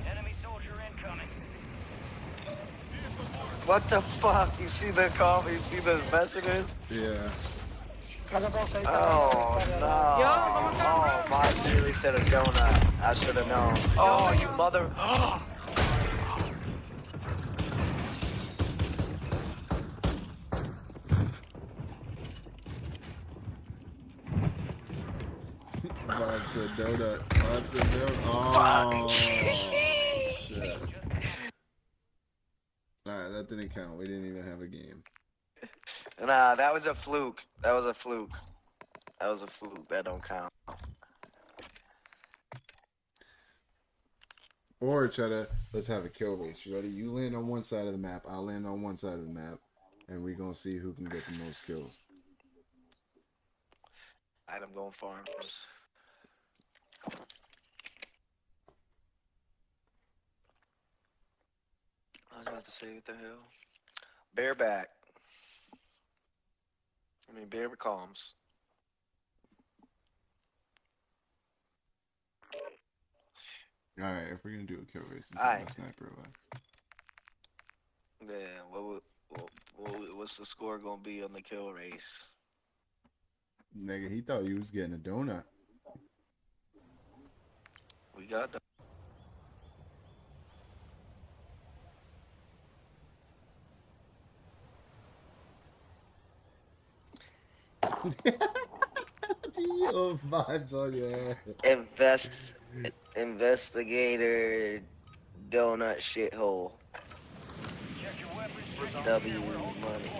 Enemy soldier incoming. What the fuck? You see the call? You see the messages? Yeah. Oh no! Oh, Mike really said a donut. I should have known. Oh, you mother! Bob said donut. Bob said donut. Oh, shit. Alright, that didn't count. We didn't even have a game. Nah, that was a fluke. That was a fluke. That was a fluke. That don't count. Or Cheddar, let's have a kill race. You ready? You land on one side of the map. I'll land on one side of the map, and we're gonna see who can get the most kills. Item going farms. I was about to say what the hell. Bareback. I mean bear calms. All right, if we're gonna do a kill race, I'm Aight. my sniper away. Yeah, what, what, what, what's the score gonna be on the kill race? Nigga, he thought he was getting a donut. We got the Yo, vibes on your ass. invest investigator donut shithole. W money.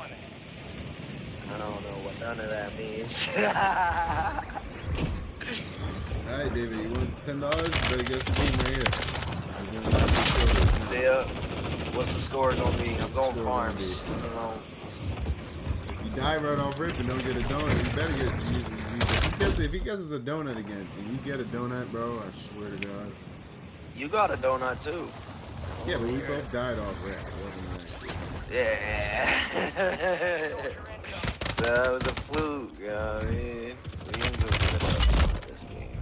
I don't know what none of that means. Alright, David, you want ten dollars? Better guess the team right here. We're gonna have a kill race now. yeah. What's the score gonna be? I'm going score gonna farms. Be? You know, If you die right off rip and don't get a donut, you better get. You, you, if, he guesses, if he guesses a donut again, and you get a donut, bro, I swear to God. you got a donut too. Yeah, but we both died off rip. Wasn't nice. Yeah. that was a fluke, you know what I mean? We ain't gonna get enough this game.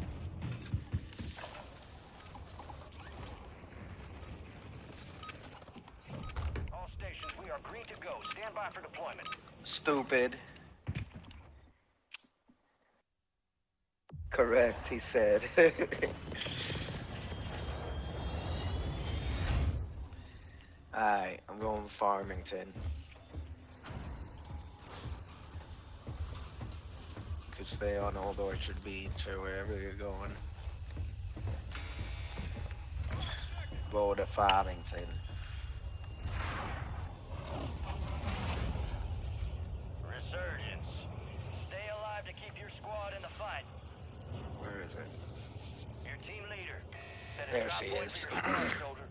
All stations, we are green to go. Stand by for deployment. Stupid. Correct, he said. Alright, I'm going Farmington. Could stay on Old Orchard Beach or wherever you're going. Go to Farmington. Resurgence. Stay alive to keep your squad in the fight. Where is it? Your team leader. Set a There she is. for your squad, soldier.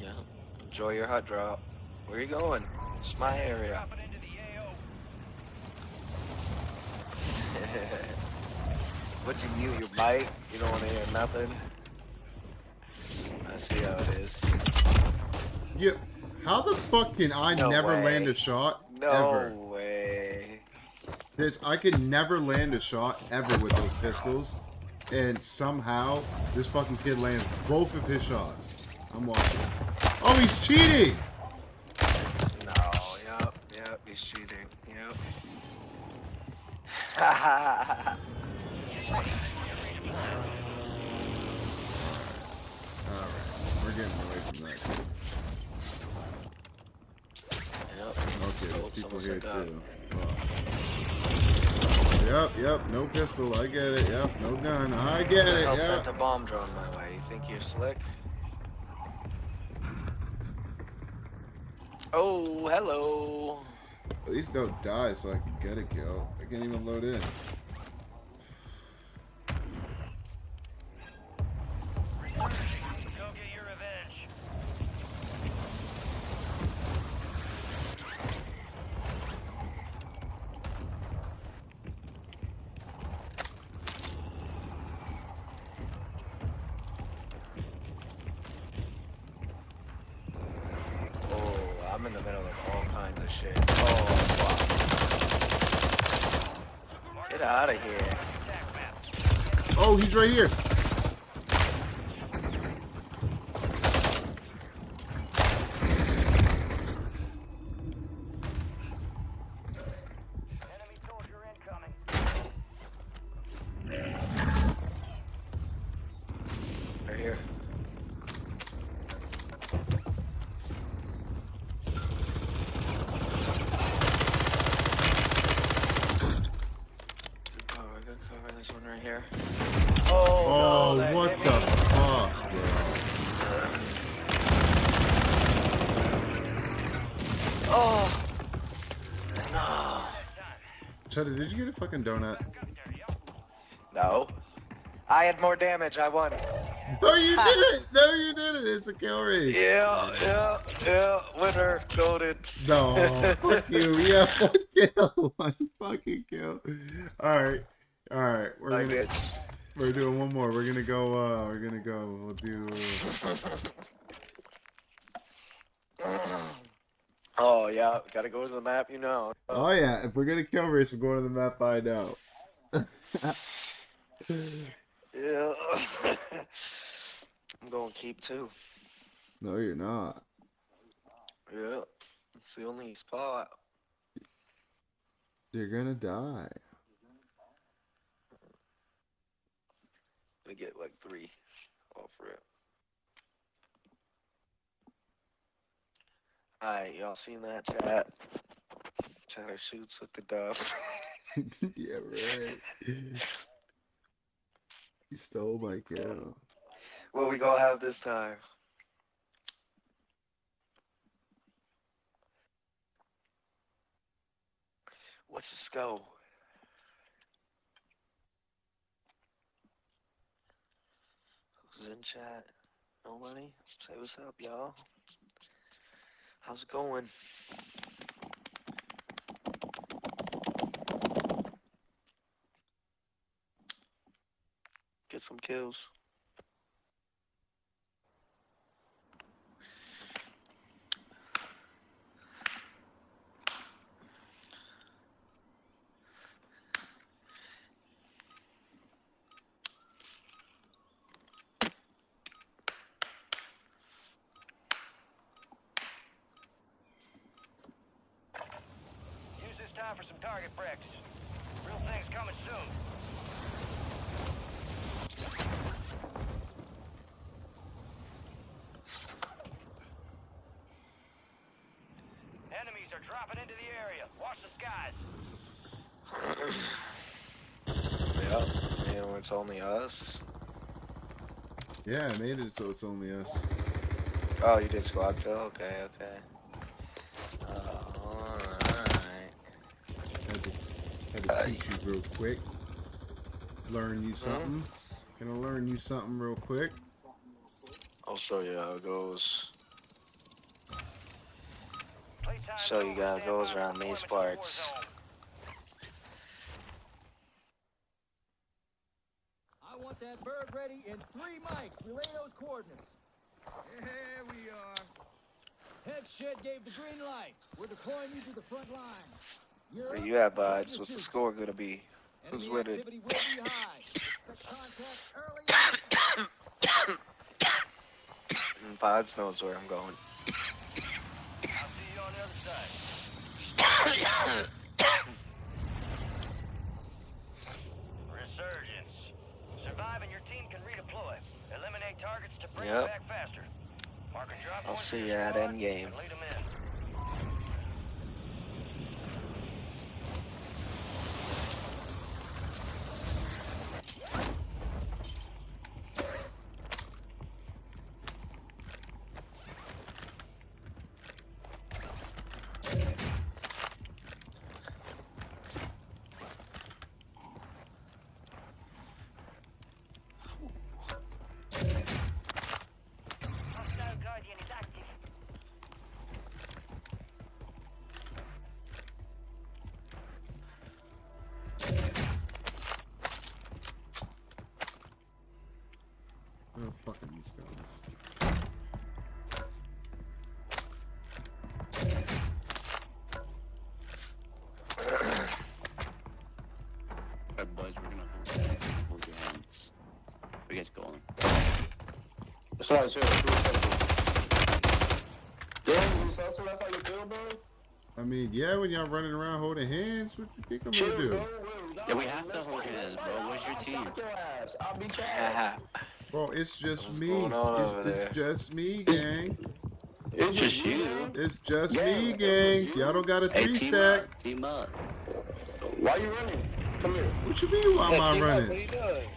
Yeah. Enjoy your hot drop. Where are you going? It's my area. Dropping into the AO. Would you mute your mic? You don't want to hear nothing. I see how it is. Yeah. How the fuck can I No never way. land a shot No ever? way. This I could never land a shot ever with those pistols, and somehow this fucking kid lands both of his shots. I'm watching. Oh, he's cheating! No, yep, yep, he's cheating. Yep. Alright, we're getting away from that. yep. Okay, there's Oh, people here that. Yep, yep, no pistol, I get it. Yep, no gun, I get it. I'll Yep. a bomb drone my way. You think you're slick? Oh, hello. At least don't die so I can get a kill. I can't even load in. Go get your revenge. Oh, I'm in the middle of all kinds of shit. Oh, wow. Get out of here. Oh, he's right here. here. Good cover, good cover. This one right here. Oh, Oh, no, that what hit the me. fuck, bro? Oh. No. Cheddar, did you get a fucking donut? No. I had more damage. I won. No, you didn't. No, you didn't. It's a kill race. Yeah, yeah, yeah. Winner, golden. No, fuck you. Yeah, one kill. One fucking kill. All right. All right. We're I gonna did. we're doing one more. We're gonna go. Uh, we're gonna go. We'll do. Oh yeah, gotta go to the map. You know. Oh yeah. If we're gonna kill race, we're going to the map. I know. Yeah. I'm going to keep too. No, you're not. Yeah. It's the only spot. You're gonna die. We get like three off rip. Alright, y'all seen that chat? Chatter shoots with the dove. yeah, right. You stole my kill. what we gonna have this time? What's the score? Who's in chat? Nobody? Say what's up, y'all. How's it going? Get some kills. Use this time for some target practice. Real things coming soon. Enemies are dropping into the area. Watch the skies. Yep. And it's only us. Yeah, I made it so it's only us. Oh, you did squad kill? Okay, okay. Uh, alright. Had to, had to teach you real quick. Learn you something. Gonna learn you something real quick. I'll show you how it goes. Show you how it goes around these parts. I want that bird ready in three mikes. Relay those coordinates. Here we are. Head shed gave the green light. We're deploying you to the front lines. You're Where you at, Grab buds? What's the score gonna be? Who's Enemy winning? activity will be high. Expect contact early. And Vibes knows where I'm going. I'll see you on the other side. Resurgence. Survive and your team can redeploy. Eliminate targets to bring Yep. back faster. I'll see you at endgame. and Sorry, sorry. Damn, Luis Hustle, that's how you feel, bro? I mean, yeah, when y'all running around holding hands, what you think I'm gonna do? Yeah, we have to hold hands, bro. Where's your team? Your. I'll beat your. Bro, it's just What's me. It's, it's just me, gang. It's just you. It's just Yeah, me, it's gang. you. Y'all don't got a Hey, three team stack. up. Team up. Why you running? Come here. What you mean? Why am I running? What are you doing?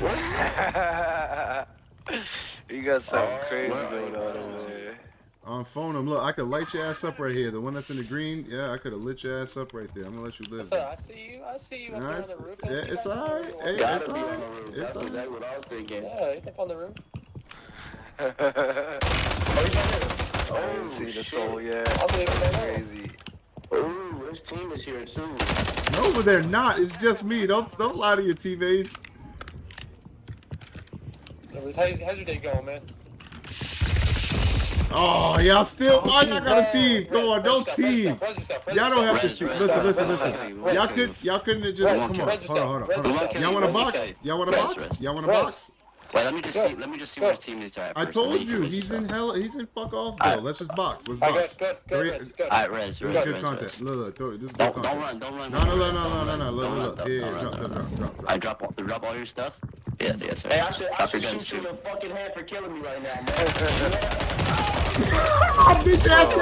you got something oh, crazy going on over there. On phone him. Look, I could light your ass up right here. The one that's in the green, yeah, I could have lit your ass up right there. I'm gonna let you live. What's up? I see you. I see you up Nah, on the roof. yeah, it's alright. Hey, it's be on the alright. It's That's alright. exactly what I was thinking. Yeah, he's up on the roof. Oh, he's on there. I didn't oh, see the soul yet. I'll That's there. crazy. Ooh, his team is here too. No, but they're not. It's just me. Don't don't lie to your teammates. How's, how's your day going, man? Oh, y'all still. Why y'all got a team? Go on, don't team. Y'all don't have to team. Listen, listen, listen. Y'all could, y'all couldn't have just. Come on, hold on, hold on, hold on. Y'all want a box? Y'all want a box? Y'all want a box? Wait, let me just see. Let me just see where his teammates are. At I told you he's in hell. He's in fuck off though. Let's just box. Let's box. got good, Three- good, Res. Alright, res, This is res, good content. res. Look, look, this is good Don't, content. don't run, don't run. No, no, no, no, no, no, no. Look, look, look. Yeah, drop, drop, drop, drop, I drop. drop all, drop all your stuff. Yeah, yes, sir. Hey, I should, I your should guns shoot you in the fucking head for killing me right now, man. Oh, bitch ass oh,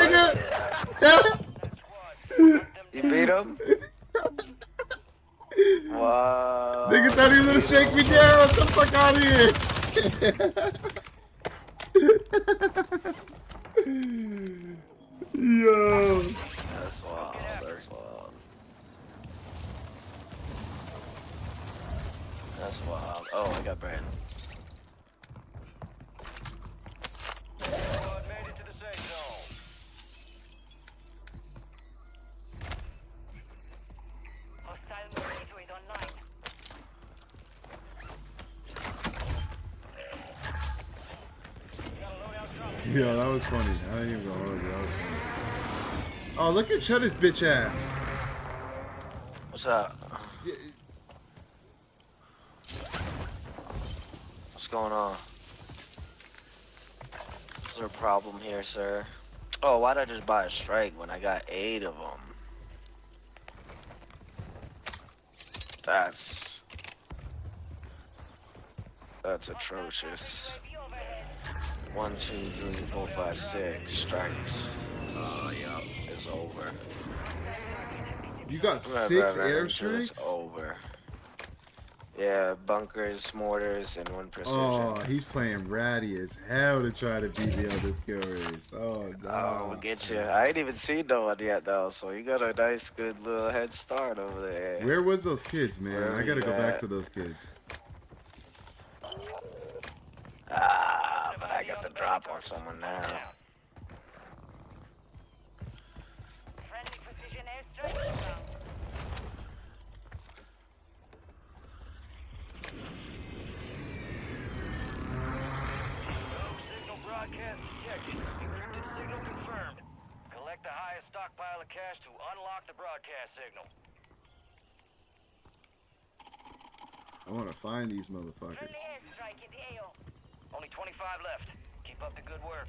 nigga. You beat him? Wow. Nigga thought he was gonna shake me down. Get the fuck out of here. Yo. That's wild. That's wild. That's wild. Oh, I got Brandon. Squad made it to the safe zone. Hostile mosquito is online. Yeah, that was funny. I ain't even gonna hold. That was funny. Oh, look at Cheddar's bitch ass. What's up? Yeah, What's going on? Is there a problem here, sir? Oh, why'd I just buy a strike when I got eight of them? That's... That's atrocious. One, two, three, four, five, six strikes. Oh, yeah, it's over. You got six airstrikes? Over. Yeah, bunkers, mortars, and one precision. Oh, he's playing ratty as hell to try to beat the other skill race. Oh, Oh, no. we'll get you. I ain't even seen no one yet though, so you got a nice, good little head start over there. Where was those kids, man? Where I gotta we go back to those kids. Ah, but I got the drop on someone now. Friendly precision airstrike inbound. No signal broadcast detected. Encrypted signal confirmed. Collect the highest stockpile of cash to unlock the broadcast signal. I wanna find these motherfuckers. Friendly airstrike in the AO. Only 25 left. Keep up the good work.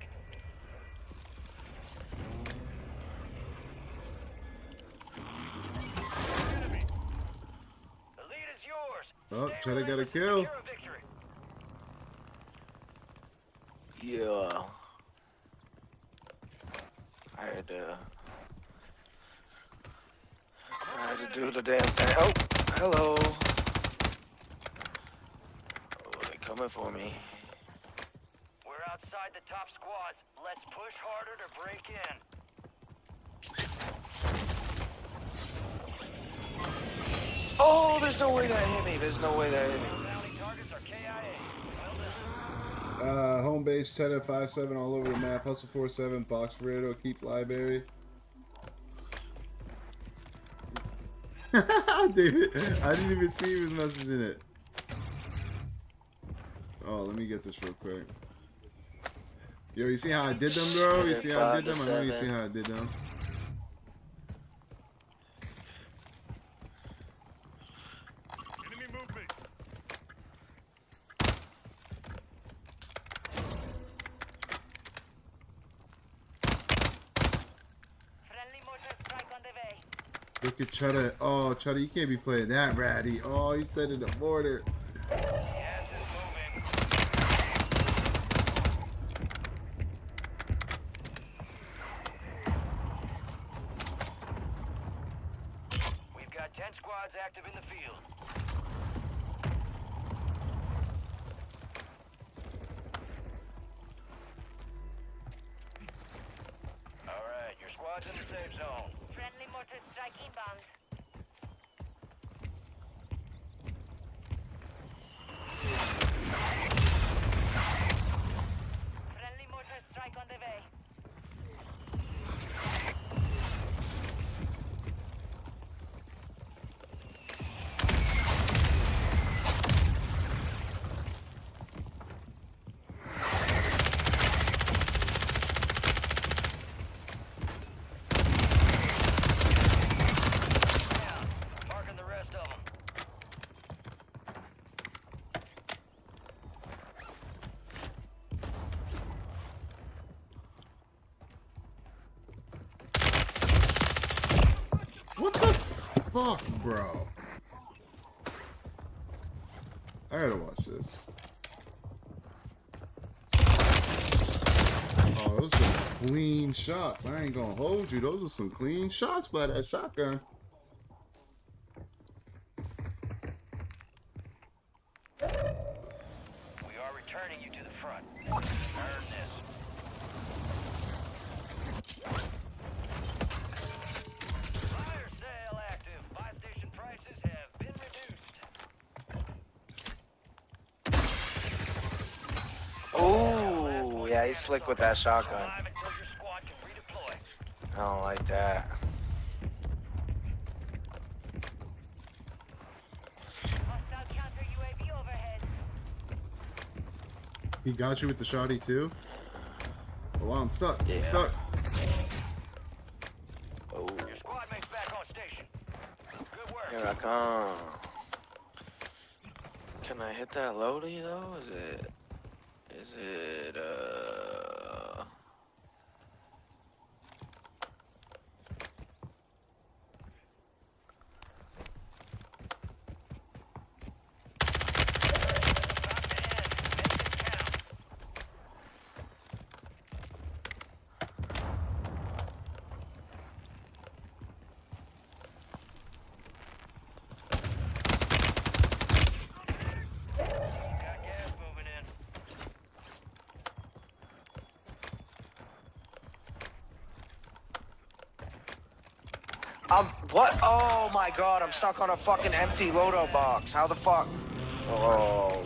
The lead is yours. Oh, Stay Cheddar got a kill. secure a victory. Yeah. I had to. I had to do the damn thing. Oh, hello. Oh, they coming for me. We're outside the top squads. Let's push harder to break in. Oh, there's no way that hit me. There's no way that hit me. Bounty targets are KIA. Well done. Uh, home base, Cheddar 5-7 all over the map. Hustle 4-7, Box Ferrero, Keep Library. David, I didn't even see he was messaging it. Oh, let me get this real quick. Yo, you see how I did them, bro? You see how I did them? I know you see how I did them. Enemy movement. Friendly mortar strike on the way. Look at Cheddar. Oh, Cheddar, you can't be playing that ratty. Oh, he said in the border. Bro. I gotta watch this. Oh, those are clean shots. I ain't gonna hold you. Those are some clean shots by that shotgun. Slick with that shotgun. Survive until your squad can redeploy. I don't like that. Hostile counter UAV overhead. He got you with the shotty too? Oh, wow, I'm stuck. I'm stuck. Oh, Your squad mates back on station. Good work. here I come. Can I hit that loadie though? Is it? Is it? Uh. Got gas moving in. I'm what? Oh my god! I'm stuck on a fucking empty Lodo box. How the fuck? Oh.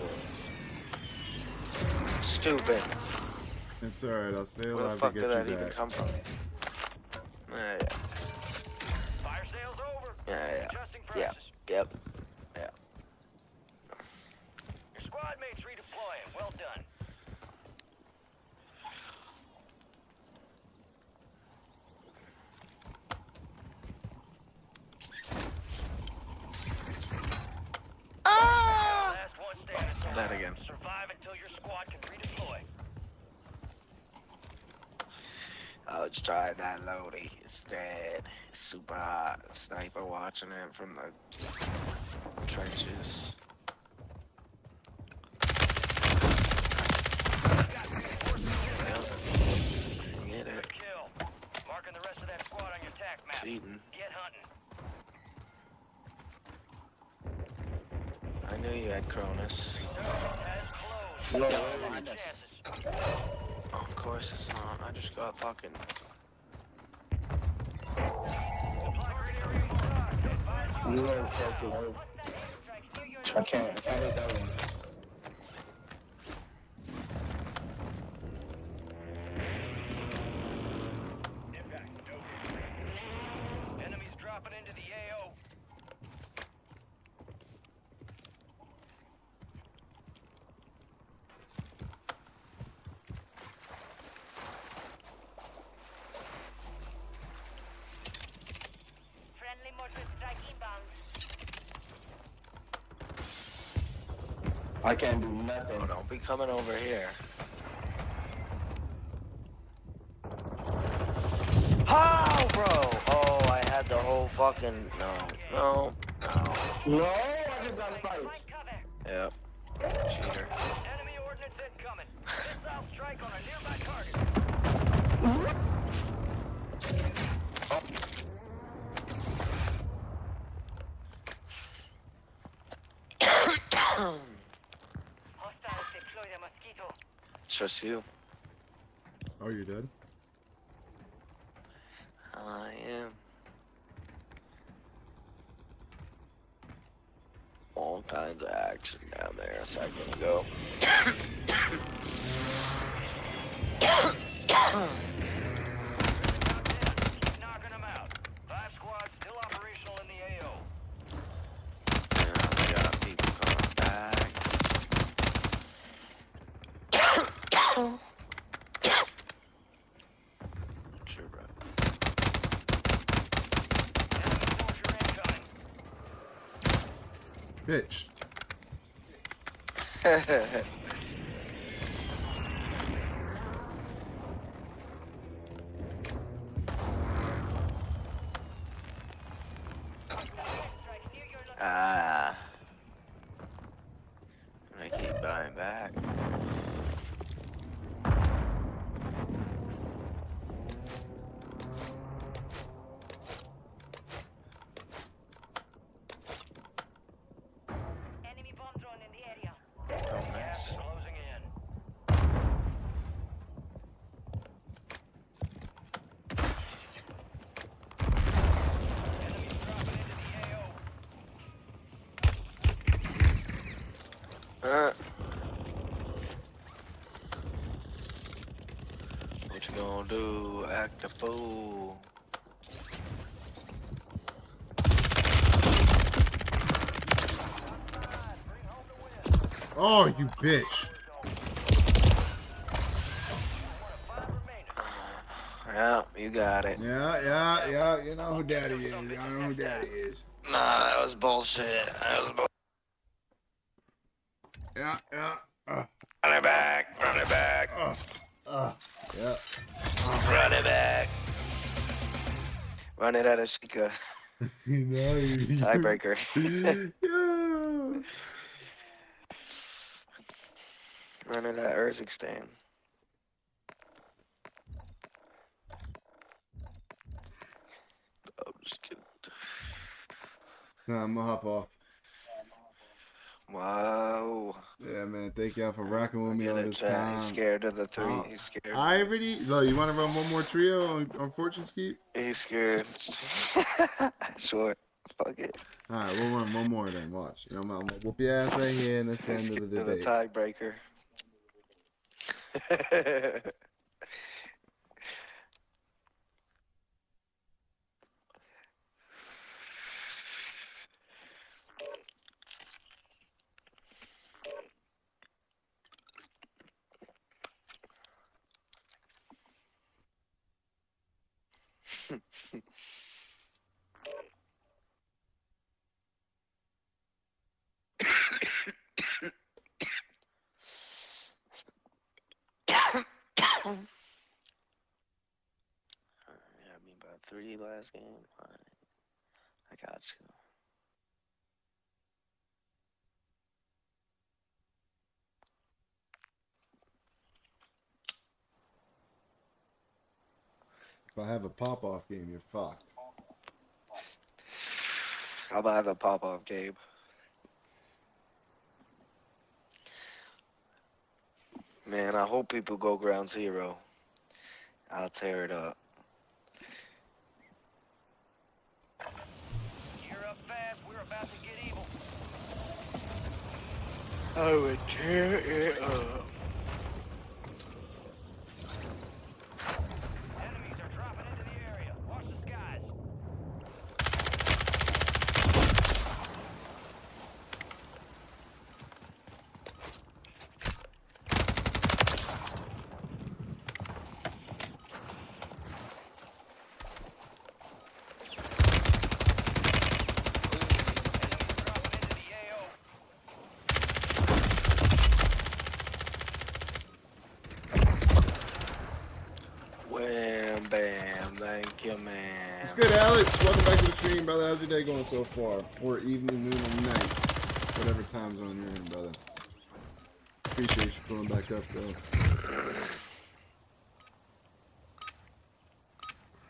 Stupid. It's alright, I'll stay alive Where the alive to fuck get did that you even back. come from? Yeah, yeah, Fire sale's over. yeah, yeah. Adjusting Yeah, prices. yep. Your squad mates redeploying. Well done. Ah! Last one standing. so That again. Survive until your squad can redeploy. I was trying that Lodi instead. It's super hot. Sniper watching it from the trenches. Get it. Good. Marking the rest of that squad on your tac map. Cheating. Get hunting. I knew you had Cronus. Has closed. No, Take behind your us. chances. Of course it's not. I just got fucking. I can't, I can't hit that one. Enemies dropping into the AO. Friendly mortar strike inbound. I can't do nothing. Oh, don't be coming over here. How, bro? Oh, I had the whole fucking. No, no, no. No, I just got sniped. Find. Yep. Cheater. Enemy ordnance incoming. Missile strike on a nearby target. Hostiles deploy the mosquito. You. Oh, you're dead? I am. All kinds of action down there a second ago. Keep knocking them out. Five squads still operational in the AO. Yeah, we got people coming back. Sure, bro. Soldier incoming. Bitch. Dying back. Enemy bomb drone in the area. Gas is closing in. Enemies dropping into the AO. Uh. What you gonna do? Act a fool. Oh, you bitch. Yeah, you got it. Yeah, yeah, yeah. You know who daddy is. You know who daddy is. Nah, that was bullshit. That was bull. Run it out of you know, Tiebreaker. yeah. Run it out Urzikstan. I'm just kidding. Nah, I'm gonna hop off. Wow. Yeah, man. Thank y'all for rocking with me all this time. He's scared of the three. Oh, He's scared. I already. No, you want to run one more trio on, on Fortune's Keep? He's scared. sure. Fuck it. All right, we'll run one more then. Watch. You know, I'm, gonna whoop your ass right here, and that's the end of the debate. the tiebreaker. Yeah, I mean about three last game. Alright. I got you. If I have a pop off game, you're fucked. How about I have a pop off, Gabe? Man, I hope people go ground zero. I'll tear it up. Gear up fast. We're about to get evil. I would tear it up. Enemies are dropping into the area. Watch the skies. Wham bam, thank you, man. It's good, Alex. Welcome back to the stream, brother. How's your day going so far? Or evening, noon, or night. Whatever time zone you're in, brother. Appreciate you pulling back up, though.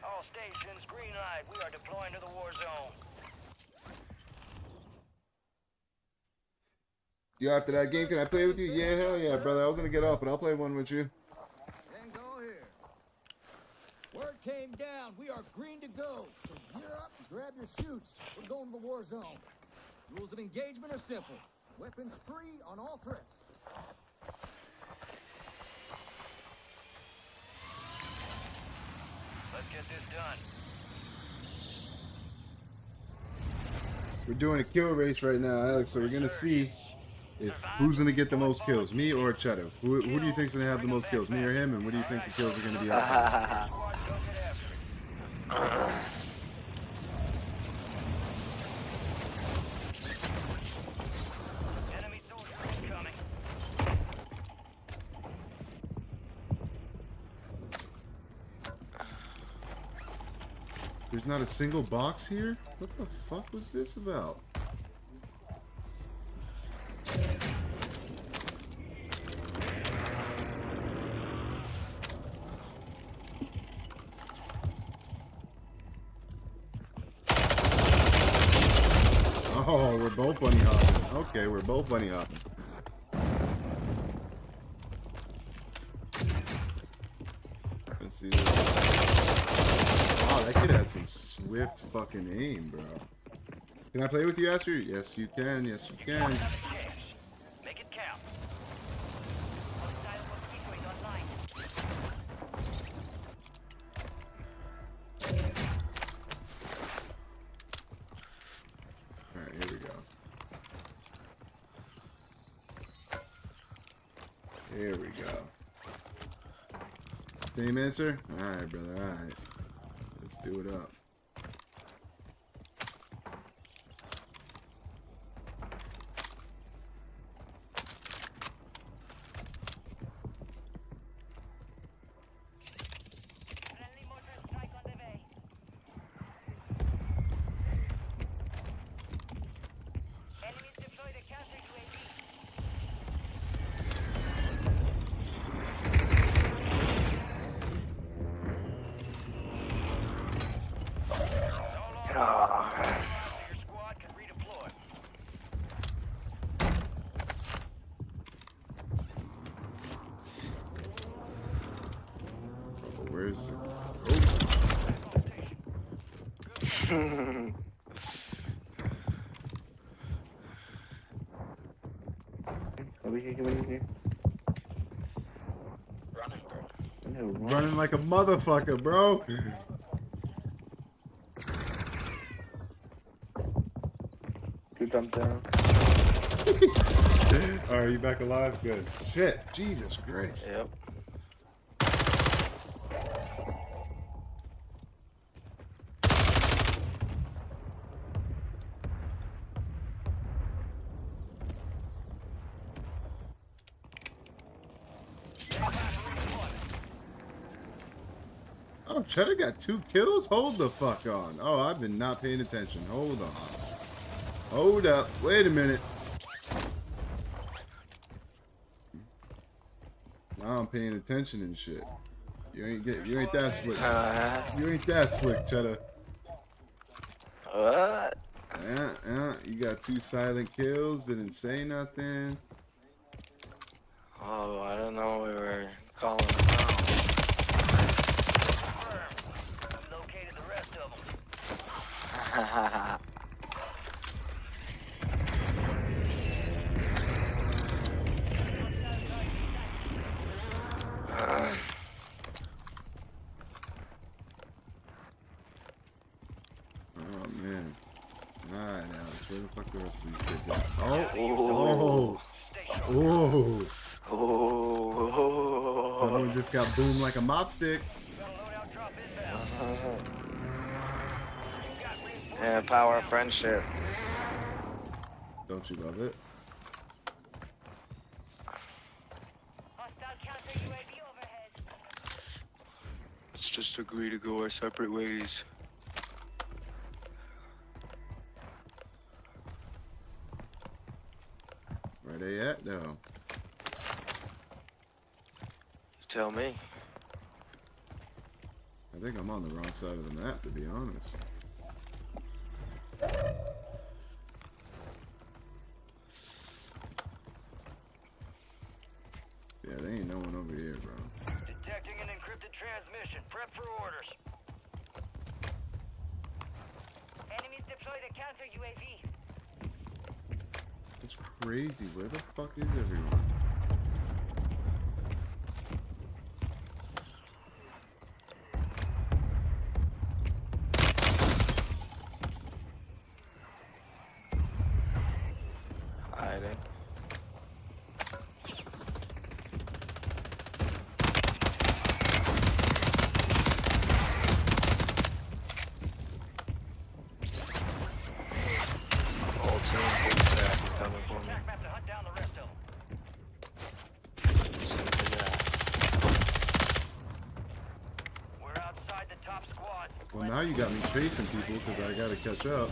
All stations, green light. We are deploying to the war zone. You after that game? Can I play with you? Yeah, hell yeah, brother. I was gonna get off, but I'll play one with you. Then go here. Word came down. We are green to go. So gear up and grab your chutes. We're going to the war zone. Rules of engagement are simple. Weapons free on all threats. Let's get this done. We're doing a kill race right now, Alex. So we're gonna see if who's gonna get the most kills, me or Cheto. Who, who do you think's gonna have the most kills, me or him? And what do you think the kills are gonna be? There's not a single box here? What the fuck was this about? Oh, we're both bunny hopping. Okay, we're both bunny hopping. Swift fucking aim, bro. Can I play with you, Aster? Yes, you can. Yes, you can. Here we go. Same answer? Alright, brother, alright. Let's do it up. Friendly mortar strike on the way. Enemies deploy the counter UAV. Ah. Your squad can redeploy. Oh, where's the... Oh, Over here, over here. Running, bro. No, run. running like a motherfucker, bro. Two jump down. Alright, you back alive? Good. Shit, Jesus Christ. Yep. Cheddar got two kills? Hold the fuck on. Oh, I've been not paying attention. Hold on. Hold up. Wait a minute. Now I'm paying attention and shit. You ain't get you ain't that slick. Uh, You ain't that slick, Cheddar. what? Yeah, yeah. You got two silent kills, didn't say nothing. Oh, I don't know. We were calling them out. Located the rest of them. Oh man. Alright, Alex, where the fuck the rest of these kids at? Oh, Oh. oh, oh. oh. Someone just like a mop stick. Uh-huh. Yeah, power of friendship. Don't you love it? Hostile counter UAV overhead. Let's just agree to go our separate ways. Where they at though? Tell me. I think the wrong side of the map to be honest. Yeah, there ain't no one over here, bro. Detecting an encrypted transmission. Prep for orders. Enemies deploy the counter UAV. That's crazy. Where the fuck is everyone? Hiding. Whole team big stack coming for me. Attack map to hunt down the rest of them. Simply that. We're outside the top squad. Well, now you got me chasing people because I gotta catch up.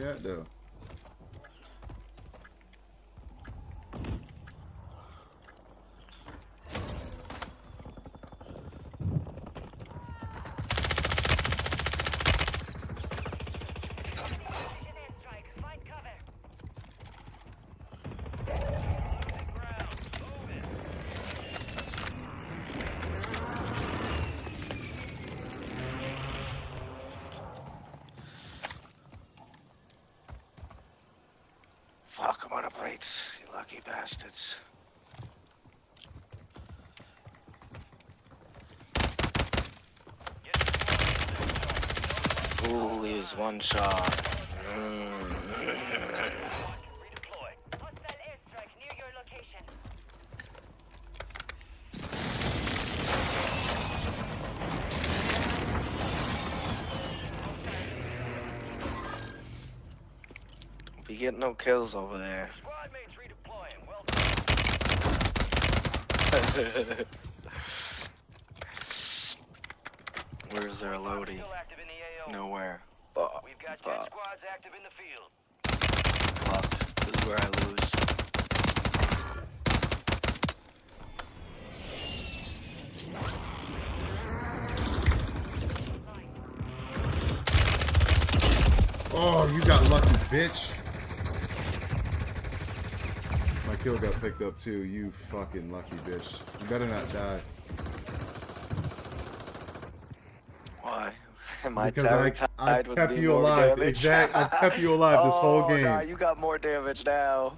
that though? Fuck, I'm on a plates, you bastards. Was one shot. Be getting no kills over there. Squad mates redeploying. Well Where's their loadie? still active in the AO. Nowhere. Fuck. We've got 10 Fuck. squads active in the field. Fuck. This is where I lose. Oh, you got lucky, bitch. My kill got picked up too. You fucking lucky bitch. You better not die. Why? Am I Because I, I kept you alive. Exact. I kept you alive this whole game. Oh, nah, you got more damage now.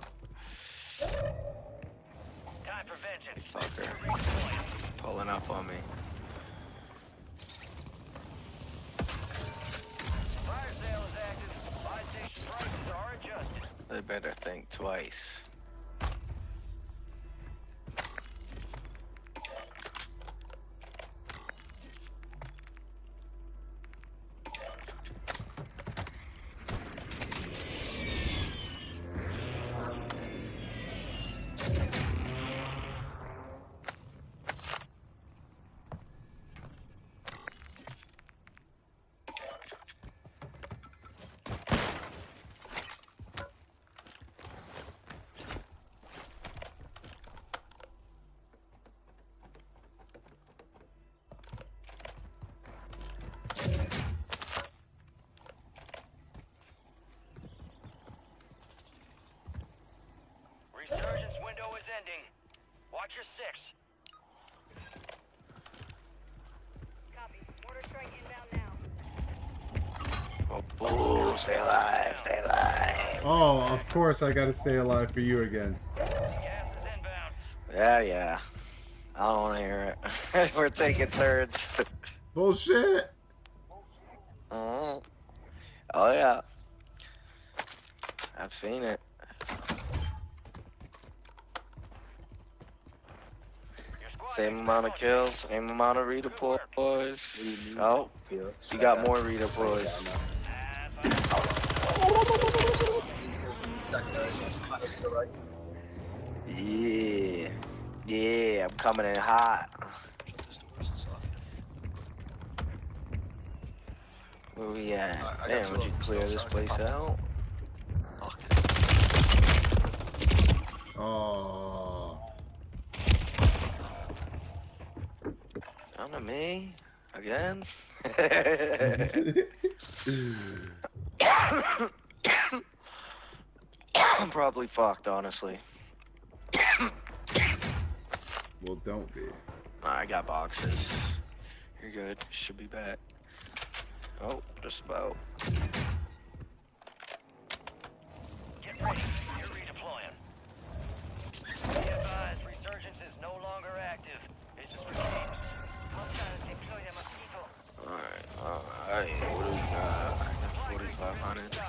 Stay alive, stay alive. Oh, of course I gotta stay alive for you again. Yeah, yeah. I don't want to hear it. We're taking turns. Bullshit. Mhm. Oh yeah. I've seen it. Same amount of kills, same amount of redeploys. Oh, you got more redeploys. Yeah, yeah, I'm coming in hot. Where we at? I got Damn, would you clear this so I can place pop them. out? Oh. Down to me again. I'm probably fucked, honestly. well, don't be. I got boxes. You're good. Should be back. Oh, just about. Get ready. You're redeploying. Be advised, resurgence is no longer active. This is for keeps. Hostiles deploy the mosquito. Alright, alright. What do we got? I got 4500.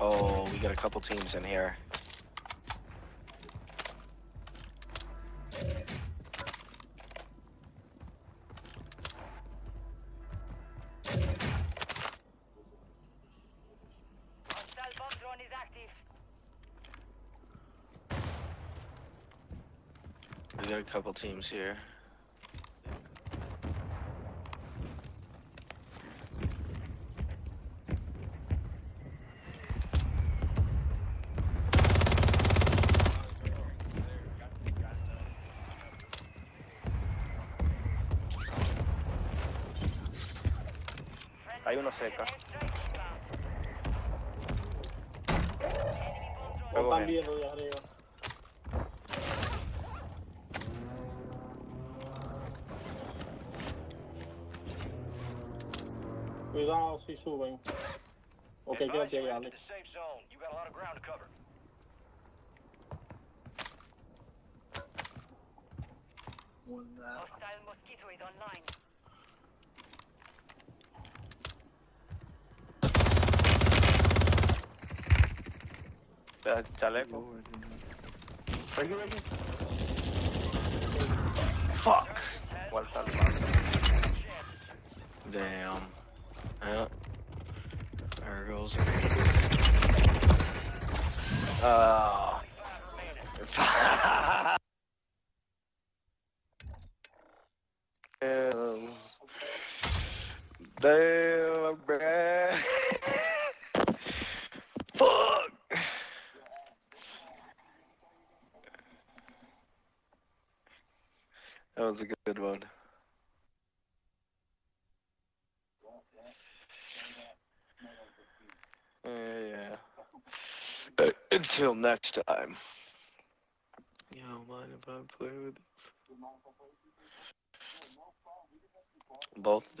Oh, we got a couple teams in here. We got a couple teams here. Lot of ground to cover. Hostile mosquito is online. Ya, Chaleco. Ricky, Ricky. Fuck. Vuelta al. Damn. Yeah. Goes. Oh. Damn. Damn, bruh. Fuck. That was a good one. Uh, yeah. Uh, until next time. You don't mind if I play with both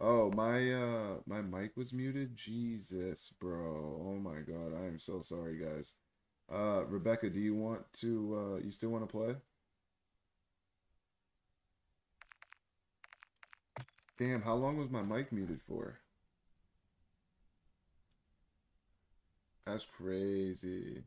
Oh, my uh my mic was muted. Jesus, bro. Oh my God. I am so sorry, guys. Uh Rebecca, do you want to uh you still want to play? Damn, how long was my mic muted for? That's crazy.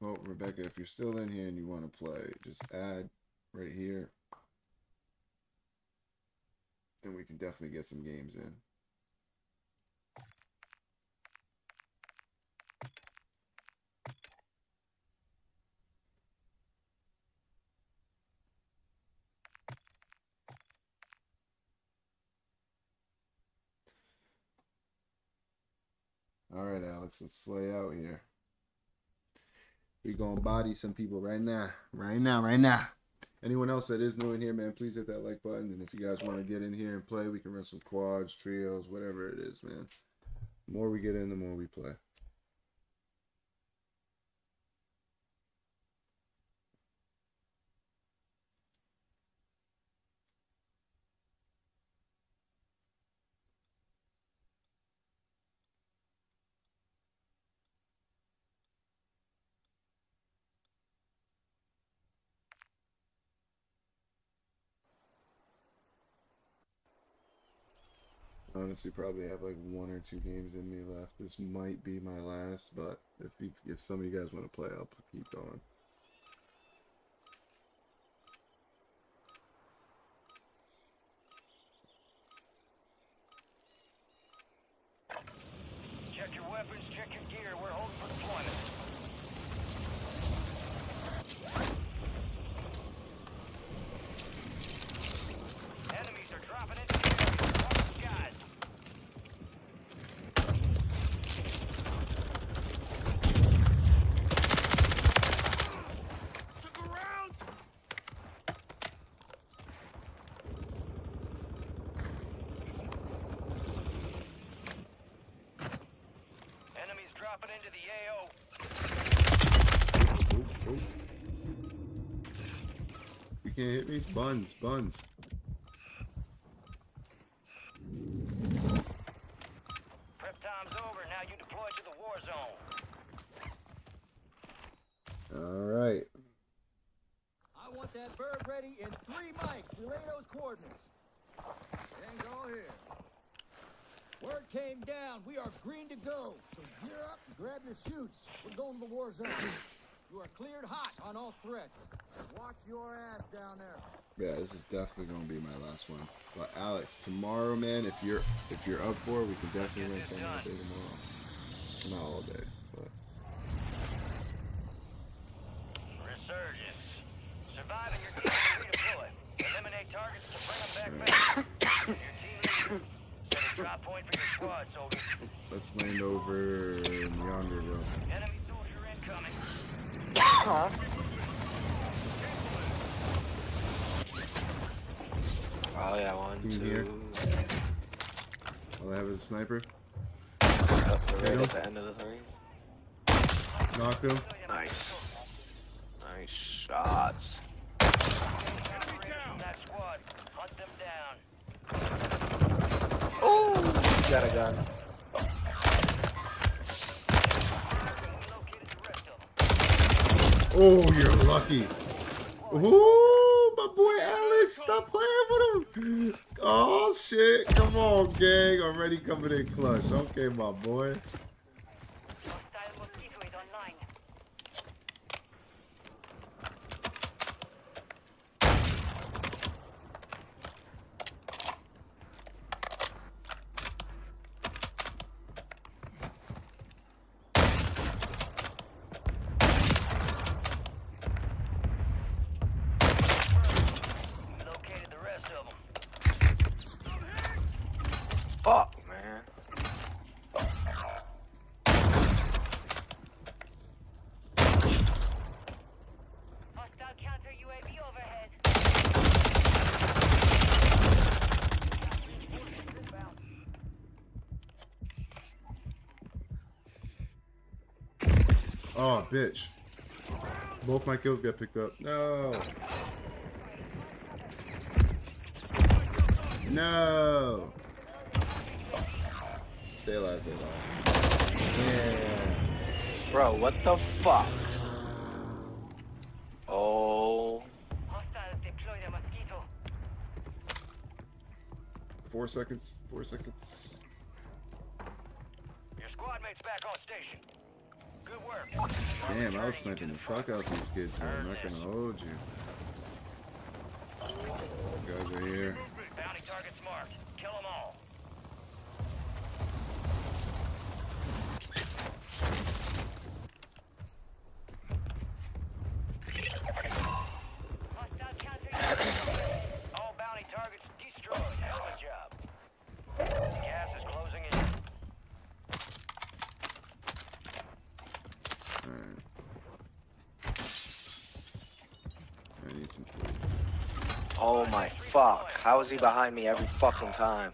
Well, Rebecca, if you're still in here and you want to play, just add right here. And we can definitely get some games in. All right, Alex, let's slay out here. We gonna body some people right now, right now, right now. Anyone else that is new in here, man, please hit that like button. And if you guys want to get in here and play, we can run some quads, trios, whatever it is, man. The more we get in, the more we play. Honestly, probably have like one or two games in me left. This might be my last, but if you, if some of you guys want to play, I'll keep going. Check your weapons, check your gear. We're holding for deployment. Enemies are dropping into the area. Watch the skies. Enemies dropping into the AO. Oh, oh. Me? Buns, buns. Prep time's over. Now you deploy to the war zone. Alright. I want that bird ready in three mics. Relay those coordinates. Gang's all here. Word came down. We are green to go. So gear up and grab your chutes. We're going to the war zone. You are cleared hot on all threats. Watch your ass down there. Yeah, this is definitely gonna be my last one. But Alex, tomorrow, man, if you're if you're up for it, we can definitely run something all day tomorrow. Not all day, but Resurgence. Survive and your team will redeploy. Eliminate targets to bring them back fast. Your team leader. Set a drop point for your squad, soldiers. let's land over in Yonderville. Enemy soldier incoming. Oh yeah, one, Team two. here. All I have is a sniper. Up right at the end of the thing. Knocked him. Nice. Nice shots. That squad. Hunt them down. Oh! Got a gun. Oh, you're lucky. Ooh, my boy Alex, stop playing with him. Oh shit, come on, gang. Already coming in clutch. Okay, my boy. Hostile mosquito is online. Located the rest of them. Fuck, man. Hostile counter UAV overhead. Oh, bitch. Both my kills got picked up. No. No. Stay alive, stay alive. Yeah. Bro, what the fuck? Oh. Hostiles deploy the mosquito. Four seconds. Four seconds. Your squad mates back on station. Damn, I was sniping the fuck out of these kids, so I'm not gonna hold you. Guys are here. Bounty targets marked. Kill them all. Hostile counter UAV. All bounty targets destroyed. Hell of a job. Gas is closing in. Alright. I need License plates. Oh my fuck. How is he behind me every fucking time?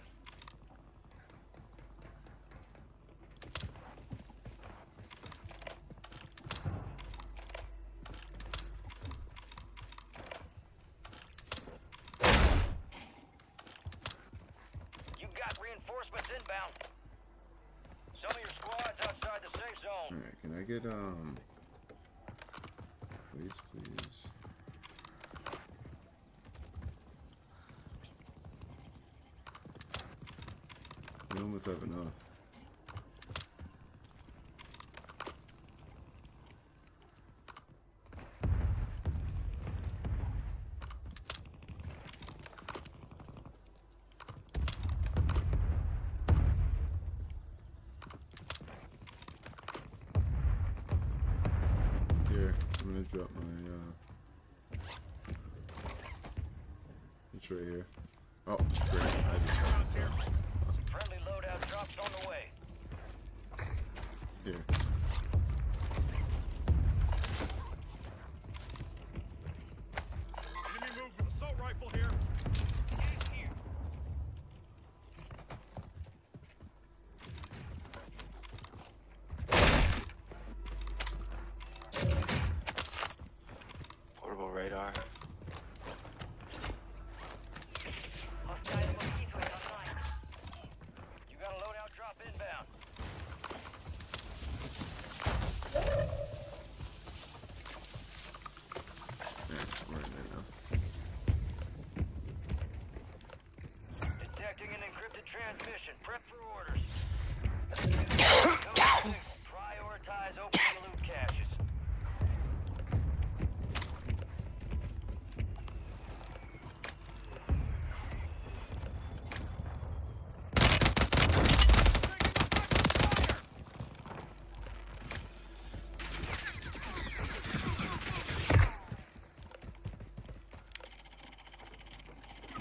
You got reinforcements inbound. Some of your squads outside the safe zone. Alright, can I get, um... Please, please. We almost have enough. Here, I'm gonna drop my, uh... It's right here. Oh, great. I just dropped it. Friendly loadout drops on the way. Here. Enemy movement. Assault rifle here. Portable radar. Hostile mosquito is online. You got a loadout drop inbound. Yeah, we're in there now. Detecting an encrypted transmission. Prep for orders. Prioritize opening loot caches.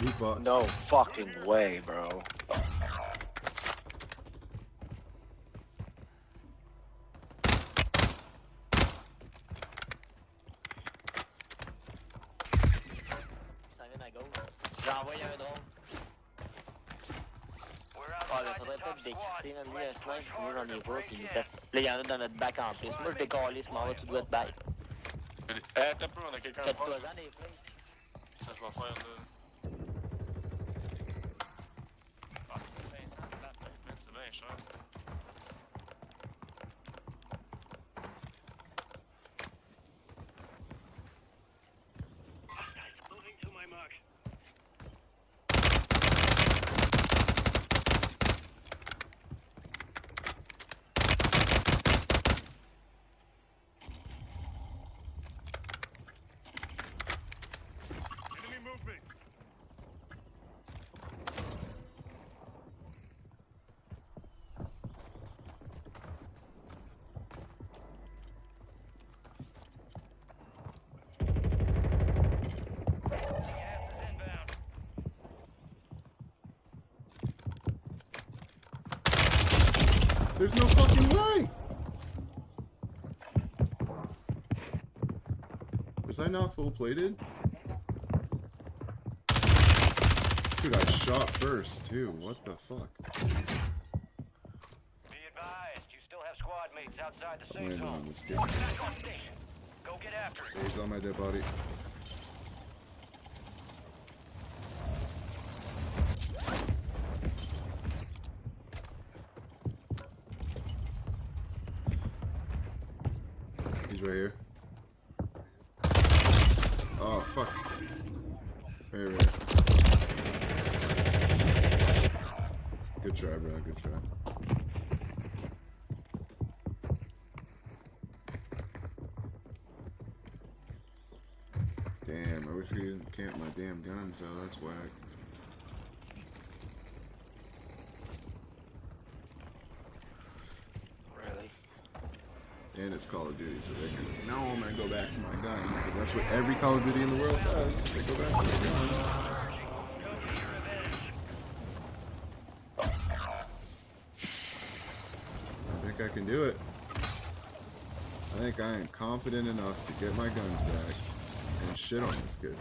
Loot box. No fucking way, bro. Ça vient à gauche. J'ai envoyé un drone. Ah, il faudrait peut-être décrisser, là. Lui, un snipe, moi, j'en ai pas, puis il était- Là, il y en a dans notre bac en plus. Moi, je décolle, je m'en vais, tu dois te battre. Eh, attends un peu, on a quelqu'un en Faites-toi face. en des places. Ça, je vais faire là. Ah, c'est 500 la tête, man, c'est bien cher. Moving to my mark. Enemy movement. There's no fucking way! Was I not full plated? Dude, I shot first too. What the fuck? Be advised, you still have squad mates outside the safe zone. on this guy. Back on station. Go get after it. On my dead body. Camp my damn gun, so that's whack. Really? And it's Call of Duty, so they can. gonna I'm gonna go back to my guns, because that's what every Call of Duty in the world does. They go back to their guns. I think I can do it. I think I am confident enough to get my guns back. and shit on this kid.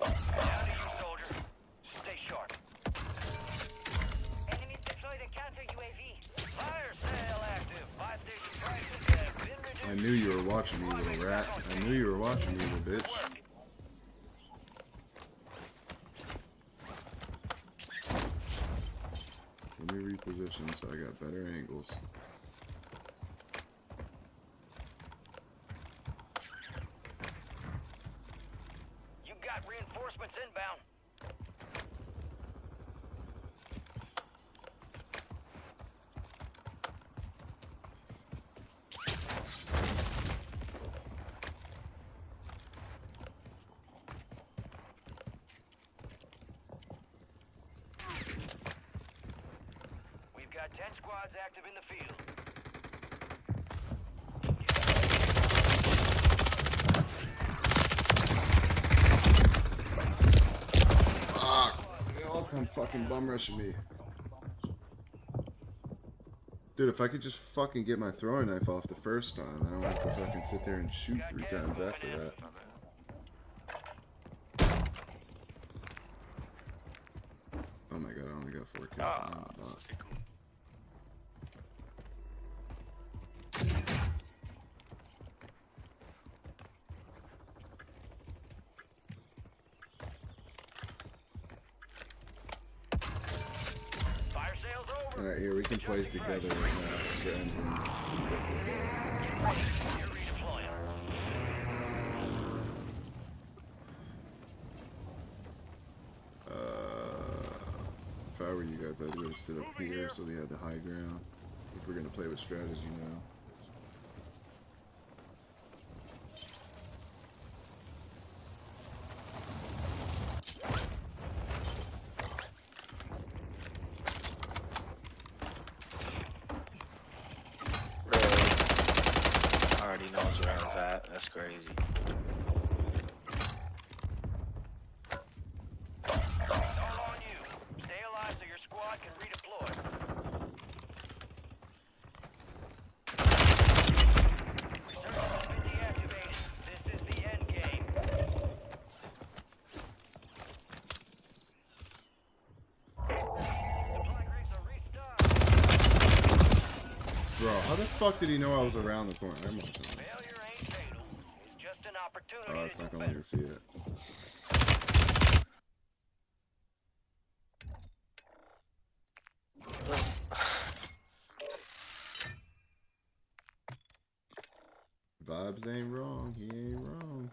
Down to you, soldier. Stay sharp. Enemies deployed a counter UAV. Fire sale active. Buy station prices have been reduced. I knew you were watching me, little rat. I knew you were watching me, little bitch. Let me reposition so I got better angles. You got reinforcements inbound. We've got 10 squads active in the field. Fuck! They all come fucking bum rushing me. Dude, if I could just fucking get my throwing knife off the first time, I don't have to fucking sit there and shoot three times after that. Oh my god, I only got four kills. Ah, Oh, ça fuck. c'est cool. Fire sale's over. Alright, here, we can play together. You're redeploying. Uh, if I were you guys, I'd really sit up here so we had the high ground. If we're gonna play with strategy now. Really? Already knows where I was at. That's crazy. All on you. Stay alive so your squad can redeploy. Resurgence has been deactivated. This is the end game. Supply crates are restocked. Bro, how the fuck did he know I was around the corner? I'm watching this. Failure ain't fatal. It's just an opportunity Oh, it's not gonna let me see it. Vibes ain't wrong. He ain't wrong.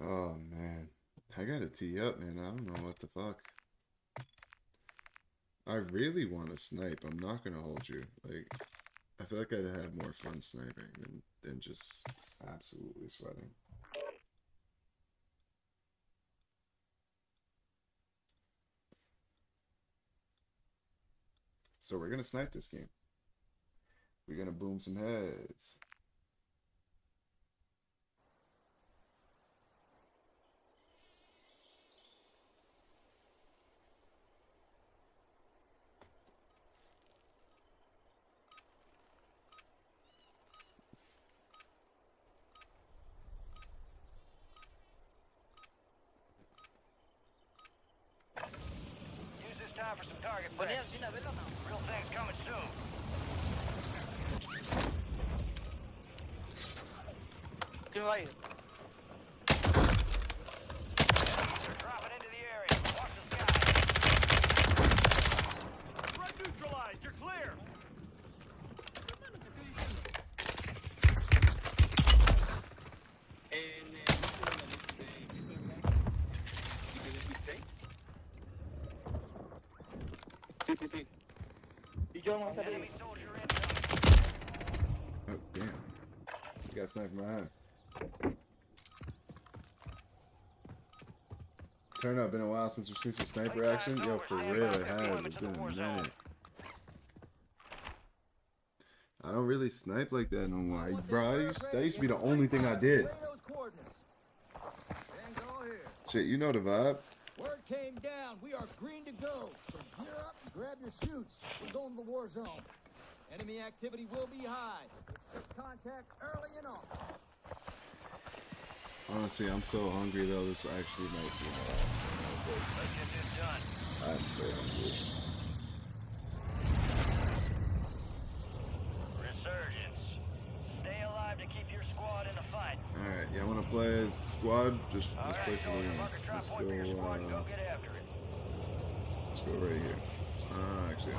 Oh man, I gotta tee up, man. I don't know what the fuck. I really want to snipe. I'm not gonna hold you. Like, I feel like I'd have more fun sniping than than just absolutely sweating. So we're gonna snipe this game. We're gonna boom some heads. Use this time for some target practice. Real things coming soon. Quem vai? They're dropping into the area. Watch the sky. Threat neutralized. You're clear. see, see. You join on Saturday? Enemy soldier incoming. Oh damn! You got sniped. Turn up. Been a while since we've seen some sniper action. Yo, for real, it has. It's been a minute. I don't really snipe like that no more, I- bro. I used, that used to be the only thing I did. Relay those coordinates. Tango here. Shit, you know the vibe. Word came down. We are green to go. So gear up and grab your chutes. We're going to the war zone. Enemy activity will be high. Expect contact early and often. Honestly, I'm so hungry though. This actually might be my last one. Let's get this done. I'm so hungry. Resurgence. Stay alive to keep your squad in the fight. All right, y'all want to play as squad? Just All let's right, play for soldier, one. mark a drop Let's go. point for your squad and Uh, go get after it. let's go right here. Uh, actually,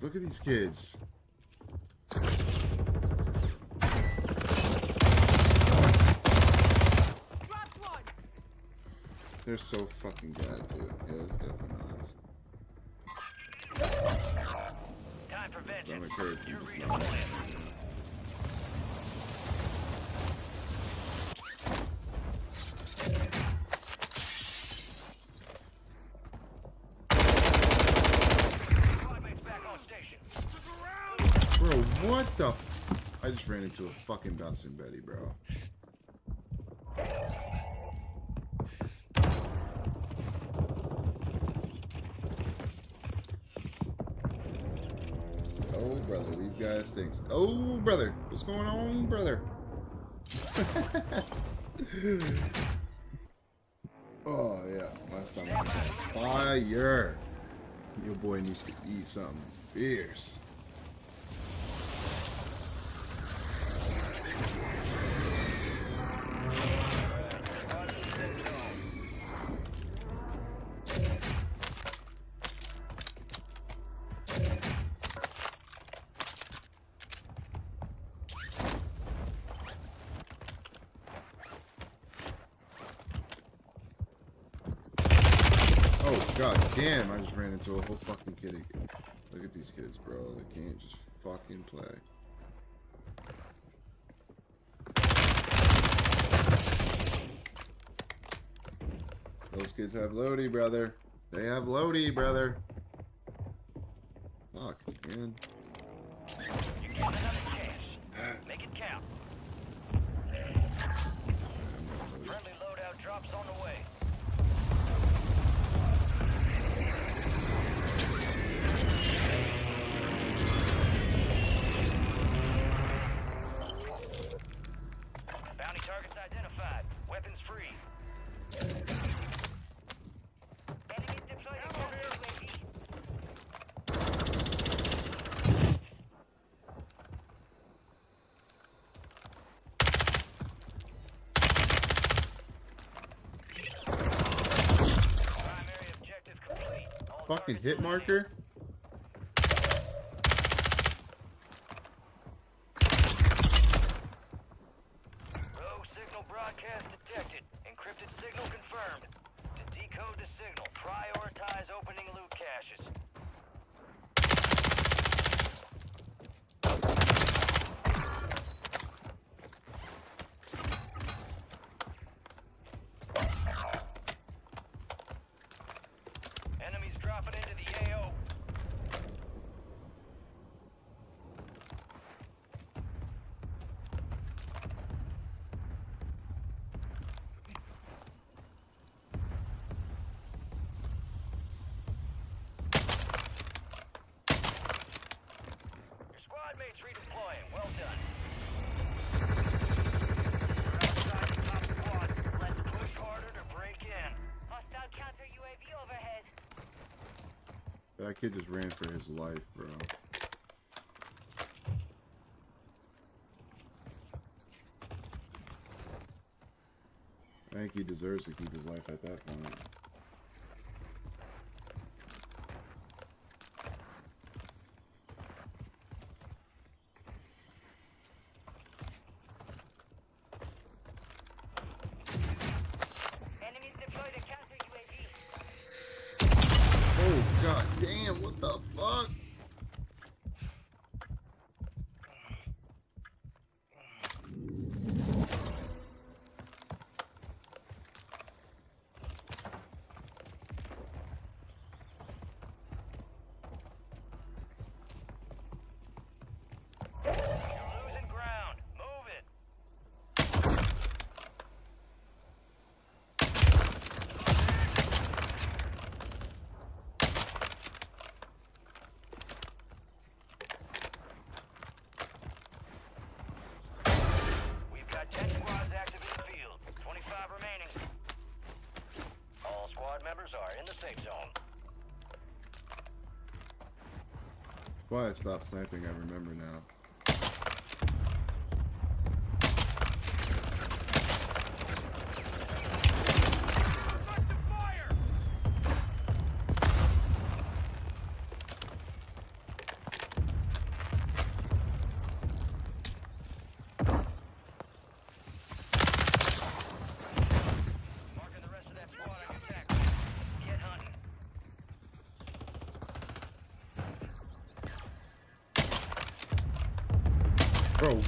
Look at these kids. They're so fucking bad too. Yeah, for. Stomach hurts just not. Squad mates back on station. Bro, what the? I just into a fucking bouncing Betty, bro. Oh, brother, these guys stinks. Oh, brother, what's going on, brother? oh, yeah, my stomach is on fire. Your boy needs to eat something fierce. Into a whole fucking kitty. Look at these kids, bro. They can't just fucking play. Those kids have Lodi, brother. They have Lodi, brother. Fucking hit marker? Rogue signal broadcast detected. Encrypted signal confirmed. To decode the signal, prioritize opening loot caches. Enemies dropping into the AO. Your squad mates redeploying. Well done. You're outside the top squad. Let's push harder to break in. Hostile counter UAV overhead. That kid just ran for his life, bro. I think he deserves to keep his life at that point. Enemies deployed a counter UAV. Oh god damn, what the fuck? You're losing ground. Move it. We've got 10 squads active in the field. 25 remaining. All squad members are in the safe zone. Why I stopped sniping, I remember now.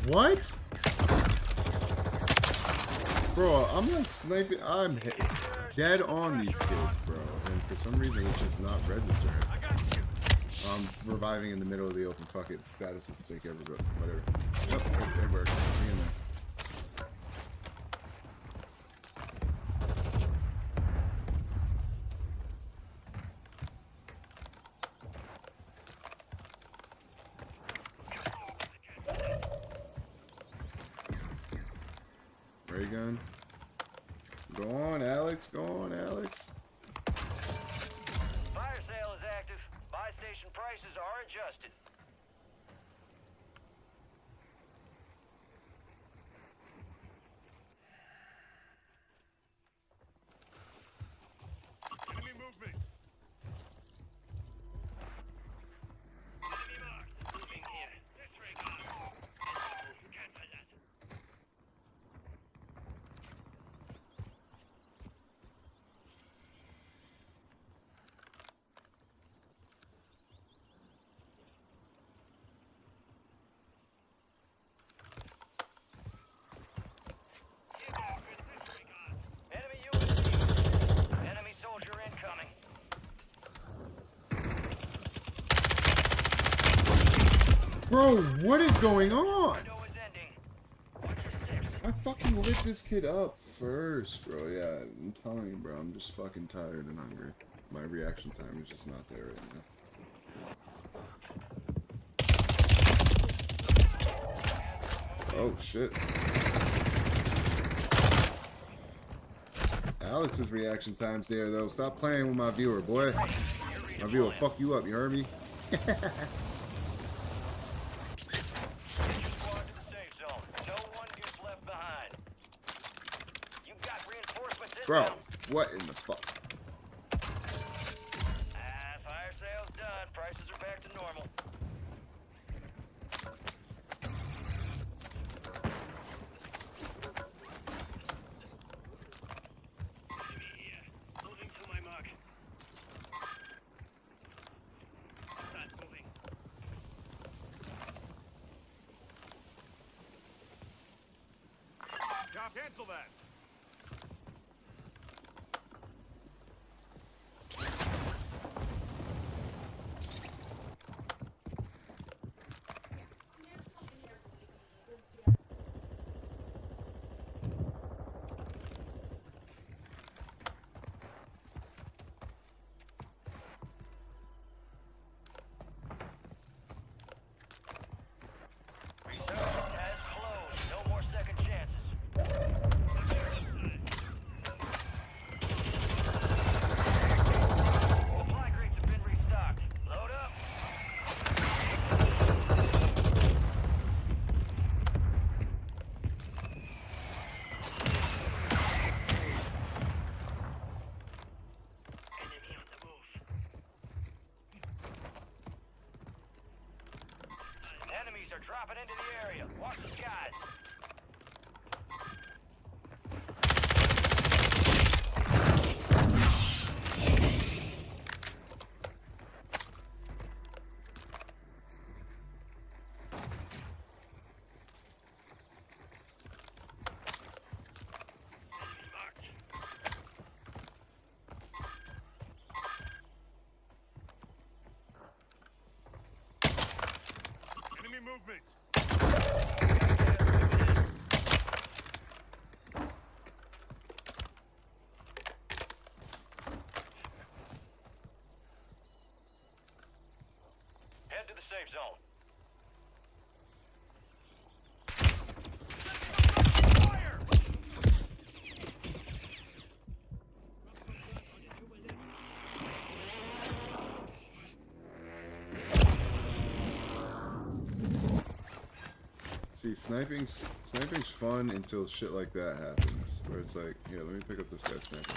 What? Bro, I'm like sniping. I'm dead on these kids, bro. And for some reason, it's just not registering. I'm reviving in the middle of the open. Fuck it. Baddest mistake ever, but whatever. It worked. Go on, Alex. Go on, Alex. Fire sale is active. Buy station prices are adjusted. Enemy movement. Enemy marked. Moving here. Disregard. Cancel that. Enemy UAV. Enemy soldier incoming. Bro, what is going on? Window is ending. I fucking lit this kid up first, bro. Yeah, I'm telling you, bro. I'm just fucking tired and hungry. My reaction time is just not there right now. Oh, shit. Alex's reaction time's there, though. Stop playing with my viewer, boy. My viewer will fuck you up, you heard me? Squad to the safe zone. No one gets left behind. You've got reinforcements Bro, what in the fuck? See, sniping's sniping's fun until shit like that happens, where it's like, here, let me pick up this guy's sniper.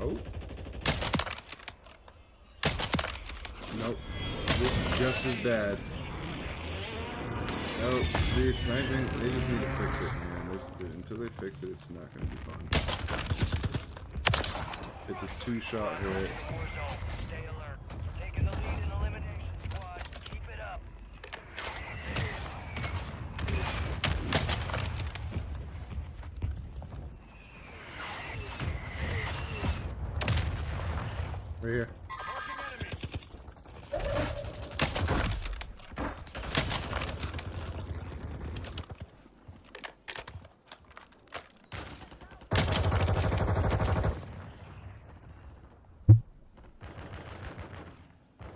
Oh. Nope. This is just as bad. Oh, See, sniping, they just need to fix it, man. This, until they fix it, it's not gonna be fun. It's a two-shot hit. Stay alert. Taking the lead in elimination squad. Keep it up. Right here.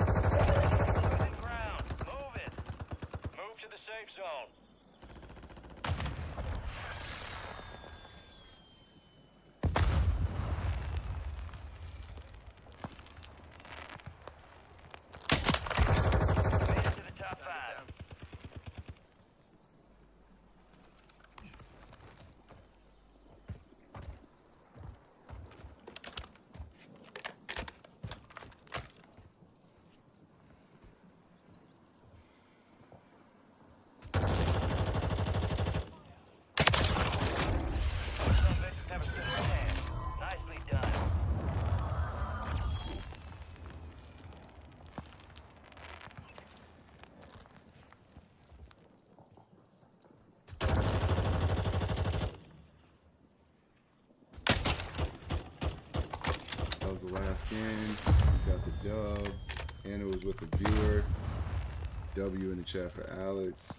Losing ground. Move it. Move to the safe zone. Made it to the top five. Some bitches never stood a chance. Nicely done. That was the last game. We got the dub. And it was with a viewer. W in the chat for Alex.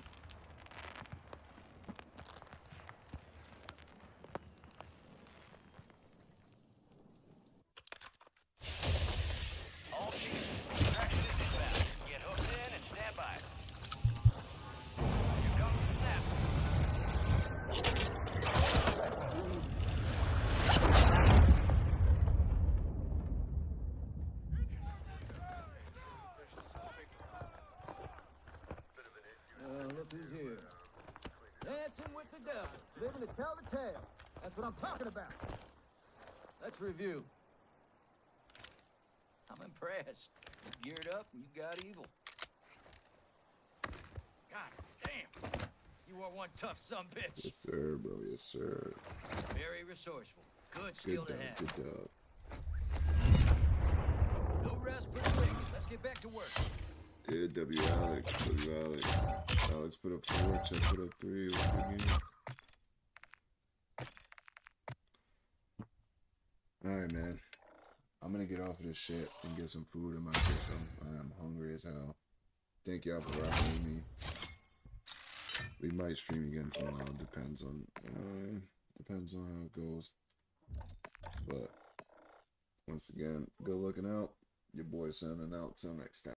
All teams, extraction is inbound. Get hooked in and stand by. Here comes the snap. Oh, look who's here. Dancing with the devil, living to tell the tale. That's what I'm talking about. Let's review. I'm impressed. You geared up and you got evil. God damn. You are one tough son bitch. Yes, sir, bro. Yes, sir. Very resourceful. Good skill Good to have. Good dub. No rest for the wicked. Let's get back to work. Yeah, W Alex, W Alex. Alex put up four, Chet put up three. A good game. Alright, man. I'm this shit and get some food in my system. I am hungry as hell. Thank y'all for rocking with me. We might stream again tomorrow. Depends on, know, eh, depends on how it goes. But once again, good looking out. Your boy signing out. Till next time.